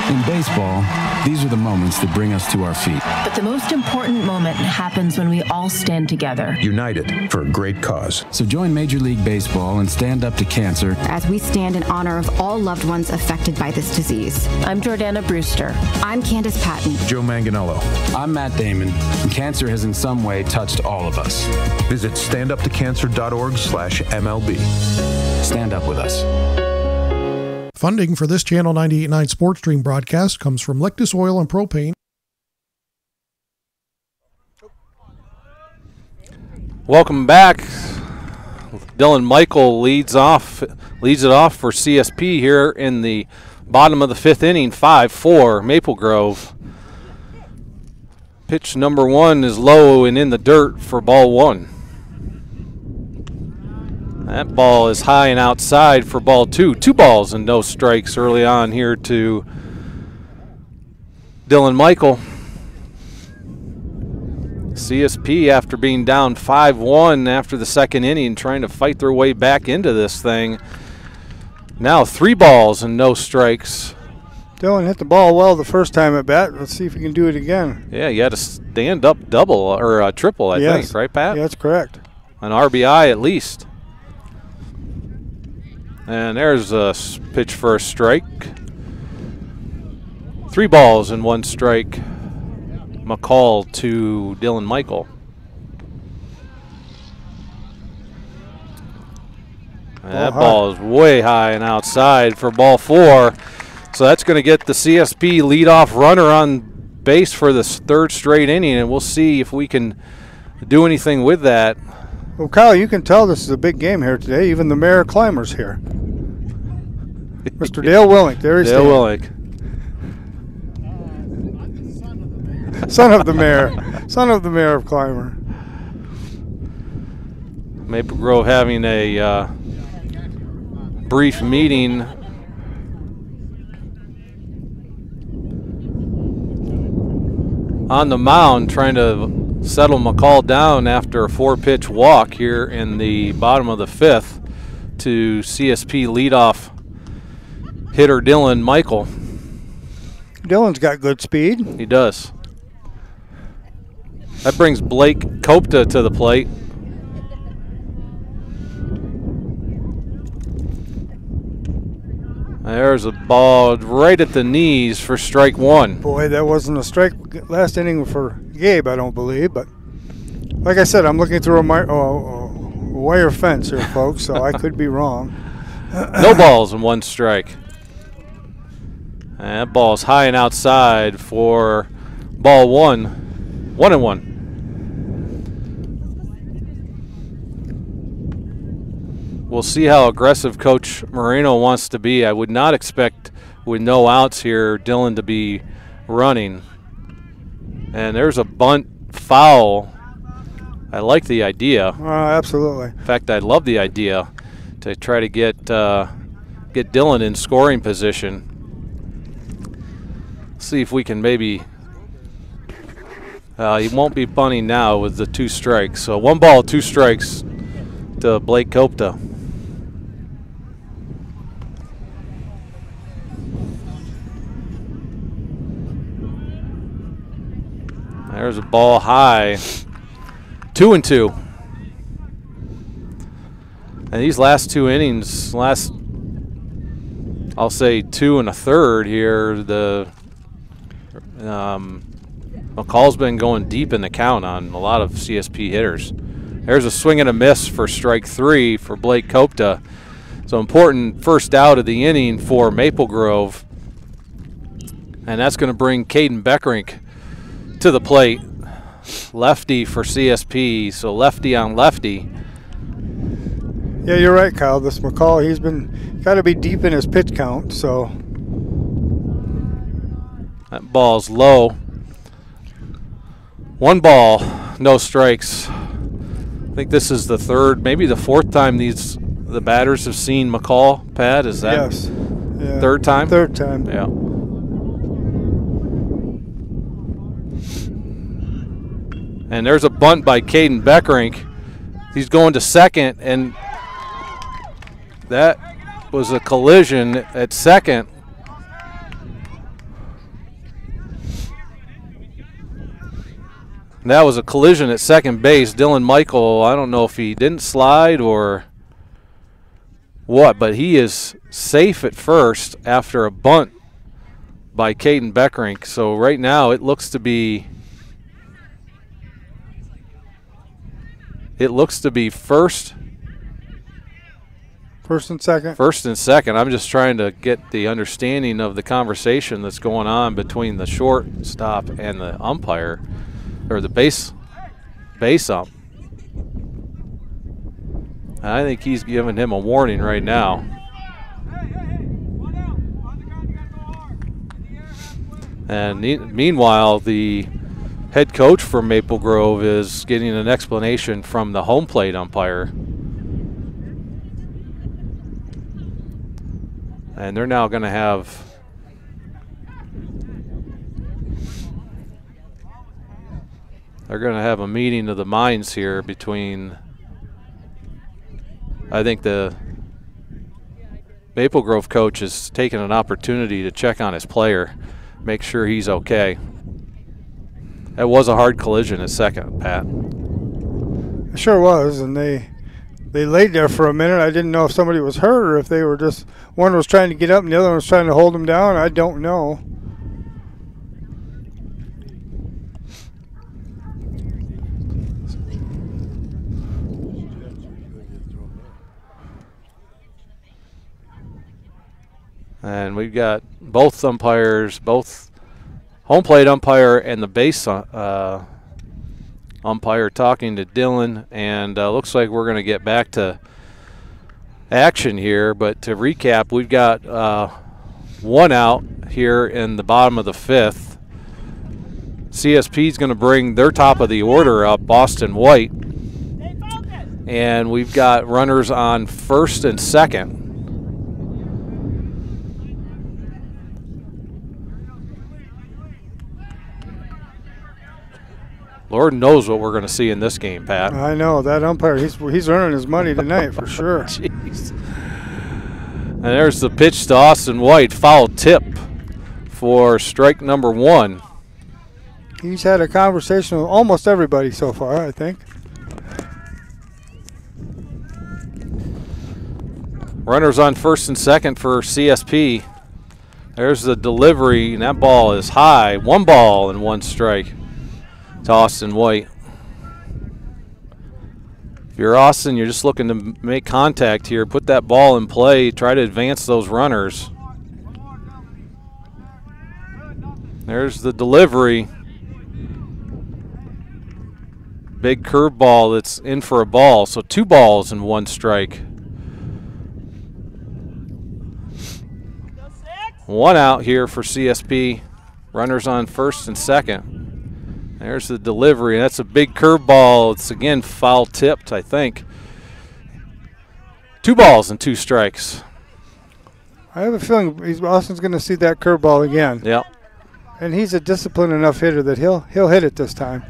[SPEAKER 6] In baseball, these are the moments that bring us to our feet.
[SPEAKER 7] But the most important moment happens when we all stand together.
[SPEAKER 8] United for a great cause.
[SPEAKER 6] So join Major League Baseball and stand up to cancer
[SPEAKER 9] as we stand in honor of all loved ones affected by this disease.
[SPEAKER 7] I'm Jordana Brewster.
[SPEAKER 9] I'm Candice Patton.
[SPEAKER 8] Joe Manganiello.
[SPEAKER 6] I'm Matt Damon. And cancer has in some way touched all of us.
[SPEAKER 8] Visit standuptocancer.org slash MLB.
[SPEAKER 6] Stand up with us.
[SPEAKER 1] Funding for this Channel 98.9 Sports Stream broadcast comes from Lictus Oil and Propane.
[SPEAKER 3] Welcome back. Dylan Michael leads off leads it off for CSP here in the bottom of the fifth inning, 5-4 Maple Grove. Pitch number one is low and in the dirt for ball one. That ball is high and outside for ball two. Two balls and no strikes early on here to Dylan Michael. CSP, after being down 5 1 after the second inning, trying to fight their way back into this thing. Now three balls and no strikes.
[SPEAKER 2] Dylan hit the ball well the first time at bat. Let's see if he can do it again.
[SPEAKER 3] Yeah, you had a stand up double or a triple, I
[SPEAKER 2] yes.
[SPEAKER 3] think, right, Pat?
[SPEAKER 2] Yeah, that's correct.
[SPEAKER 3] An RBI at least. And there's a pitch for a strike. Three balls and one strike. McCall to Dylan Michael. Ball that
[SPEAKER 2] high.
[SPEAKER 3] ball is way high and outside for ball four. So that's going to get the CSP leadoff runner on base for this third straight inning, and we'll see if we can do anything with that.
[SPEAKER 2] Well, Kyle, you can tell this is a big game here today. Even the mayor of Clymer's here. Mr. Dale Willink, there he
[SPEAKER 3] is.
[SPEAKER 2] Dale.
[SPEAKER 3] Willick.
[SPEAKER 2] Son of the mayor. Son of the mayor of Clymer.
[SPEAKER 3] Maple Grove having a uh, brief meeting. On the mound, trying to settle McCall down after a four pitch walk here in the bottom of the fifth to CSP leadoff hitter Dylan Michael.
[SPEAKER 2] Dylan's got good speed.
[SPEAKER 3] He does. That brings Blake Kopta to the plate. There's a ball right at the knees for strike one.
[SPEAKER 2] Boy, that wasn't a strike last inning for Gabe, I don't believe. But like I said, I'm looking through a, mi- oh, oh, wire fence here, folks, so I could be wrong.
[SPEAKER 3] No balls and one strike. And that ball's high and outside for ball one. One and one. We'll see how aggressive Coach Moreno wants to be. I would not expect, with no outs here, Dylan to be running. And there's a bunt foul. I like the idea.
[SPEAKER 2] Uh, absolutely.
[SPEAKER 3] In fact, I love the idea to try to get uh, get Dylan in scoring position. See if we can maybe. Uh, he won't be bunting now with the two strikes. So one ball, two strikes to Blake Kopta. There's a ball high. Two and two. And these last two innings, last I'll say two and a third here, the um, McCall's been going deep in the count on a lot of CSP hitters. There's a swing and a miss for strike three for Blake Kopta. So important first out of the inning for Maple Grove. And that's going to bring Caden Beckrink to the plate. Lefty for CSP, so lefty on lefty.
[SPEAKER 2] Yeah, you're right, Kyle. This McCall, he's been got to be deep in his pitch count. So
[SPEAKER 3] That ball's low. One ball, no strikes. I think this is the third, maybe the fourth time these the batters have seen McCall. Pat, is that
[SPEAKER 2] yes, yeah.
[SPEAKER 3] third time?
[SPEAKER 2] Third time.
[SPEAKER 3] Yeah. And there's a bunt by Caden Beckrink. He's going to second, and that was a collision at second. That was a collision at second base. Dylan Michael, I don't know if he didn't slide or what, but he is safe at first after a bunt by Caden Beckrink. So right now it looks to be it looks to be first
[SPEAKER 2] First and second.
[SPEAKER 3] first and second. I'm just trying to get the understanding of the conversation that's going on between the shortstop and the umpire or the base base ump. I think he's giving him a warning right now. And meanwhile, the head coach for Maple Grove is getting an explanation from the home plate umpire. And they're now going to have they're going to have a meeting of the minds here between I think the Maple Grove coach is taking an opportunity to check on his player, make sure he's okay. That was a hard collision at second, Pat.
[SPEAKER 2] It sure was, and they they laid there for a minute. I didn't know if somebody was hurt or if they were just one was trying to get up and the other one was trying to hold them down. I don't know.
[SPEAKER 3] And we've got both umpires, both home plate umpire and the base uh, umpire talking to Dylan. And uh, looks like we're going to get back to action here. But to recap, we've got uh, one out here in the bottom of the fifth. CSP is going to bring their top of the order up, Austin White. And we've got runners on first and second. Lord knows what we're going to see in this game, Pat.
[SPEAKER 2] I know that umpire. He's he's earning his money tonight for sure.
[SPEAKER 3] Jeez. And there's the pitch to Austin White, foul tip for strike number one.
[SPEAKER 2] He's had a conversation with almost everybody so far, I think.
[SPEAKER 3] Runners on first and second for CSP. There's the delivery, and that ball is high. One ball and one strike to Austin White. If you're Austin, you're just looking to make contact here, put that ball in play, try to advance those runners. There's the delivery. Big curveball that's in for a ball. So two balls and one strike. One out here for CSP. Runners on first and second. There's the delivery. And that's a big curveball. It's again foul tipped, I think. Two balls and two strikes.
[SPEAKER 2] I have a feeling he's, Austin's going to see that curveball again.
[SPEAKER 3] Yep.
[SPEAKER 2] And he's a disciplined enough hitter that he'll he'll hit it this time.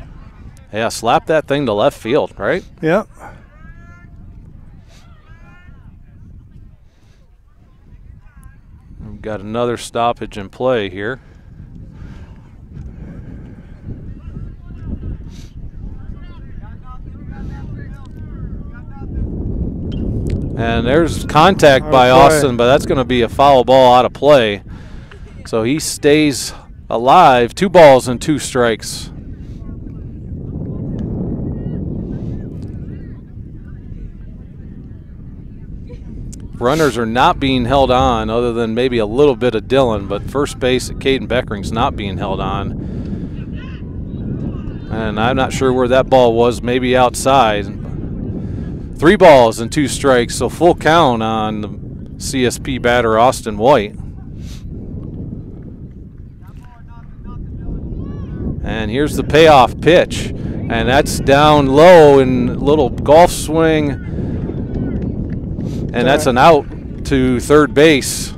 [SPEAKER 3] Yeah, slap that thing to left field, right?
[SPEAKER 2] Yep.
[SPEAKER 3] We've got another stoppage in play here. And there's contact by. Austin, but that's going to be a foul ball out of play. So he stays alive. Two balls and two strikes. Runners are not being held on, other than maybe a little bit of Dylan, but first base at Caden Beckrink's not being held on. And I'm not sure where that ball was, maybe outside. Three balls and two strikes, so full count on the CSP batter Austin White. And here's the payoff pitch. And that's down low in little golf swing. And that's an out to third base.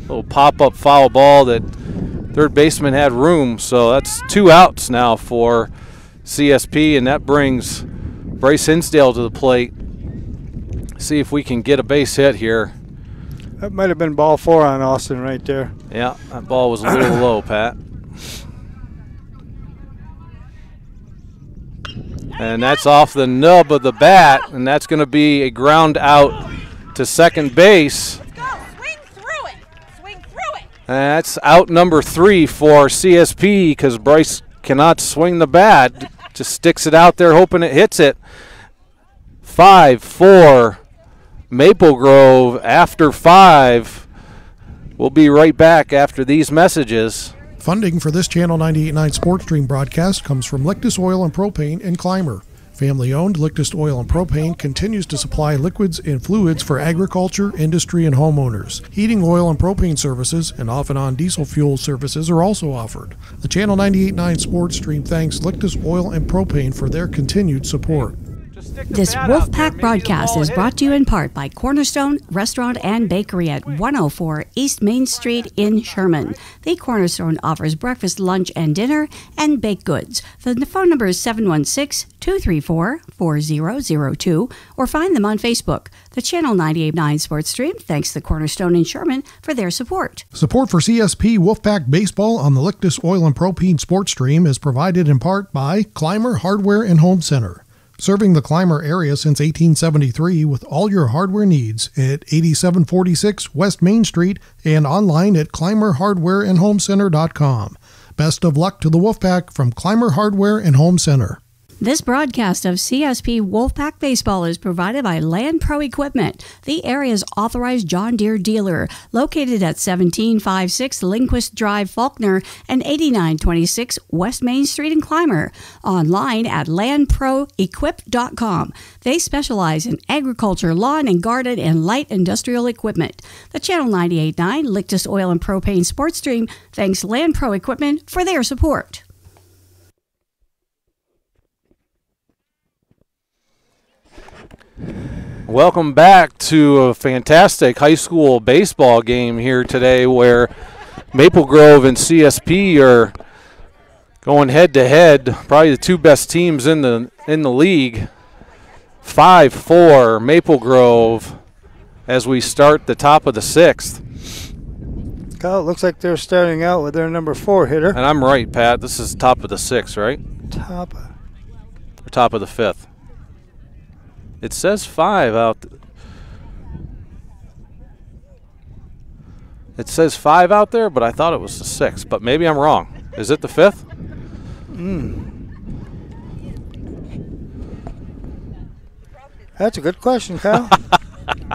[SPEAKER 3] Little pop up foul ball that third baseman had room. So that's two outs now for CSP. And that brings Bryce Hinsdale to the plate. See if we can get a base hit here.
[SPEAKER 2] That might have been ball four on Austin right there.
[SPEAKER 3] Yeah, that ball was a little low, Pat. And that's off the nub of the bat, and that's going to be a ground out to second base. That's out number three for CSP because Bryce cannot swing the bat. Just sticks it out there, hoping it hits it. Five, four, Maple Grove after five. We'll be right back after these messages.
[SPEAKER 1] Funding for this Channel 98.9 Sports Stream broadcast comes from Lictus Oil and Propane and Clymer. Family owned Lictus Oil and Propane continues to supply liquids and fluids for agriculture, industry, and homeowners. Heating oil and propane services and off and on diesel fuel services are also offered. The Channel 98.9 Sports Stream thanks Lictus Oil and Propane for their continued support.
[SPEAKER 4] This Wolfpack broadcast is brought to you in part by Cornerstone Restaurant and Bakery at 104 East Main Street in Sherman. The Cornerstone offers breakfast, lunch, and dinner and baked goods. The phone number is 716 234 4002 or find them on Facebook. The Channel 989 Sports Stream thanks the Cornerstone in Sherman for their support.
[SPEAKER 1] Support for CSP Wolfpack Baseball on the Lictus Oil and Propane Sports Stream is provided in part by Clymer Hardware and Home Center. Serving the Clymer area since 1873 with all your hardware needs at 8746 West Main Street and online at clymerhardwareandhomecenter.com. Best of luck to the Wolfpack from Clymer Hardware and Home Center.
[SPEAKER 4] This broadcast of CSP Wolfpack Baseball is provided by Landpro Equipment, the area's authorized John Deere dealer, located at 1756 Lindquist Drive, Falconer, and 8926 West Main Street in Clymer. Online at landproequip.com. They specialize in agriculture, lawn and garden, and light industrial equipment. The Channel 989 Lictus Oil and Propane Sports Stream thanks Landpro Equipment for their support.
[SPEAKER 3] Welcome back to a fantastic high school baseball game here today where Maple Grove and CSP are going head to head, probably the two best teams in the in the league. 5-4 Maple Grove as we start the top of the 6th.
[SPEAKER 2] Kyle, it looks like they're starting out with their number 4 hitter.
[SPEAKER 3] And I'm right, Pat. This is top of the 6th, right?
[SPEAKER 2] Top
[SPEAKER 3] or top of the 5th. It says five out. It says five out there, but I thought it was the six. But maybe I'm wrong. Is it the fifth?
[SPEAKER 2] Mm. That's a good question, Kyle.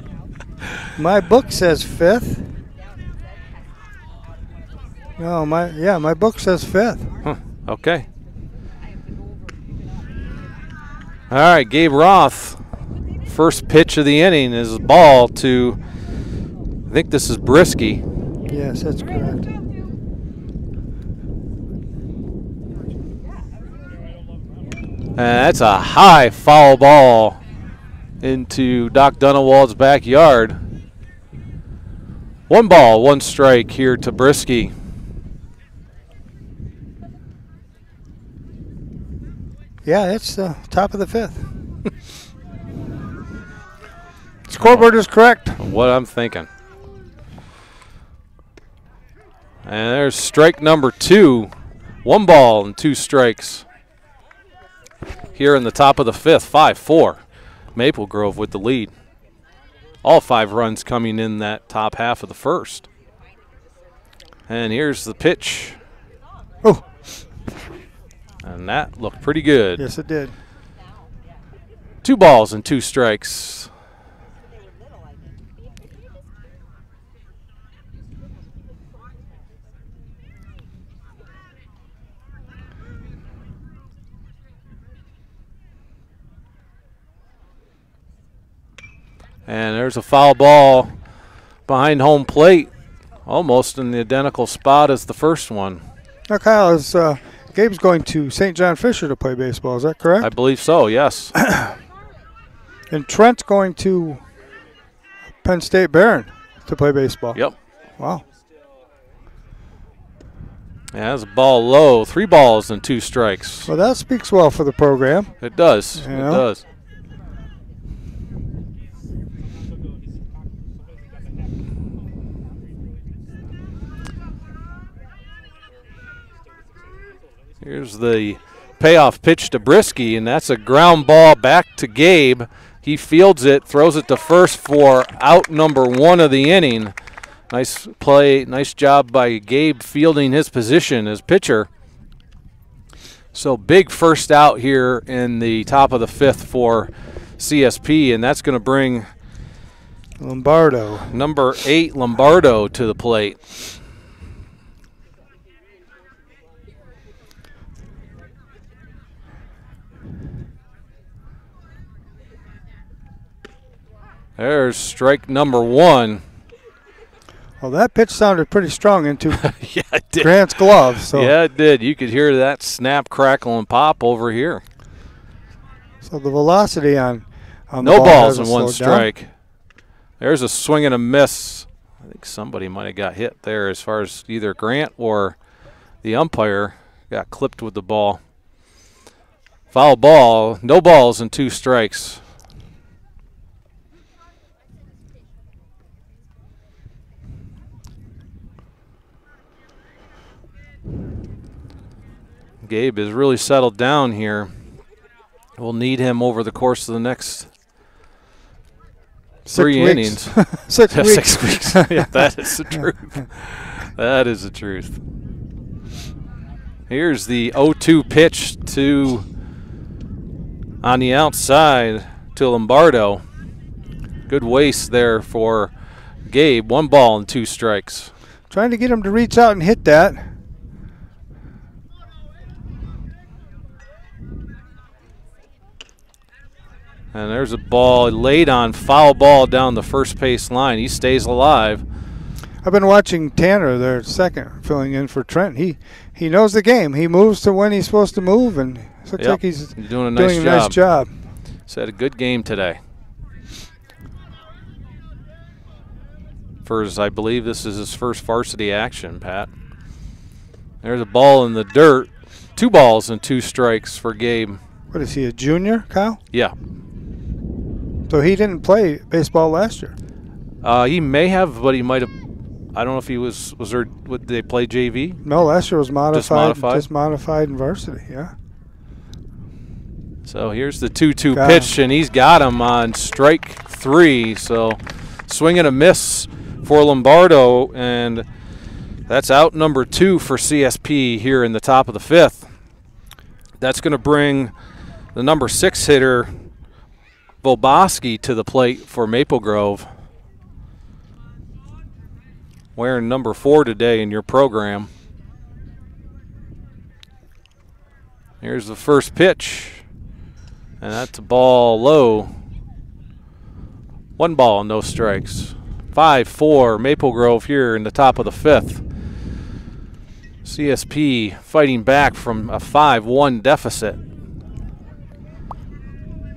[SPEAKER 2] my book says fifth. No, my yeah, my book says fifth.
[SPEAKER 3] Huh, okay. All right, Gabe Roth first pitch of the inning is a ball to, I think this is Brisky.
[SPEAKER 2] Yes, that's correct.
[SPEAKER 3] And that's a high foul ball into Doc Dunawald's backyard. One ball, one strike here to Brisky.
[SPEAKER 2] Yeah, it's the top of the fifth. Scoreboard is correct.
[SPEAKER 3] What I'm thinking. And there's strike number two. One ball and two strikes. Here in the top of the fifth, 5 4. Maple Grove with the lead. All five runs coming in that top half of the first. And here's the pitch.
[SPEAKER 2] Oh.
[SPEAKER 3] And that looked pretty good.
[SPEAKER 2] Yes, it did.
[SPEAKER 3] Two balls and two strikes. And there's a foul ball behind home plate, almost in the identical spot as the first one.
[SPEAKER 2] Now, Kyle, is uh, Gabe's going to St. John Fisher to play baseball. Is that correct?
[SPEAKER 3] I believe so. Yes.
[SPEAKER 2] and Trent's going to Penn State Behrend to play baseball.
[SPEAKER 3] Yep.
[SPEAKER 2] Wow.
[SPEAKER 3] Yeah, that's a ball low. Three balls and two strikes.
[SPEAKER 2] Well, that speaks well for the program.
[SPEAKER 3] It does.
[SPEAKER 2] You
[SPEAKER 3] it
[SPEAKER 2] know?
[SPEAKER 3] does. Here's the payoff pitch to Brisky, and that's a ground ball back to Gabe. He fields it, throws it to first for out number one of the inning. Nice play, nice job by Gabe fielding his position as pitcher. So big first out here in the top of the fifth for CSP, and that's going to bring
[SPEAKER 2] Lombardo,
[SPEAKER 3] number eight Lombardo, to the plate. There's strike number one.
[SPEAKER 2] Well, that pitch sounded pretty strong into
[SPEAKER 3] yeah.
[SPEAKER 2] Grant's glove. So
[SPEAKER 3] yeah, it did. You could hear that snap, crackle, and pop over here.
[SPEAKER 2] So the velocity on, on
[SPEAKER 3] no
[SPEAKER 2] ball
[SPEAKER 3] balls in one
[SPEAKER 2] down.
[SPEAKER 3] strike. There's a swing and a miss. I think somebody might have got hit there as far as either Grant or the umpire got clipped with the ball. Foul ball, no balls and two strikes. Gabe has really settled down here. We'll need him over the course of the next
[SPEAKER 2] Six
[SPEAKER 3] three
[SPEAKER 2] weeks.
[SPEAKER 3] innings.
[SPEAKER 2] Six
[SPEAKER 3] Yeah,
[SPEAKER 2] weeks.
[SPEAKER 3] Six weeks. yeah, that is the truth. That is the truth. Here's the 0-2 pitch to on the outside to Lombardo. Good waste there for Gabe. One ball and two strikes.
[SPEAKER 2] Trying to get him to reach out and hit that.
[SPEAKER 3] And there's a ball laid on foul ball down the first base line. He stays alive.
[SPEAKER 2] I've been watching Tanner, their second, filling in for Trent. He he knows the game. He moves to when he's supposed to move, and it looks
[SPEAKER 3] Yep.
[SPEAKER 2] like he's
[SPEAKER 3] He's doing a nice
[SPEAKER 2] doing a
[SPEAKER 3] job.
[SPEAKER 2] nice job.
[SPEAKER 3] He's had a good game today. First, I believe this is his first varsity action, Pat. There's a ball in the dirt. Two balls and two strikes for Gabe.
[SPEAKER 2] What is he, a junior, Kyle?
[SPEAKER 3] Yeah.
[SPEAKER 2] So he didn't play baseball last year.
[SPEAKER 3] Uh, he may have, but he might have. I don't know if he was. Was there? Would they play JV?
[SPEAKER 2] No, last year was modified.
[SPEAKER 3] modified?
[SPEAKER 2] Just modified in varsity, yeah.
[SPEAKER 3] So here's the 2 2
[SPEAKER 2] Got
[SPEAKER 3] pitch, and he's got him on strike three. So swing and a miss for Lombardo, and that's out number two for CSP here in the top of the fifth. That's going to bring the number six hitter, Volboski, to the plate for Maple Grove. Wearing number four today in your program. Here's the first pitch. And that's a ball low. One ball, no strikes. 5 4, Maple Grove here in the top of the fifth. CSP fighting back from a 5 1 deficit.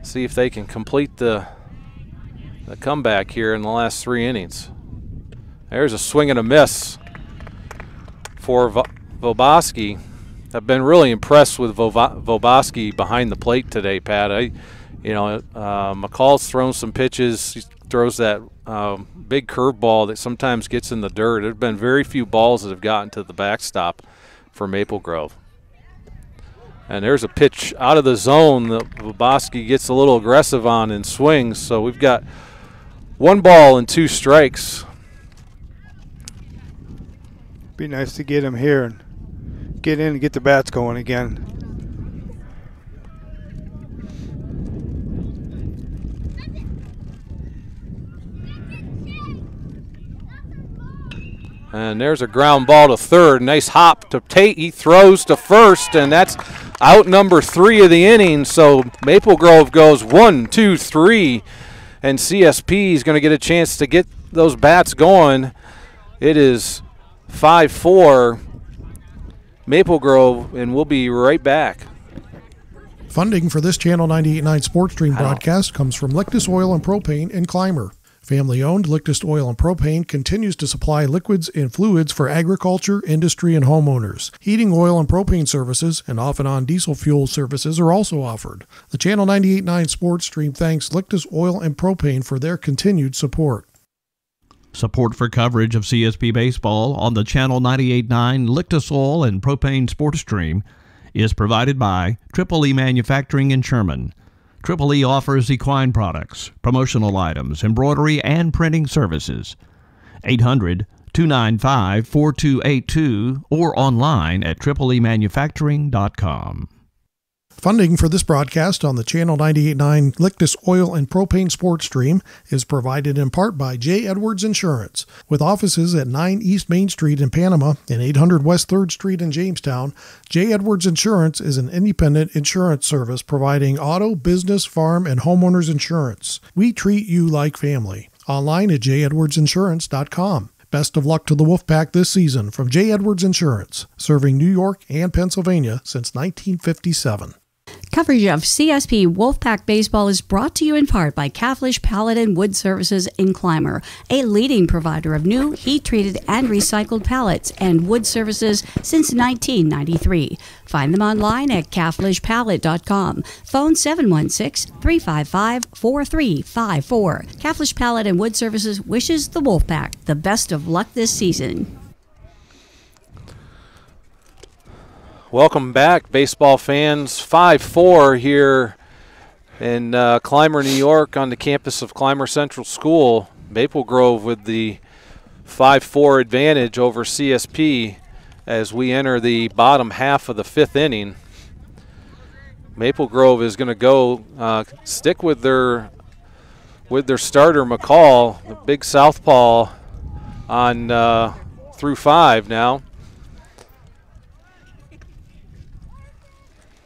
[SPEAKER 3] See if they can complete the, the comeback here in the last three innings. There's a swing and a miss for Vo- Voboski. I've been really impressed with Voboski behind the plate today, Pat. I, you know, uh, McCall's thrown some pitches. He throws that um, big curveball that sometimes gets in the dirt. There have been very few balls that have gotten to the backstop for Maple Grove. And there's a pitch out of the zone that Voboski gets a little aggressive on and swings. So we've got one ball and two strikes.
[SPEAKER 2] Be nice to get him here and get in and get the bats going again.
[SPEAKER 3] And there's a ground ball to third. Nice hop to Tate. He throws to first, and that's out number three of the inning. So Maple Grove goes one, two, three, and CSP is going to get a chance to get those bats going. It is 5 4 Maple Grove, and we'll be right back.
[SPEAKER 1] Funding for this Channel 98.9 Sports Stream broadcast comes from Lictus Oil and Propane in Clymer. Family owned Lictus Oil and Propane continues to supply liquids and fluids for agriculture, industry, and homeowners. Heating oil and propane services and off and on diesel fuel services are also offered. The Channel 98.9 Sports Stream thanks Lictus Oil and Propane for their continued support.
[SPEAKER 5] Support for coverage of CSP baseball on the Channel 98.9 Lictus Oil and Propane Sports Stream is provided by Triple E Manufacturing in Sherman. Triple E offers equine products, promotional items, embroidery, and printing services. 800 295 4282 or online at tripleemanufacturing.com.
[SPEAKER 1] Funding for this broadcast on the Channel 98.9 Lictus Oil and Propane Sports Stream is provided in part by J. Edwards Insurance. With offices at 9 East Main Street in Panama and 800 West 3rd Street in Jamestown, J. Edwards Insurance is an independent insurance service providing auto, business, farm, and homeowners insurance. We treat you like family. Online at jedwardsinsurance.com. Best of luck to the Wolfpack this season from J. Edwards Insurance, serving New York and Pennsylvania since 1957.
[SPEAKER 4] Coverage of CSP Wolfpack Baseball is brought to you in part by Caflisch Pallet and Wood Services in Clymer, a leading provider of new heat treated and recycled pallets and wood services since 1993. Find them online at caflischpallet.com. Phone 716 355 4354. Caflisch Pallet and Wood Services wishes the Wolfpack the best of luck this season.
[SPEAKER 3] Welcome back, baseball fans. 5 4 here in uh, Clymer, New York, on the campus of Clymer Central School. Maple Grove with the 5 4 advantage over CSP as we enter the bottom half of the fifth inning. Maple Grove is going to go uh, stick with their with their starter McCall, the big southpaw, on uh, through five now.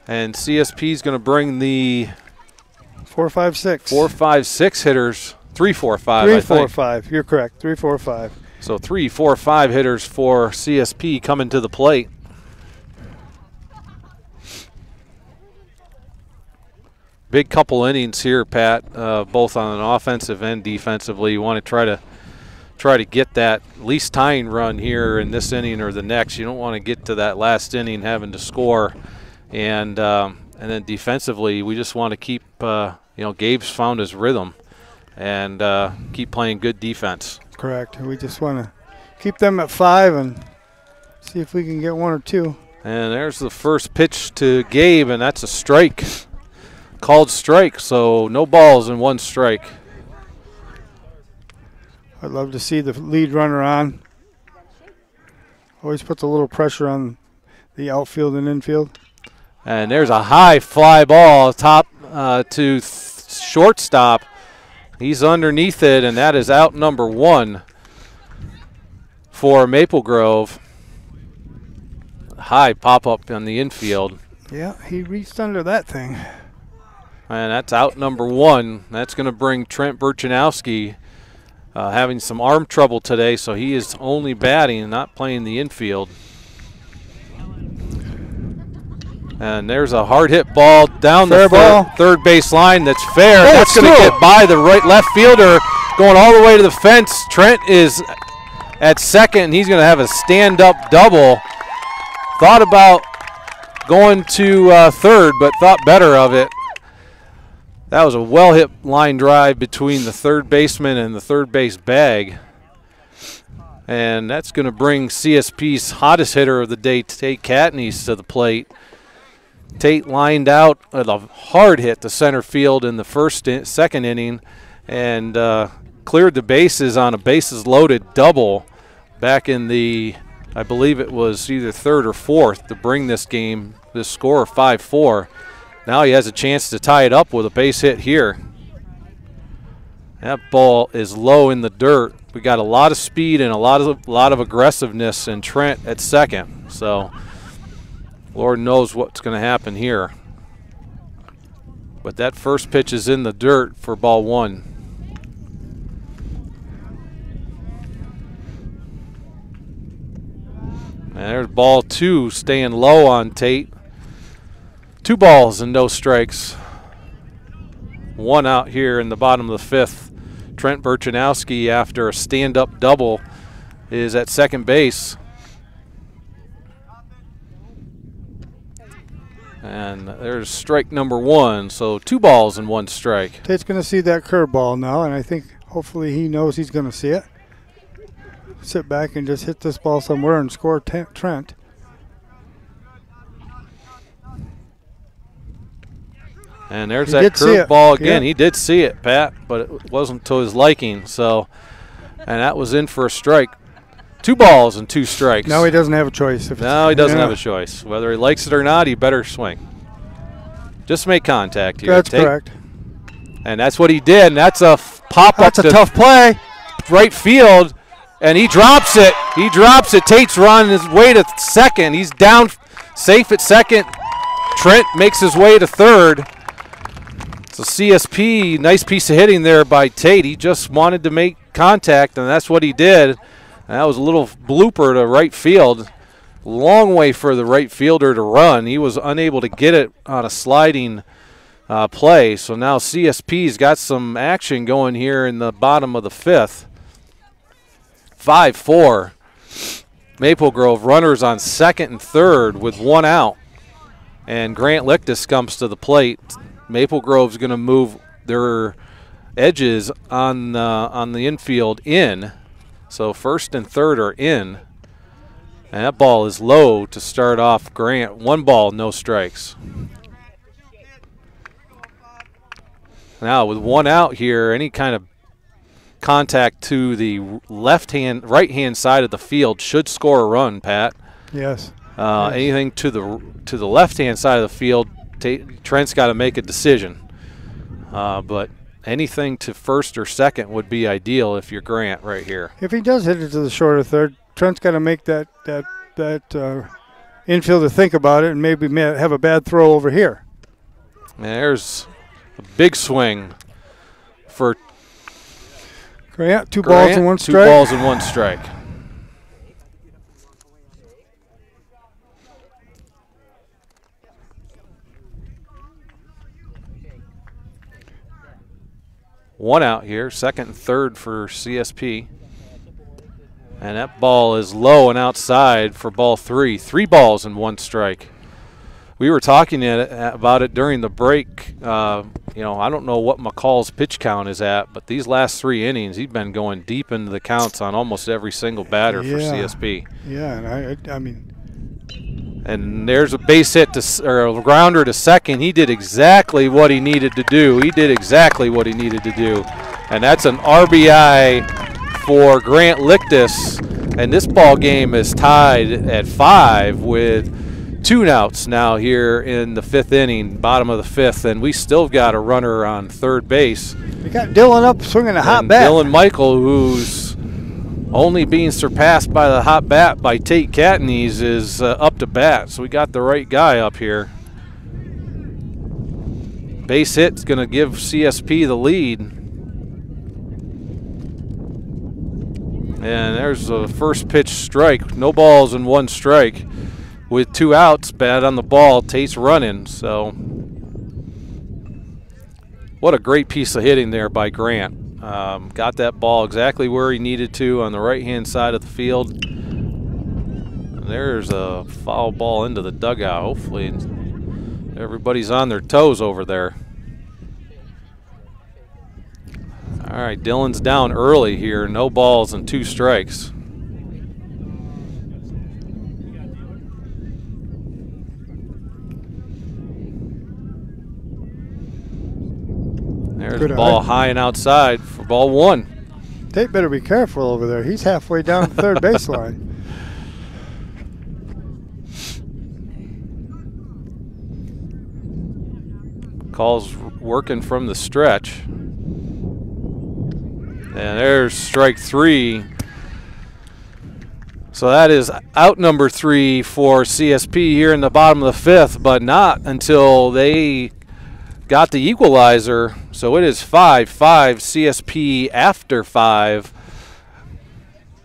[SPEAKER 3] And CSP is going to bring the
[SPEAKER 2] four, five, six,
[SPEAKER 3] four, five, six hitters. Three, four, five.
[SPEAKER 2] Three,
[SPEAKER 3] I
[SPEAKER 2] four,
[SPEAKER 3] think.
[SPEAKER 2] five. You're correct. Three, four, five.
[SPEAKER 3] So three, four, five hitters for CSP coming to the plate. Big couple innings here, Pat, uh, both on an offensive and defensively. You want to try to try to get that least tying run here in this inning or the next. You don't want to get to that last inning having to score, and um, and then defensively, we just want to keep. Uh, you know, Gabe's found his rhythm, and uh, keep playing good defense.
[SPEAKER 2] Correct. We just want to keep them at five and see if we can get one or two.
[SPEAKER 3] And there's the first pitch to Gabe, and that's a strike. Called strike, so no balls and one strike.
[SPEAKER 2] I'd love to see the lead runner on. Always puts a little pressure on the outfield and infield.
[SPEAKER 3] And there's a high fly ball top uh, to shortstop. He's underneath it, and that is out number one for Maple Grove. High pop up on the infield.
[SPEAKER 2] Yeah, he reached under that thing.
[SPEAKER 3] And that's out number one. That's going to bring Trent Burchanowski uh, having some arm trouble today, so he is only batting, and not playing the infield. And there's a hard hit ball down
[SPEAKER 2] Fair
[SPEAKER 3] the
[SPEAKER 2] ball.
[SPEAKER 3] third, third base line. That's fair.
[SPEAKER 2] Oh,
[SPEAKER 3] that's going to get by the right left fielder, going all the way to the fence. Trent is at second. and He's going to have a stand-up double. Thought about going to uh, third, but thought better of it. That was a well hit line drive between the third baseman and the third base bag. And that's going to bring CSP's hottest hitter of the day, Tate Catanese, to the plate. Tate lined out a hard hit to center field in the first in, second inning and uh, cleared the bases on a bases loaded double back in the, I believe it was either third or fourth to bring this game, this score 5 4. Now he has a chance to tie it up with a base hit here. That ball is low in the dirt. We got a lot of speed and a lot of a lot of aggressiveness in Trent at second. So Lord knows what's going to happen here. But that first pitch is in the dirt for ball one. And there's ball two staying low on Tate. Two balls and no strikes. One out here in the bottom of the fifth. Trent Burchanowski, after a stand up double, is at second base. And there's strike number one. So two balls and one strike.
[SPEAKER 2] Tate's going to see that curveball now, and I think hopefully he knows he's going to see it. Sit back and just hit this ball somewhere and score Trent.
[SPEAKER 3] And there's
[SPEAKER 2] He
[SPEAKER 3] that
[SPEAKER 2] did see it.
[SPEAKER 3] curveball again.
[SPEAKER 2] Yeah.
[SPEAKER 3] He did see it, Pat, but it wasn't to his liking. So, and that was in for a strike. Two balls and two strikes.
[SPEAKER 2] No, he doesn't have a choice. If
[SPEAKER 3] No, he doesn't
[SPEAKER 2] yeah.
[SPEAKER 3] have a choice. Whether he likes it or not, he better swing. Just make contact here.
[SPEAKER 2] That's
[SPEAKER 3] Take-
[SPEAKER 2] correct.
[SPEAKER 3] And that's what he did. And that's a pop
[SPEAKER 2] That's
[SPEAKER 3] up That's
[SPEAKER 2] a
[SPEAKER 3] to
[SPEAKER 2] tough play.
[SPEAKER 3] right field, and he drops it. He drops it. Tate's running his way to second. He's down safe at second. Trent makes his way to third. So CSP, nice piece of hitting there by Tate. He just wanted to make contact, and that's what he did. That was a little blooper to right field. Long way for the right fielder to run. He was unable to get it on a sliding uh, play. So now CSP's got some action going here in the bottom of the fifth. 5 4. Maple Grove runners on second and third with one out. And Grant Lictus comes to the plate. Maple Grove's going to move their edges on uh, on the infield in. So first and third are in. And that ball is low to start off Grant. One ball, no strikes. Now with one out here, any kind of contact to the left hand, right hand side of the field should score a run. Pat.
[SPEAKER 2] Yes.
[SPEAKER 3] Uh, Anything to the to the left hand side of the field Trent's got to make a decision. Uh, but anything to first or second would be ideal if you're Grant right here.
[SPEAKER 2] If he does hit it to the shorter third, Trent's got to make that that that uh, infielder think about it and maybe have a bad throw over here.
[SPEAKER 3] there's a big swing for
[SPEAKER 2] Grant. Two
[SPEAKER 3] Grant,
[SPEAKER 2] balls and one strike.
[SPEAKER 3] Two balls and one strike. One out here, second and third for CSP. And that ball is low and outside for ball three. Three balls and one strike. We were talking about it during the break. Uh, you know, I don't know what McCall's pitch count is at, but these last three innings, he's been going deep into the counts on almost every single batter
[SPEAKER 2] yeah.
[SPEAKER 3] for CSP.
[SPEAKER 2] Yeah, and I, I mean,
[SPEAKER 3] and there's a base hit to or a grounder to second. He did exactly what he needed to do. He did exactly what he needed to do, and that's an RBI for Grant Lictus. And this ball game is tied at five with two outs now here in the fifth inning, bottom of the fifth, and we still got a runner on third base.
[SPEAKER 2] We got Dylan up swinging a hot bat.
[SPEAKER 3] Dylan Michael, who's only being surpassed by the hot bat by Tate Catanese, is uh, up to bat. So we got the right guy up here. Base hit's going to give CSP the lead. And there's a first pitch strike. No balls and one strike. With two outs, bad on the ball. Tate's running. So, what a great piece of hitting there by Grant. Um, got that ball exactly where he needed to on the right hand side of the field. There's a foul ball into the dugout. Hopefully, everybody's on their toes over there. All right, Dylan's down early here. No balls and two strikes. There's
[SPEAKER 2] Good
[SPEAKER 3] ball
[SPEAKER 2] eye.
[SPEAKER 3] high and outside for ball one.
[SPEAKER 2] Tate better be careful over there. He's halfway down the third baseline.
[SPEAKER 3] Calls working from the stretch. And there's strike three. So that is out number three for CSP here in the bottom of the fifth, but not until they got the equalizer. So it is 5 5 CSP after 5.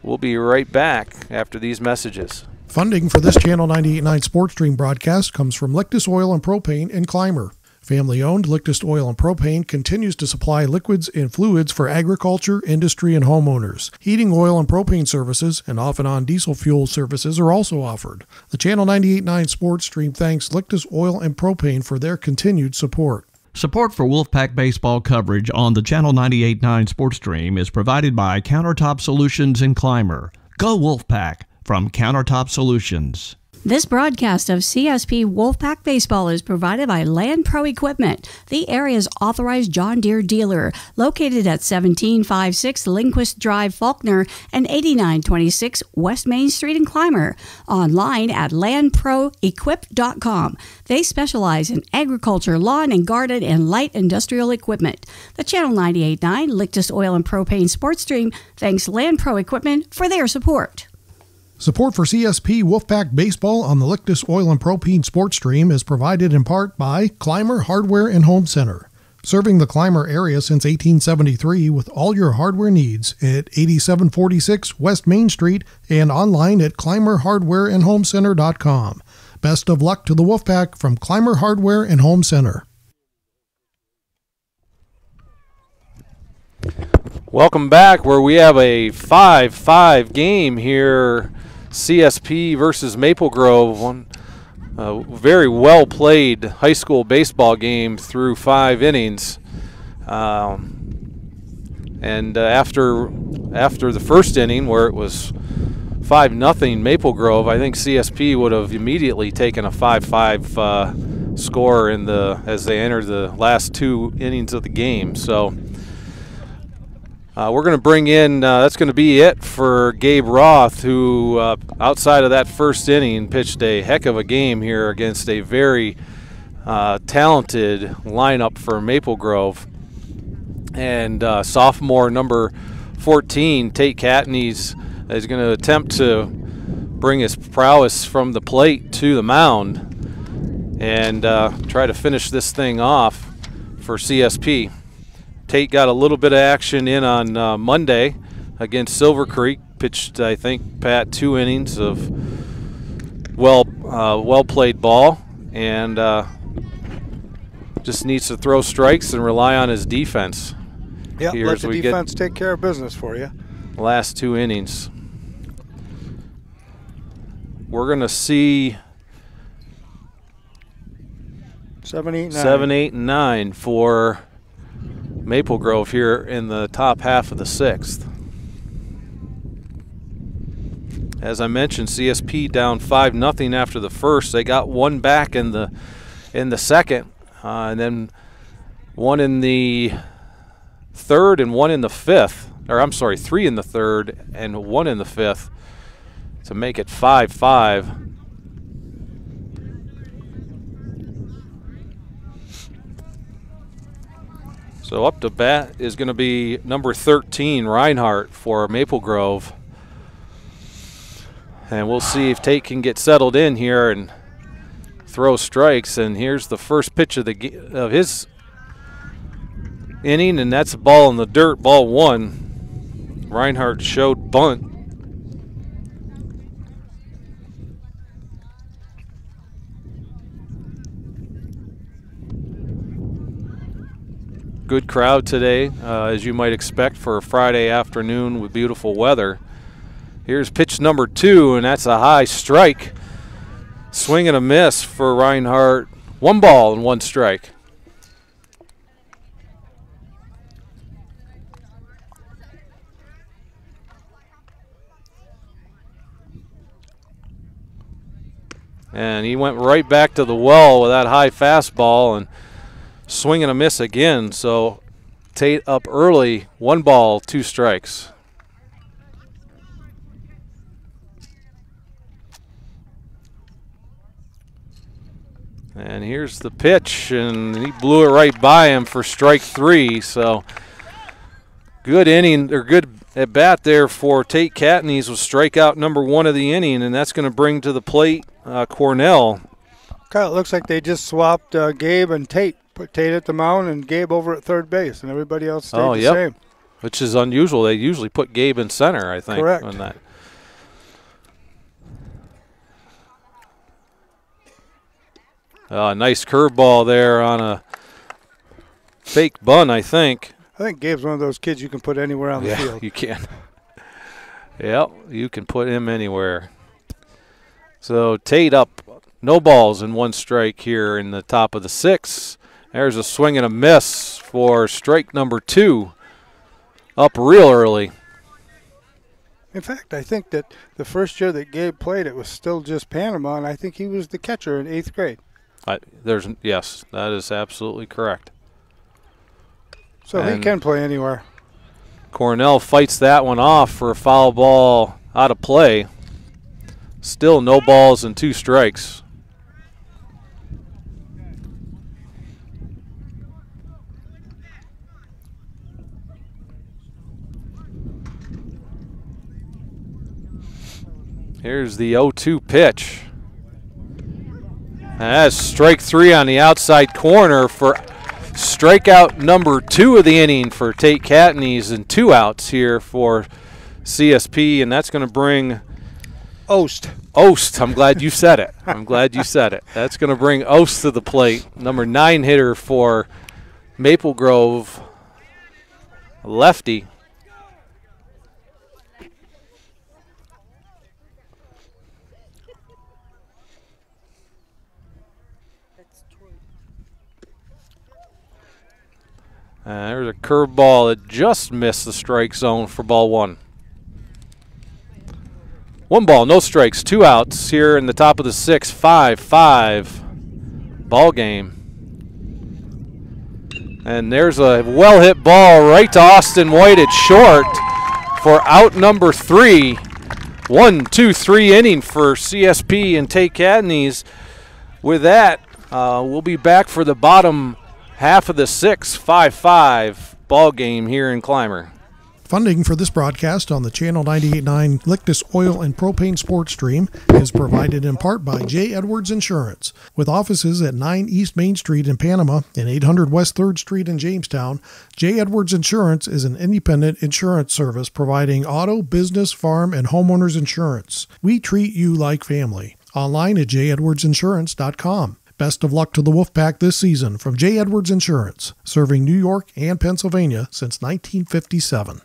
[SPEAKER 3] We'll be right back after these messages.
[SPEAKER 1] Funding for this Channel 98.9 Sports Stream broadcast comes from Lictus Oil and Propane in Clymer. Family owned Lictus Oil and Propane continues to supply liquids and fluids for agriculture, industry, and homeowners. Heating oil and propane services and off and on diesel fuel services are also offered. The Channel 98.9 Sports Stream thanks Lictus Oil and Propane for their continued support.
[SPEAKER 5] Support for Wolfpack baseball coverage on the Channel 98.9 Sports Stream is provided by Countertop Solutions in Clymer. Go Wolfpack from Countertop Solutions.
[SPEAKER 4] This broadcast of CSP Wolfpack Baseball is provided by Landpro Equipment, the area's authorized John Deere dealer, located at 1756 Lindquist Drive, Falconer, and 8926 West Main Street in Clymer. Online at landproequip.com. They specialize in agriculture, lawn and garden, and light industrial equipment. The Channel 98.9 Lictus Oil and Propane Sports Stream thanks Landpro Equipment for their support.
[SPEAKER 1] Support for CSP Wolfpack Baseball on the Lictus Oil and Propane Sports Stream is provided in part by Clymer Hardware and Home Center, serving the Clymer area since 1873 with all your hardware needs at 8746 West Main Street and online at clymerhardwareandhomecenter.com. Best of luck to the Wolfpack from Clymer Hardware and Home Center.
[SPEAKER 3] Welcome back, where we have a 5 5 game here CSP versus Maple Grove. One uh, very well played high school baseball game through five innings. Um, and uh, after after the first inning, where it was five nothing Maple Grove, I think CSP would have immediately taken a five five uh, score in the as they entered the last two innings of the game. So. Uh, we're going to bring in, uh, that's going to be it for Gabe Roth, who, uh, outside of that first inning, pitched a heck of a game here against a very uh, talented lineup for Maple Grove. And uh, sophomore number 14, Tate Catanese, is going to attempt to bring his prowess from the plate to the mound and uh, try to finish this thing off for CSP. Tate got a little bit of action in on uh, Monday against Silver Creek. Pitched, I think, Pat two innings of well, uh, well played ball, and uh, just needs to throw strikes and rely on his defense.
[SPEAKER 2] Yeah, let the defense take care of business for you.
[SPEAKER 3] last two innings. We're gonna see
[SPEAKER 2] Seven, eight, nine.
[SPEAKER 3] seven, eight, and nine for Maple Grove here in the top half of the sixth. As I mentioned, CSP down five nothing after the first. They got one back in the in the second, uh, and then one in the third and one in the fifth. Or I'm sorry, three in the third and one in the fifth to make it five five. So up to bat is going to be number 13, Reinhardt for Maple Grove. And we'll see if Tate can get settled in here and throw strikes. And here's the first pitch of the of his inning, and that's a ball in the dirt, ball one. Reinhardt showed bunt. Good crowd today, uh, as you might expect for a Friday afternoon with beautiful weather. Here's pitch number two, and that's a high strike. Swing and a miss for Reinhardt. One ball and one strike. And he went right back to the well with that high fastball and swing and a miss again. So Tate up early, one ball, two strikes. And here's the pitch, and he blew it right by him for strike three. So good inning or good at bat there for Tate Catanese was strikeout number one of the inning, and that's going to bring to the plate uh, Cornell.
[SPEAKER 2] Kind of looks like they just swapped uh, Gabe and Tate. Put Tate at the mound and Gabe over at third base, and everybody else stayed
[SPEAKER 3] Oh,
[SPEAKER 2] the
[SPEAKER 3] yep.
[SPEAKER 2] same.
[SPEAKER 3] which is unusual. They usually put Gabe in center, I think.
[SPEAKER 2] Correct.
[SPEAKER 3] On that. Uh, nice curveball there on a fake bun, I think.
[SPEAKER 2] I think Gabe's one of those kids you can put anywhere on the
[SPEAKER 3] yeah,
[SPEAKER 2] field.
[SPEAKER 3] you can. yep, you can put him anywhere. So Tate up, no balls and one strike here in the top of the sixth. There's a swing and a miss for strike number two. Up real early.
[SPEAKER 2] In fact, I think that the first year that Gabe played, it was still just Panama, and I think he was the catcher in eighth grade.
[SPEAKER 3] I, there's yes, that is absolutely correct.
[SPEAKER 2] So he can play anywhere.
[SPEAKER 3] Cornell fights that one off for a foul ball out of play. Still no balls and two strikes. Here's the 0 2 pitch. And that's strike three on the outside corner for strikeout number two of the inning for Tate Catanese and two outs here for CSP, and that's going to bring
[SPEAKER 2] Oast.
[SPEAKER 3] Oast. I'm glad you said it. I'm glad you said it. That's going to bring Oast to the plate, number nine hitter for Maple Grove, lefty. Uh, there's a curveball that just missed the strike zone for ball one. One ball, no strikes, two outs here in the top of the sixth, five, five ball game. And there's a well hit ball right to Austin White at short for out number three. One, two, three inning for CSP and Tate Catanese. With that, Uh, we'll be back for the bottom half of the six, 5 5 ball game here in Clymer.
[SPEAKER 1] Funding for this broadcast on the Channel 989 Lictus Oil and Propane Sports Stream is provided in part by J. Edwards Insurance. With offices at 9 East Main Street in Panama and 800 West 3rd Street in Jamestown, J. Edwards Insurance is an independent insurance service providing auto, business, farm, and homeowners insurance. We treat you like family. Online at jedwardsinsurance.com. Best of luck to the Wolfpack this season from J. Edwards Insurance, serving New York and Pennsylvania since 1957.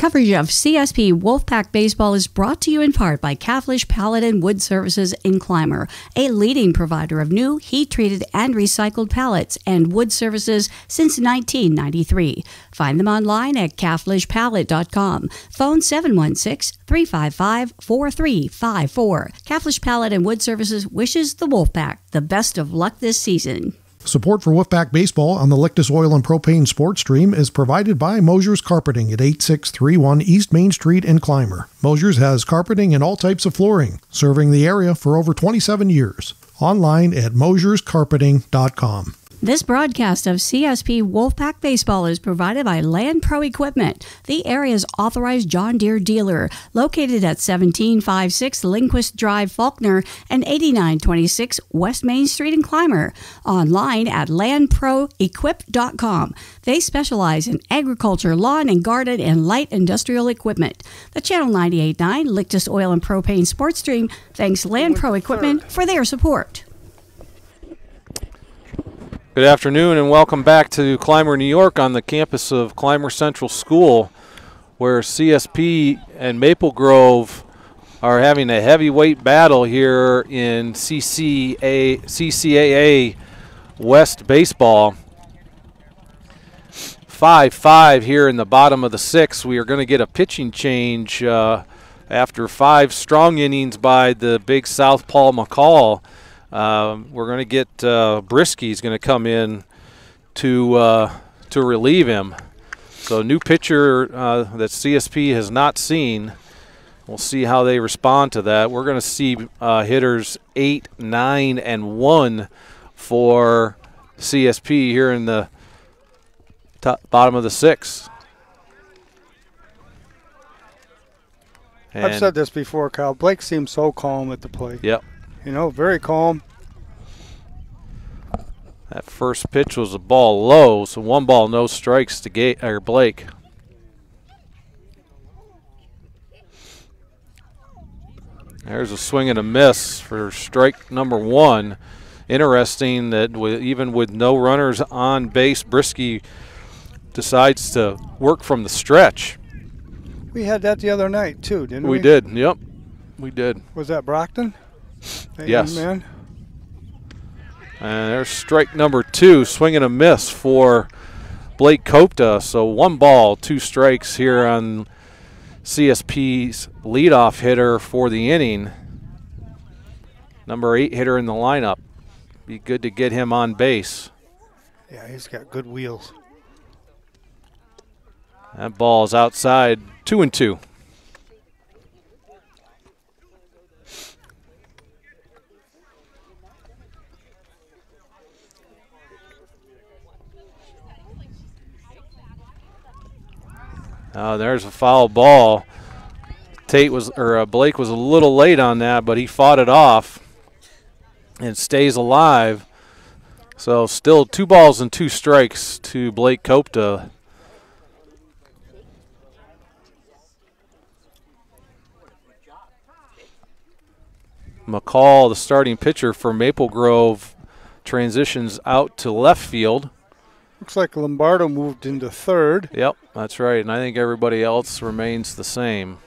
[SPEAKER 4] Coverage of CSP Wolfpack Baseball is brought to you in part by Caflisch Pallet and Wood Services in Clymer, a leading provider of new heat treated and recycled pallets and wood services since 1993. Find them online at caflischpallet.com. Phone 716 355 4354. Caflisch Pallet and Wood Services wishes the Wolfpack the best of luck this season.
[SPEAKER 1] Support for Wolfpack Baseball on the Lictus Oil and Propane Sports Stream is provided by Mosher's Carpeting at 8631 East Main Street in Clymer. Mosher's has carpeting and all types of flooring, serving the area for over 27 years. Online at mosherscarpeting.com.
[SPEAKER 4] This broadcast of CSP Wolfpack Baseball is provided by Landpro Equipment, the area's authorized John Deere dealer, located at 1756 Lindquist Drive, Falconer, and 8926 West Main Street in Clymer. Online at landproequip.com. They specialize in agriculture, lawn and garden, and light industrial equipment. The Channel 989 Lictus Oil and Propane Sports Stream thanks Landpro Equipment for their support.
[SPEAKER 3] Good afternoon and welcome back to Clymer, New York on the campus of Clymer Central School where CSP and Maple Grove are having a heavyweight battle here in CCA, CCAA West Baseball. 5-5 here in the bottom of the sixth. We are going to get a pitching change uh, after five strong innings by the big southpaw McCall. Um, we're going to get uh, Brisky's going to come in to uh, to relieve him. So new pitcher uh, that CSP has not seen. We'll see how they respond to that. We're going to see uh, hitters eight, nine, and one for CSP here in the top, bottom of the sixth.
[SPEAKER 2] I've said this before, Kyle. Blake seems so calm at the plate.
[SPEAKER 3] Yep.
[SPEAKER 2] You know, very calm.
[SPEAKER 3] That first pitch was a ball low, so one ball, no strikes to Gate or Blake. There's a swing and a miss for strike number one. Interesting that even with no runners on base, Brisky decides to work from the stretch.
[SPEAKER 2] We had that the other night too, didn't we?
[SPEAKER 3] We did. Yep, we did.
[SPEAKER 2] Was that Brocton?
[SPEAKER 3] Yes.
[SPEAKER 2] Man?
[SPEAKER 3] And there's strike number two, swing and a miss for Blake Kopta. So one ball, two strikes here on CSP's leadoff hitter for the inning. Number eight hitter in the lineup. Be good to get him on base.
[SPEAKER 2] Yeah, he's got good wheels.
[SPEAKER 3] That ball is outside, two and two. Uh, there's a foul ball. Tate was or uh, Blake was a little late on that, but he fought it off and stays alive. So still two balls and two strikes to Blake Copta. McCall, the starting pitcher for Maple Grove, transitions out to left field.
[SPEAKER 2] Looks like Lombardo moved into third.
[SPEAKER 3] Yep, that's right. And I think everybody else remains the same.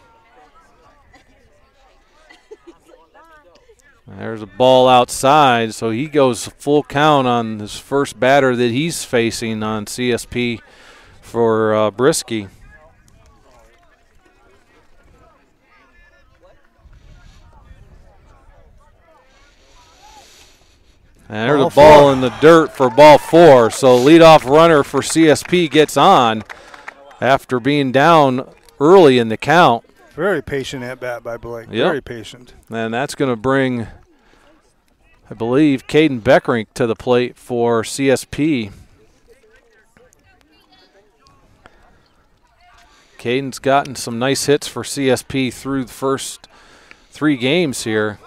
[SPEAKER 3] There's a ball outside, so he goes full count on his first batter that he's facing on CSP for uh, Brisky. And there's
[SPEAKER 2] ball
[SPEAKER 3] a ball
[SPEAKER 2] four.
[SPEAKER 3] in the dirt for ball four. So leadoff runner for CSP gets on after being down early in the count.
[SPEAKER 2] Very patient at bat by Blake.
[SPEAKER 3] Yep.
[SPEAKER 2] Very patient.
[SPEAKER 3] And that's going to bring I believe, Caden Beckrink to the plate for CSP. Caden's gotten some nice hits for CSP through the first three games here,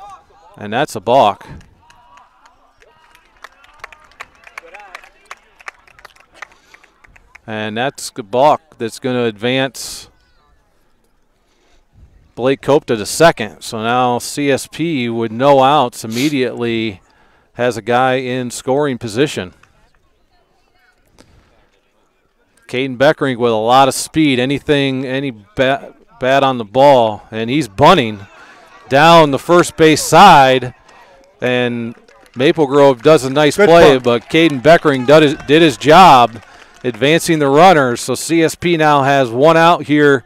[SPEAKER 3] and that's a balk. And that's balk that's going to advance Blake Cope to the second. So now CSP with no outs immediately has a guy in scoring position. Caden Beckrink with a lot of speed, anything, any bat, bat on the ball, and he's bunting down the first base side, and Maple Grove does a nice
[SPEAKER 2] Good
[SPEAKER 3] play, but Caden Beckrink did his, did his job advancing the runners. So CSP now has one out here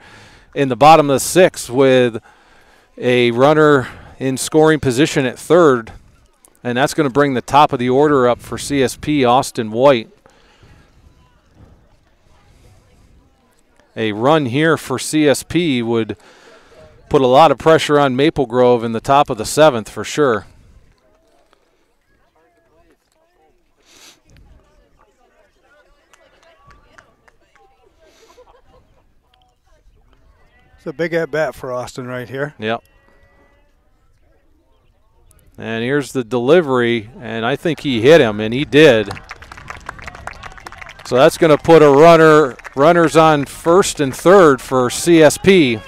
[SPEAKER 3] in the bottom of the sixth with a runner in scoring position at third, and that's going to bring the top of the order up for CSP, Austin White. A run here for CSP would put a lot of pressure on Maple Grove in the top of the seventh for sure.
[SPEAKER 2] It's a big at bat for Austin right here.
[SPEAKER 3] Yep. And here's the delivery, and I think he hit him, and he did. So that's going to put a runner, runners on first and third for CSP.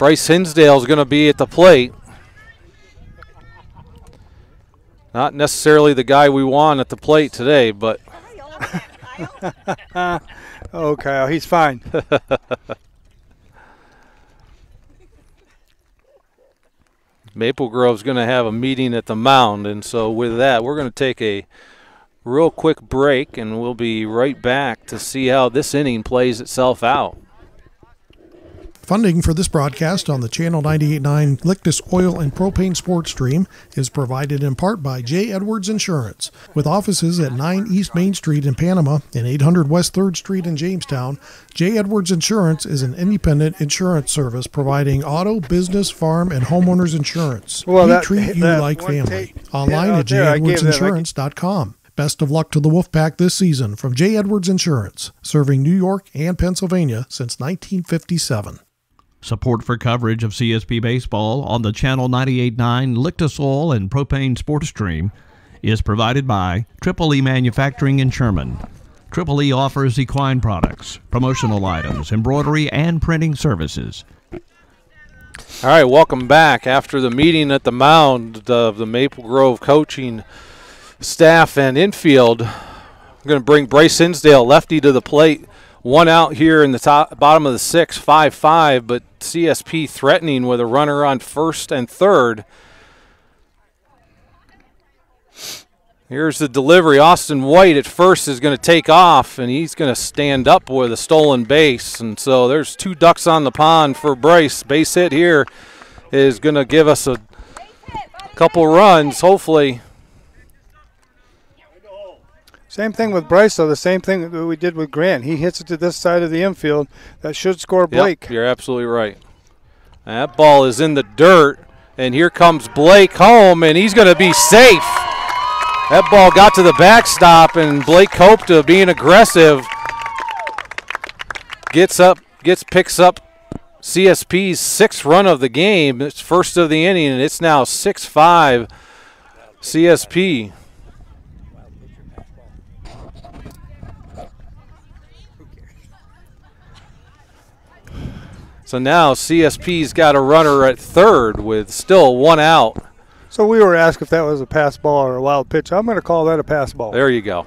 [SPEAKER 3] Bryce Hinsdale is going to be at the plate. Not necessarily the guy we want at the plate today, but
[SPEAKER 2] Oh, Kyle, he's fine.
[SPEAKER 3] Maple Grove's going to have a meeting at the mound. And so, with that, we're going to take a real quick break and we'll be right back to see how this inning plays itself out.
[SPEAKER 1] Funding for this broadcast on the Channel 98.9 Lictus Oil and Propane Sports Stream is provided in part by J. Edwards Insurance. With offices at 9 East Main Street in Panama and 800 West 3rd Street in Jamestown, J. Edwards Insurance is an independent insurance service providing auto, business, farm, and homeowners insurance.
[SPEAKER 2] Well,
[SPEAKER 1] we
[SPEAKER 2] that-
[SPEAKER 1] treat you like family.
[SPEAKER 2] tape
[SPEAKER 1] Online
[SPEAKER 2] out
[SPEAKER 1] at
[SPEAKER 2] uh, gave
[SPEAKER 1] jedwardsinsurance.com. Best of luck to the Wolfpack this season from J. Edwards Insurance, serving New York and Pennsylvania since 1957.
[SPEAKER 5] Support for coverage of CSP baseball on the Channel 98.9 Lictus Oil and Propane Sports Stream is provided by Triple E Manufacturing in Sherman. Triple E offers equine products, promotional items, embroidery, and printing services.
[SPEAKER 3] All right, welcome back after the meeting at the mound of the Maple Grove coaching staff and infield. I'm going to bring Bryce Hinsdale, lefty, to the plate. One out here in the top, bottom of the sixth, 5 5, but CSP threatening with a runner on first and third. Here's the delivery. Austin White at first is going to take off, and he's going to stand up with a stolen base. And so there's two ducks on the pond for Bryce. Base hit here is going to give us a couple runs, hopefully.
[SPEAKER 2] Same thing with Bryce, though. The same thing that we did with Grant. He hits it to this side of the infield. That should score Blake.
[SPEAKER 3] Yep, you're absolutely right. That ball is in the dirt, and here comes Blake home, and he's going to be safe. That ball got to the backstop, and Blake Copta, being aggressive, gets up, gets picks up CSP's sixth run of the game. It's first of the inning, and it's now six-five CSP. So now CSP's got a runner at third with still one out.
[SPEAKER 2] So we were asked if that was a pass ball or a wild pitch. I'm going to call that a pass ball.
[SPEAKER 3] There you go.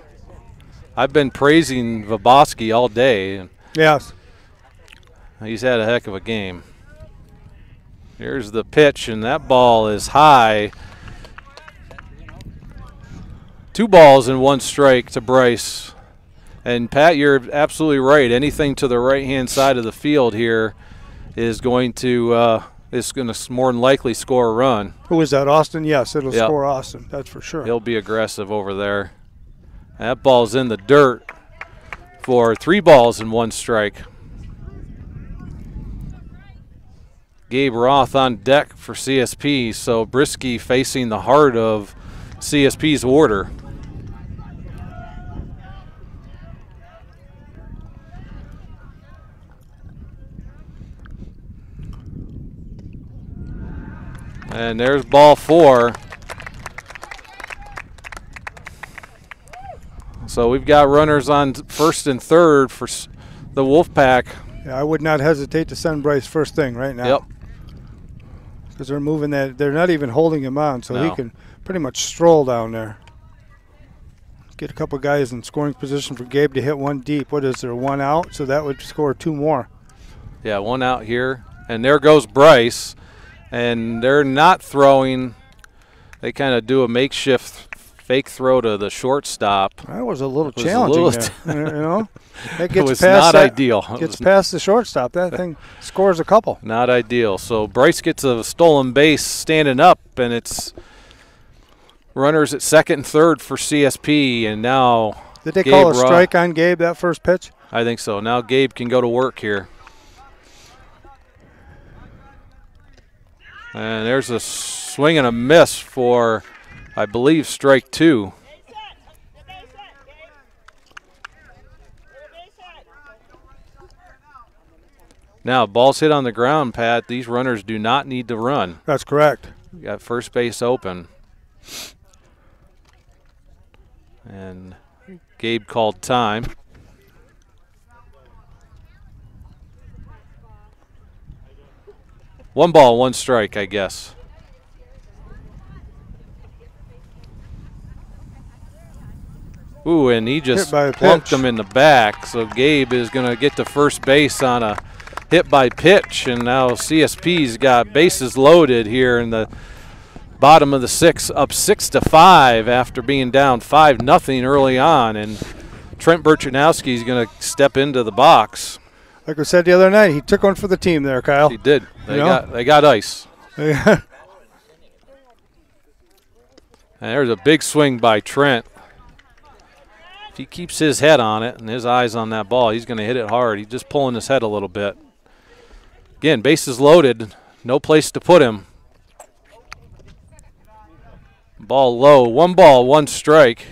[SPEAKER 3] I've been praising Vaboski all day, and
[SPEAKER 2] Yes.
[SPEAKER 3] he's had a heck of a game. Here's the pitch, and that ball is high. Two balls and one strike to Bryce. And Pat, you're absolutely right. Anything to the right hand side of the field here is going to uh, is going to more than likely score a run.
[SPEAKER 2] Who is that? Austin? Yes, it'll
[SPEAKER 3] Yep.
[SPEAKER 2] score Austin. That's for sure.
[SPEAKER 3] He'll be aggressive over there. That ball's in the dirt for three balls and one strike. Gabe Roth on deck for CSP. So Brisky facing the heart of CSP's order. And there's ball four. So we've got runners on first and third for the Wolfpack.
[SPEAKER 2] Yeah, I would not hesitate to send Bryce first thing right now.
[SPEAKER 3] Yep.
[SPEAKER 2] Because they're moving that, they're not even holding him on, so
[SPEAKER 3] No.
[SPEAKER 2] he can pretty much stroll down there. Get a couple guys in scoring position for Gabe to hit one deep. What is there, one out? So that would score two more.
[SPEAKER 3] Yeah, one out here. And there goes Bryce. And they're not throwing. They kind of do a makeshift fake throw to the shortstop.
[SPEAKER 2] That was a little
[SPEAKER 3] It was a
[SPEAKER 2] challenging
[SPEAKER 3] little-
[SPEAKER 2] there. you know? That
[SPEAKER 3] It
[SPEAKER 2] gets
[SPEAKER 3] was
[SPEAKER 2] past
[SPEAKER 3] not
[SPEAKER 2] that-
[SPEAKER 3] ideal.
[SPEAKER 2] Gets past the shortstop. That thing scores a couple.
[SPEAKER 3] Not ideal. So Bryce gets a stolen base standing up, and it's runners at second and third for CSP. And now
[SPEAKER 2] Did they
[SPEAKER 3] Gabe
[SPEAKER 2] call a
[SPEAKER 3] Roth-
[SPEAKER 2] strike on Gabe that first pitch?
[SPEAKER 3] I think so. Now Gabe can go to work here. And there's a swing and a miss for, I believe, strike two. Now, ball's hit on the ground, Pat. These runners do not need to run.
[SPEAKER 2] That's correct.
[SPEAKER 3] We got first base open. And Gabe called time. One ball, one strike, I guess. Ooh, and he just
[SPEAKER 2] Hit by a
[SPEAKER 3] plunked him in the back. So Gabe is going to get to first base on a hit by pitch, and now CSP's got bases loaded here in the bottom of the six, up six to five after being down five nothing early on, and Trent Burchanowski is going to step into the box.
[SPEAKER 2] Like we said the other night, he took one for the team there, Kyle.
[SPEAKER 3] He did. They
[SPEAKER 2] You know?
[SPEAKER 3] got they got ice. And there's a big swing by Trent. If he keeps his head on it and his eyes on that ball, he's going to hit it hard. He's just pulling his head a little bit. Again, bases loaded, no place to put him. Ball low, one ball, one strike.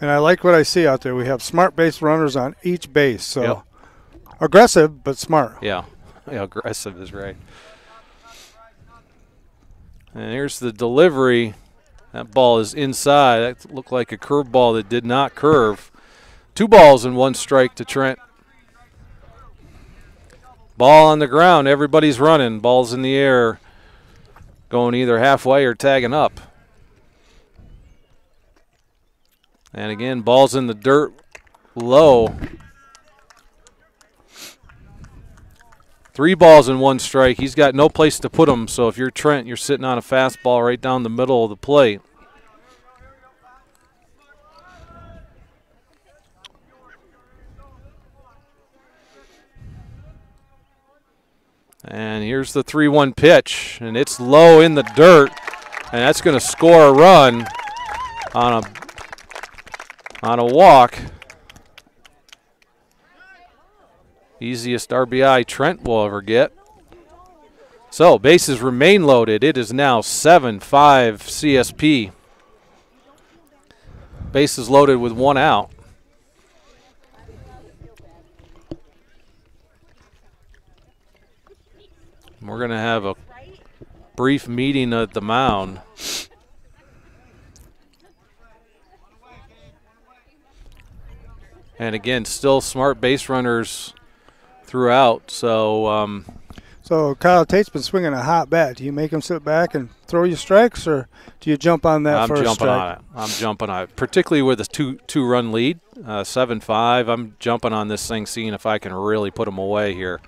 [SPEAKER 2] And I like what I see out there. We have smart base runners on each base. So
[SPEAKER 3] Yep.
[SPEAKER 2] aggressive, but smart.
[SPEAKER 3] Yeah, yeah, aggressive is right. And here's the delivery. That ball is inside. That looked like a curveball that did not curve. Two balls and one strike to Trent. Ball on the ground. Everybody's running. Ball's in the air. Going either halfway or tagging up. And again, ball's in the dirt low. Three balls and one strike. He's got no place to put them. So if you're Trent, you're sitting on a fastball right down the middle of the plate. And here's the 3 1 pitch, and it's low in the dirt, and that's going to score a run on a, on a walk. Easiest RBI Trent will ever get. So bases remain loaded. It is now 7 5 CSP. Bases loaded with one out. We're going to have a brief meeting at the mound. And again, still smart base runners throughout. So um,
[SPEAKER 2] So Kyle Tate's been swinging a hot bat. Do you make him sit back and throw you strikes, or do you jump on that
[SPEAKER 3] I'm
[SPEAKER 2] first
[SPEAKER 3] jumping
[SPEAKER 2] strike?
[SPEAKER 3] on it. I'm jumping on it, particularly with a two two run lead, uh, seven five. I'm jumping on this thing, seeing if I can really put him away here.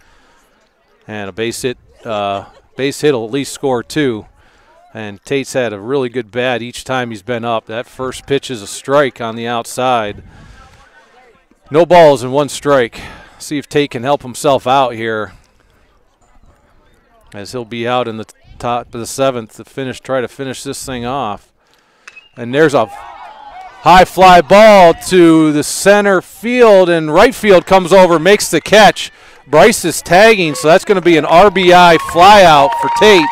[SPEAKER 3] And a base hit, uh, base hit will at least score two. And Tate's had a really good bat each time he's been up. That first pitch is a strike on the outside. No balls and one strike. See if Tate can help himself out here. As he'll be out in the top of the seventh to finish, try to finish this thing off. And there's a high fly ball to the center field, and right field comes over, makes the catch. Bryce is tagging, so that's going to be an RBI flyout for Tate.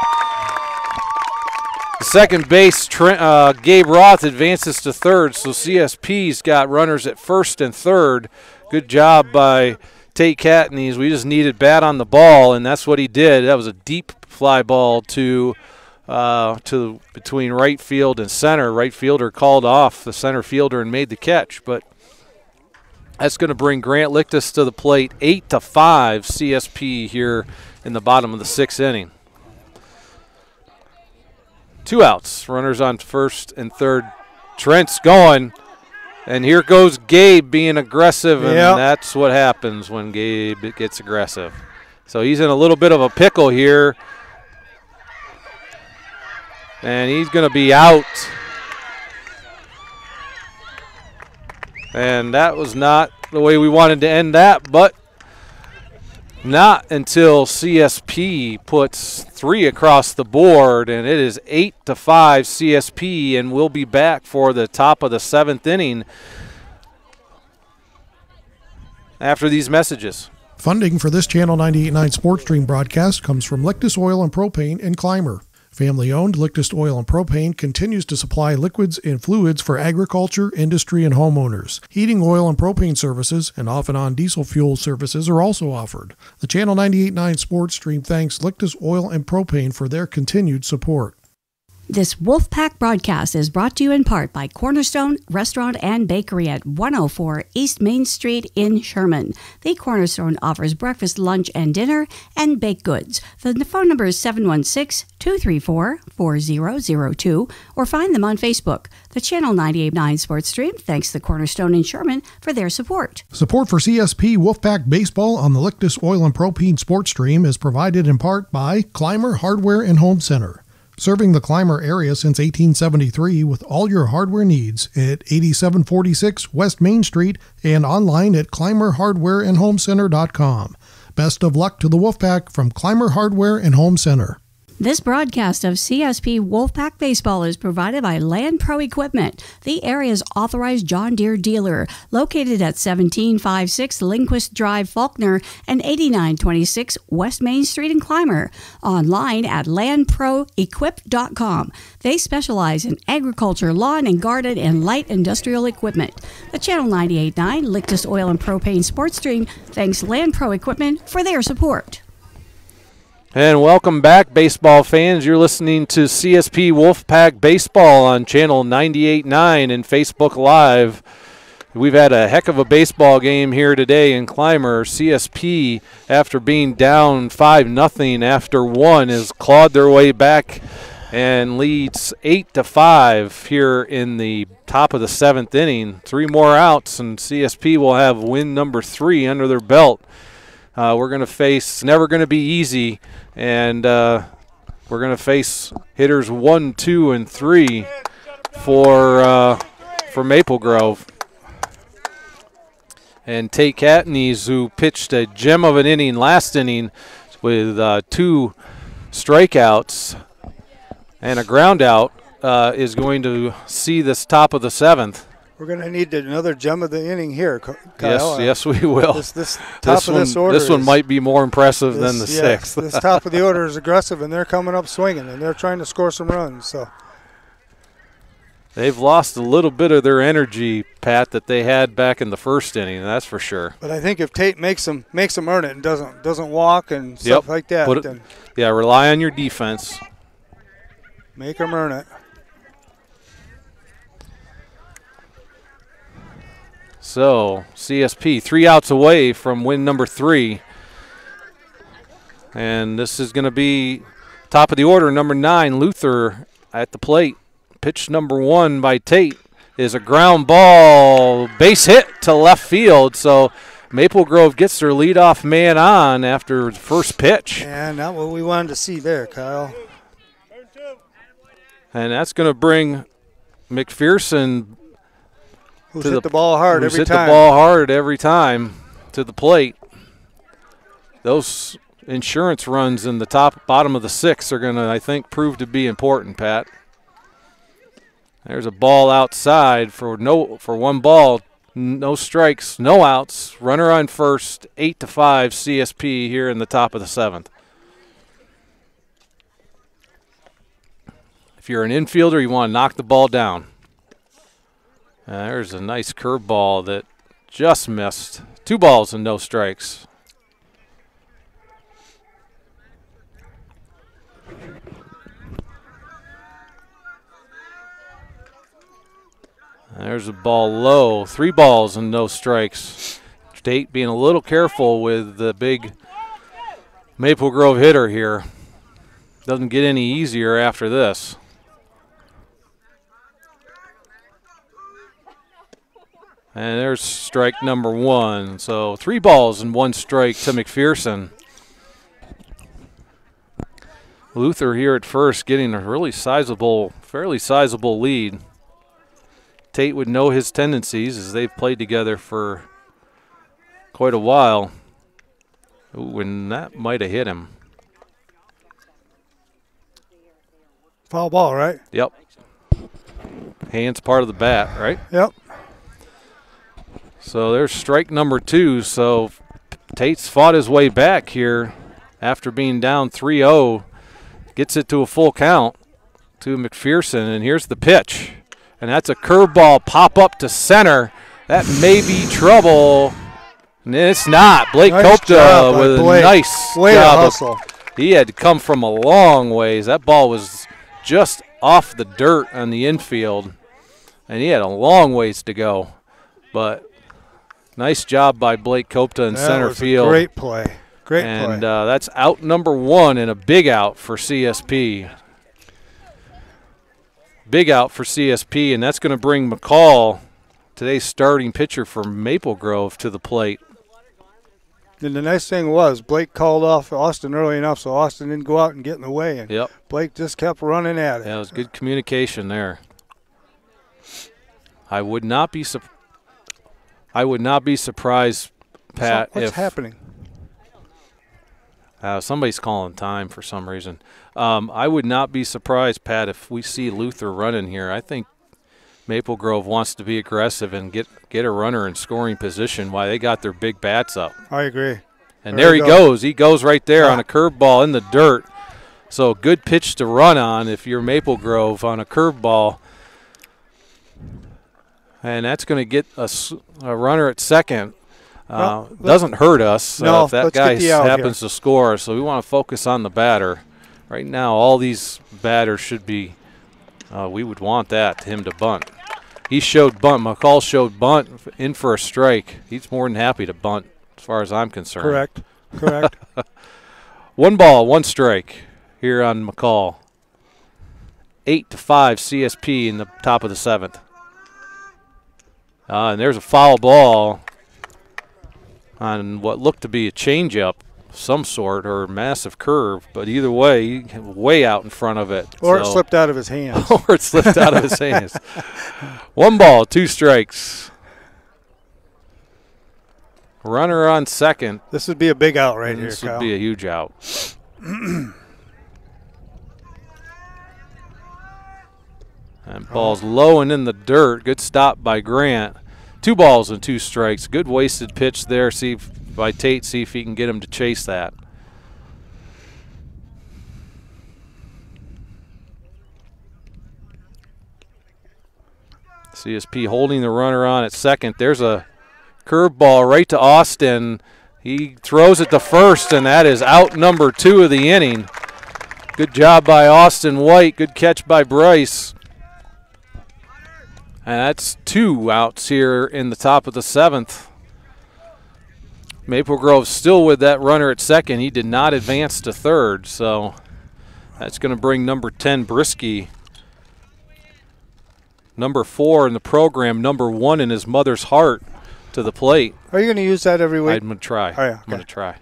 [SPEAKER 3] Second base, Trent, uh, Gabe Roth advances to third, so CSP's got runners at first and third. Good job by Tate Catanese. We just needed bat on the ball, and that's what he did. That was a deep fly ball to uh, to between right field and center. Right fielder called off the center fielder and made the catch, but that's going to bring Grant Lictus to the plate, eight to five CSP here in the bottom of the sixth inning. Two outs, runners on first and third. Trent's going, and here goes Gabe being aggressive, and
[SPEAKER 2] Yep.
[SPEAKER 3] that's what happens when Gabe gets aggressive. So he's in a little bit of a pickle here, and he's going to be out. And that was not the way we wanted to end that, but not until CSP puts three across the board, and it is eight to five CSP, and we'll be back for the top of the seventh inning after these messages.
[SPEAKER 1] Funding for this Channel 989 Sports Stream broadcast comes from Lictus Oil and Propane and Clymer. Family owned Lictus Oil and Propane continues to supply liquids and fluids for agriculture, industry, and homeowners. Heating oil and propane services and off and on diesel fuel services are also offered. The Channel 989 Sports Stream thanks Lictus Oil and Propane for their continued support.
[SPEAKER 4] This Wolfpack broadcast is brought to you in part by Cornerstone Restaurant and Bakery at 104 East Main Street in Sherman. The Cornerstone offers breakfast, lunch, and dinner and baked goods. The phone number is 716 234 4002 or find them on Facebook. The Channel 989 Sports Stream thanks the Cornerstone in Sherman for their support.
[SPEAKER 1] Support for CSP Wolfpack Baseball on the Lictus Oil and Propane Sports Stream is provided in part by Clymer Hardware and Home Center. Serving the Clymer area since 1873 with all your hardware needs at 8746 West Main Street and online at clymerhardwareandhomecenter.com. Best of luck to the Wolfpack from Clymer Hardware and Home Center.
[SPEAKER 4] This broadcast of CSP Wolfpack Baseball is provided by Landpro Equipment, the area's authorized John Deere dealer, located at 1756 Lindquist Drive, Falconer, and 8926 West Main Street in Clymer. Online at landproequip.com. They specialize in agriculture, lawn and garden, and light industrial equipment. The Channel 989 Lictus Oil and Propane Sports Stream thanks Landpro Equipment for their support.
[SPEAKER 3] And welcome back, baseball fans. You're listening to CSP Wolfpack Baseball on Channel 98.9 and Facebook Live. We've had a heck of a baseball game here today in Clymer. CSP, after being down 5 nothing after one, has clawed their way back and leads 8 to 5 here in the top of the seventh inning. Three more outs, and CSP will have win number three under their belt. Uh, we're going to face, never going to be easy, and uh, we're going to face hitters one, two, and three for uh, for Maple Grove. And Tate Catanese, who pitched a gem of an inning last inning with uh, two strikeouts and a ground out, uh, is going to see this top of the seventh.
[SPEAKER 2] We're going to need another gem of the inning here, Kyle.
[SPEAKER 3] Yes,
[SPEAKER 2] Uh,
[SPEAKER 3] yes, we will.
[SPEAKER 2] This, this top
[SPEAKER 3] this
[SPEAKER 2] of
[SPEAKER 3] one,
[SPEAKER 2] this order.
[SPEAKER 3] this one
[SPEAKER 2] is-
[SPEAKER 3] might be more impressive than the
[SPEAKER 2] yeah,
[SPEAKER 3] sixth.
[SPEAKER 2] this top of the order is aggressive, and they're coming up swinging, and they're trying to score some runs. So
[SPEAKER 3] They've lost a little bit of their energy, Pat, that they had back in the first inning. That's for sure.
[SPEAKER 2] But I think if Tate makes them makes them earn it and doesn't doesn't walk and stuff
[SPEAKER 3] Yep.
[SPEAKER 2] like that,
[SPEAKER 3] it-
[SPEAKER 2] then
[SPEAKER 3] Yeah, rely on your defense.
[SPEAKER 2] make them earn it.
[SPEAKER 3] So CSP three outs away from win number three, and this is going to be top of the order. Number nine, Luther at the plate. Pitch number one by Tate is a ground ball, base hit to left field. So Maple Grove gets their leadoff man on after the first pitch.
[SPEAKER 2] Yeah, not what we wanted to see there, Kyle.
[SPEAKER 3] And that's going to bring McPherson
[SPEAKER 2] Who's
[SPEAKER 3] to
[SPEAKER 2] hit the, ball hard every
[SPEAKER 3] hit
[SPEAKER 2] time.
[SPEAKER 3] the ball hard every time to the plate. Those insurance runs in the top bottom of the sixth are going to, I think, prove to be important. Pat. There's a ball outside for no for one ball. no strikes, no outs. Runner on first, eight to five CSP here in the top of the seventh. If you're an infielder, you want to knock the ball down. Uh, there's a nice curveball that just missed. Two balls and no strikes. There's a ball low. Three balls and no strikes. State being a little careful with the big Maple Grove hitter here. Doesn't get any easier after this. And there's strike number one. So three balls and one strike to McPherson. Luther here at first getting a really sizable, fairly sizable lead. Tate would know his tendencies as they've played together for quite a while. Ooh, and that might have hit him.
[SPEAKER 2] Foul ball, right?
[SPEAKER 3] Yep. Hands part of the bat, right?
[SPEAKER 2] Yep.
[SPEAKER 3] So there's strike number two. So Tate's fought his way back here after being down 3 0. Gets it to a full count to McPherson. And here's the pitch and that's a curveball pop up to center. That may be trouble. It's not. Blake
[SPEAKER 2] nice
[SPEAKER 3] Kopta with
[SPEAKER 2] Blake.
[SPEAKER 3] a nice
[SPEAKER 2] Way
[SPEAKER 3] job.
[SPEAKER 2] hustle.
[SPEAKER 3] He had to come from a long ways. That ball was just off the dirt on the infield, and he had a long ways to go. But nice job by Blake Copta in
[SPEAKER 2] that
[SPEAKER 3] center
[SPEAKER 2] was
[SPEAKER 3] field.
[SPEAKER 2] great play. Great
[SPEAKER 3] and
[SPEAKER 2] play.
[SPEAKER 3] uh, that's out number one and a big out for CSP big out for CSP, and that's going to bring McCall, today's starting pitcher for Maple Grove, to the plate.
[SPEAKER 2] And the nice thing was Blake called off Austin early enough, so Austin didn't go out and get in the way, and
[SPEAKER 3] yep.
[SPEAKER 2] Blake just kept running at it.
[SPEAKER 3] Yeah, it was good communication there. I would not be su- I would not be surprised, Pat.
[SPEAKER 2] so what's
[SPEAKER 3] if
[SPEAKER 2] happening?
[SPEAKER 3] Uh, somebody's calling time for some reason. Um, I would not be surprised, Pat, if we see Luther running here. I think Maple Grove wants to be aggressive and get get a runner in scoring position while they got their big bats up.
[SPEAKER 2] I agree.
[SPEAKER 3] And there, there he goes. goes. He goes right there yeah. on a curveball in the dirt. So good pitch to run on if you're Maple Grove on a curveball. And that's going to get a, a runner at second. Uh, well, doesn't hurt us
[SPEAKER 2] no,
[SPEAKER 3] uh, if that guy happens here. to score. So we want to focus on the batter. Right now, all these batters should be. Uh, we would want that him to bunt. He showed bunt. McCall showed bunt in for a strike. He's more than happy to bunt, as far as I'm concerned.
[SPEAKER 2] Correct. Correct.
[SPEAKER 3] one ball, one strike here on McCall. Eight to five CSP in the top of the seventh. Uh, and there's a foul ball on what looked to be a changeup some sort or massive curve, but either way, way out in front of it.
[SPEAKER 2] Or
[SPEAKER 3] so.
[SPEAKER 2] it slipped out of his hands.
[SPEAKER 3] or it slipped out of his hands. One ball, two strikes. Runner on second.
[SPEAKER 2] This would be a big out right
[SPEAKER 3] this
[SPEAKER 2] here,
[SPEAKER 3] This
[SPEAKER 2] Kyle.
[SPEAKER 3] would be a huge out. and oh. ball's low and in the dirt. Good stop by Grant. Two balls and two strikes. Good wasted pitch there. See if, by Tate. See if he can get him to chase that. CSP holding the runner on at second. There's a curveball right to Austin. He throws it to first, and that is out number two of the inning. Good job by Austin White. Good catch by Bryce. And that's two outs here in the top of the seventh. Maple Grove still with that runner at second. He did not advance to third, so that's going to bring number 10, Brisky, number four in the program, number one in his mother's heart, to the plate.
[SPEAKER 2] Are you going to use that every week?
[SPEAKER 3] I'm going to try.
[SPEAKER 2] Oh, yeah, okay.
[SPEAKER 3] I'm going to try.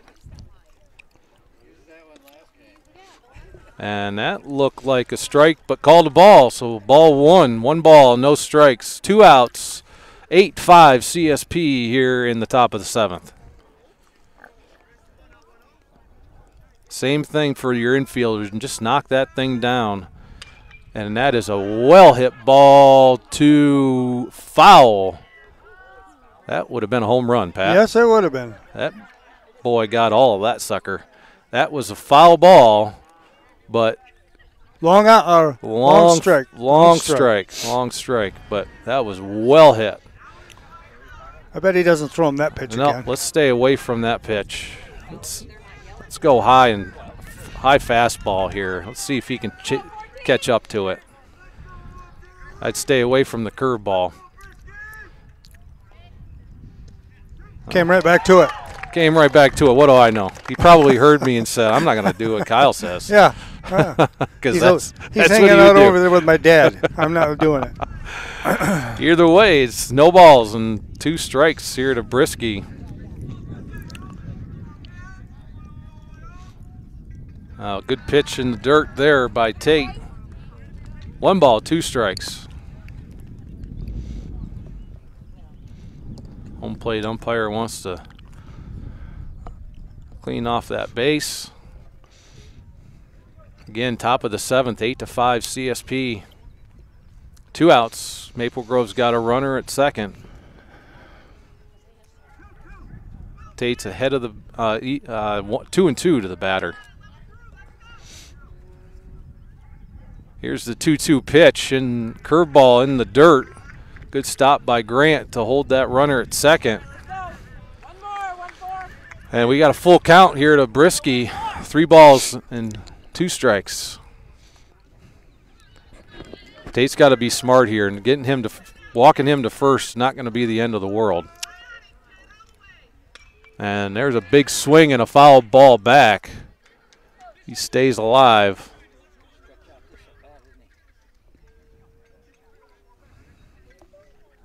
[SPEAKER 3] And that looked like a strike, but called a ball. So ball one, one ball, no strikes, two outs, 8 5 CSP here in the top of the seventh. Same thing for your infielders, and just knock that thing down. And that is a well hit ball to foul. That would have been a home run, Pat.
[SPEAKER 2] Yes, it would have been.
[SPEAKER 3] That boy got all of that sucker. That was a foul ball, but
[SPEAKER 2] long out, uh, long, long, strike,
[SPEAKER 3] long, strike. strike, long strike. But that was well hit.
[SPEAKER 2] I bet he doesn't throw him that pitch
[SPEAKER 3] no,
[SPEAKER 2] again.
[SPEAKER 3] let's stay away from that pitch. Let's let's go high and high fastball here. Let's see if he can ch- catch up to it. I'd stay away from the curveball.
[SPEAKER 2] Came right back to it.
[SPEAKER 3] Came right back to it. What do I know? He probably heard me and said, "I'm not going to do what Kyle says."
[SPEAKER 2] Yeah,
[SPEAKER 3] because
[SPEAKER 2] he's,
[SPEAKER 3] that's,
[SPEAKER 2] he's
[SPEAKER 3] that's
[SPEAKER 2] hanging out over there with my dad. I'm not doing it.
[SPEAKER 3] Either way, it's no balls and two strikes here to Brisky. Uh, good pitch in the dirt there by Tate. One ball, two strikes. Home plate umpire wants to clean off that base. Again, top of the seventh, eight to five CSP. Two outs. Maple Grove's got a runner at second. Tate's ahead of the uh, uh, two and two to the batter. Here's the 2-2 pitch and curveball in the dirt. Good stop by Grant to hold that runner at second. And we got a full count here to Brisky. Three balls and two strikes. Tate's got to be smart here and getting him to walking him to first not going to be the end of the world. And there's a big swing and a foul ball back. He stays alive.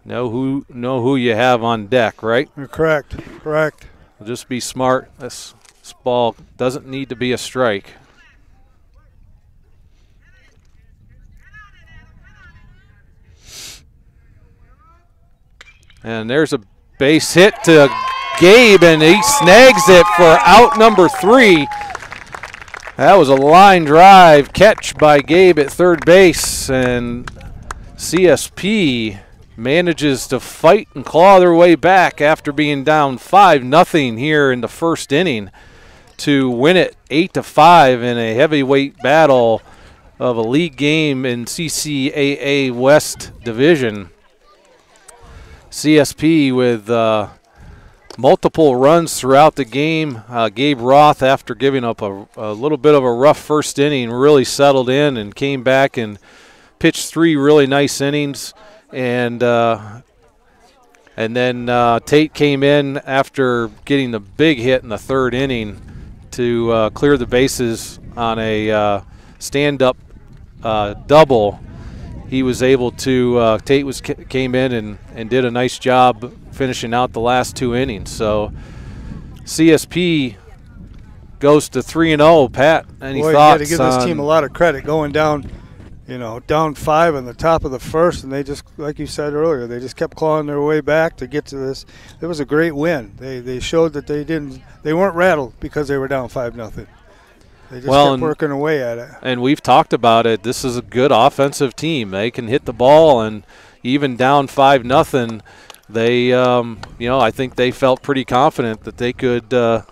[SPEAKER 3] Know who know who you have on deck, right?
[SPEAKER 2] You're correct. Correct.
[SPEAKER 3] Just be smart. This, this ball doesn't need to be a strike. And there's a base hit to Gabe, and he snags it for out number three. That was a line drive catch by Gabe at third base, and CSP manages to fight and claw their way back after being down five nothing here in the first inning to win it eight to five in a heavyweight battle of a league game in CCAA West Division. CSP with uh, multiple runs throughout the game. Uh, Gabe Roth, after giving up a, a, little bit of a rough first inning, really settled in and came back and pitched three really nice innings. And uh, and then uh, Tate came in after getting the big hit in the third inning to uh, clear the bases on a uh, stand-up double he was able to uh, Tate was came in and, and did a nice job finishing out the last two innings. So CSP goes to three and zero. Oh. Pat, any
[SPEAKER 2] Boy,
[SPEAKER 3] thoughts?
[SPEAKER 2] You got to give this team a lot of credit going down. You know, down five in the top of the first, and they just, like you said earlier, they just kept clawing their way back to get to this. It was a great win. They they showed that they didn't, they weren't rattled because they were down five nothing. They just
[SPEAKER 3] well,
[SPEAKER 2] kept
[SPEAKER 3] and,
[SPEAKER 2] working away at it.
[SPEAKER 3] And we've talked about it. This is a good offensive team. They can hit the ball, and even down five nothing, they, um, you know, I think they felt pretty confident that they could uh,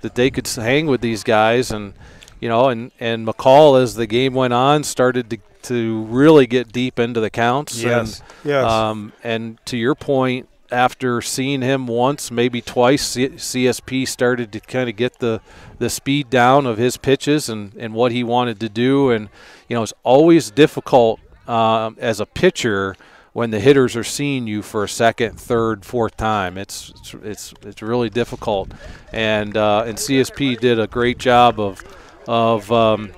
[SPEAKER 3] that they could hang with these guys, and you know, and and McCall as the game went on started to to really get deep into the counts.
[SPEAKER 2] Yes.
[SPEAKER 3] And,
[SPEAKER 2] yes.
[SPEAKER 3] Um, and to your point, after seeing him once, maybe twice, CSP started to kind of get the, the speed down of his pitches and, and what he wanted to do. And, you know, it's always difficult um, as a pitcher when the hitters are seeing you for a second, third, fourth time. It's it's it's, it's really difficult. And uh, and CSP did a great job of of um,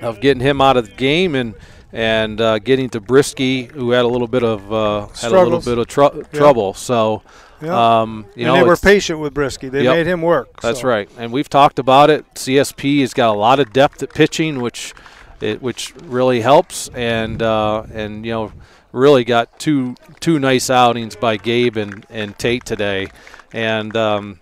[SPEAKER 3] of getting him out of the game and and uh, getting to Brisky, who had a little bit of uh, had a little bit of tr- trouble. So,
[SPEAKER 2] yeah.
[SPEAKER 3] um, you
[SPEAKER 2] and
[SPEAKER 3] know,
[SPEAKER 2] they were patient with Brisky. They
[SPEAKER 3] yep,
[SPEAKER 2] made him work.
[SPEAKER 3] That's
[SPEAKER 2] so.
[SPEAKER 3] right, and we've talked about it. CSP has got a lot of depth at pitching, which it, which really helps, and uh, and you know, really got two two nice outings by Gabe and, and Tate today, and. Um,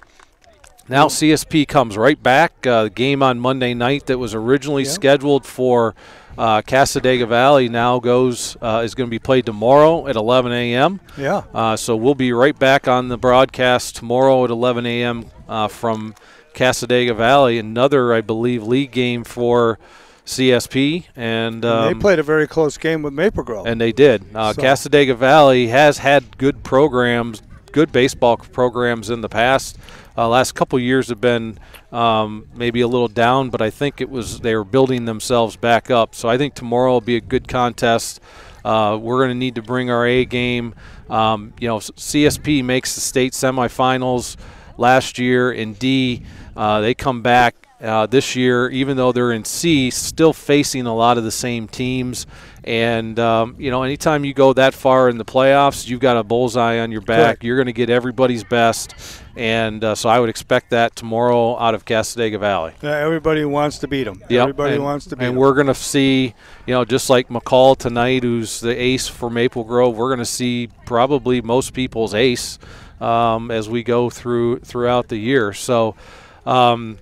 [SPEAKER 3] Now CSP comes right back. Uh, game on Monday night that was originally scheduled for uh, Cassadaga Valley now goes uh, is going to be played tomorrow at 11 a.m.
[SPEAKER 2] Yeah.
[SPEAKER 3] Uh, so we'll be right back on the broadcast tomorrow at 11 a.m. Uh, from Cassadaga Valley. Another, I believe, league game for CSP, and, um,
[SPEAKER 2] they played a very close game with Maple Grove.
[SPEAKER 3] and they did. Uh,
[SPEAKER 2] So-
[SPEAKER 3] Cassadaga Valley has had good programs, good baseball programs in the past. Uh, last couple years have been um, maybe a little down, but I think it was they were building themselves back up. So I think tomorrow will be a good contest. Uh, we're going to need to bring our A game. Um, you know, CSP makes the state semifinals last year in D. Uh, they come back uh, this year, even though they're in C, still facing a lot of the same teams. And um, you know, anytime you go that far in the playoffs, you've got a bullseye on your back.
[SPEAKER 2] Correct.
[SPEAKER 3] You're going to get everybody's best, and uh, so I would expect that tomorrow out of Cassadaga Valley.
[SPEAKER 2] Yeah, everybody wants to beat them.
[SPEAKER 3] Yep,
[SPEAKER 2] Everybody
[SPEAKER 3] and,
[SPEAKER 2] wants to beat
[SPEAKER 3] And
[SPEAKER 2] 'em.
[SPEAKER 3] we're going to see, you know, just like McCall tonight, who's the ace for Maple Grove. We're going to see probably most people's ace um, as we go through throughout the year. So, um,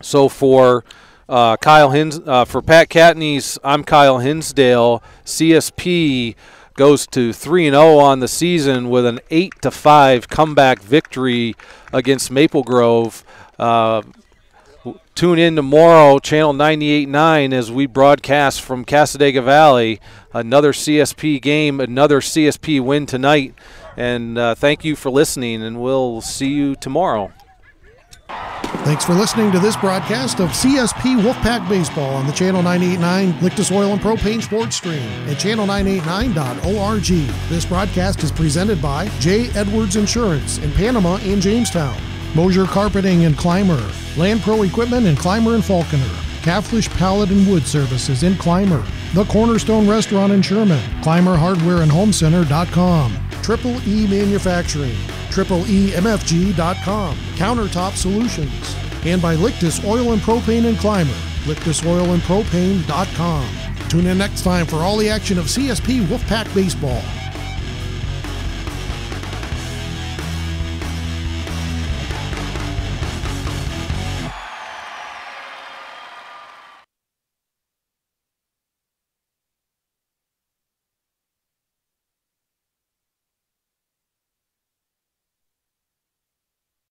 [SPEAKER 3] so for uh, Kyle Hins, uh, for Pat Catanese, I'm Kyle Hinsdale. CSP goes to three and zero on the season with an eight to five comeback victory against Maple Grove. Uh, tune in tomorrow, channel 98.9, as we broadcast from Cassadaga Valley. Another CSP game, another CSP win tonight. And uh, thank you for listening, and we'll see you tomorrow.
[SPEAKER 1] Thanks for listening to this broadcast of CSP Wolfpack Baseball on the Channel 989 Lictus Oil and Propane Sports Stream at channel989.org. This broadcast is presented by J. Edwards Insurance in Panama and Jamestown, Mosher Carpeting and Clymer, Land Pro Equipment in Clymer and Falconer, Caflisch Pallet and Wood Services in Clymer, The Cornerstone Restaurant in Sherman, Clymer Triple E Manufacturing, tripleemfg.com, Countertop Solutions, and by Lictus Oil and Propane and Clymer, lictusoilandpropane.com. Tune in next time for all the action of CSP Wolfpack Baseball.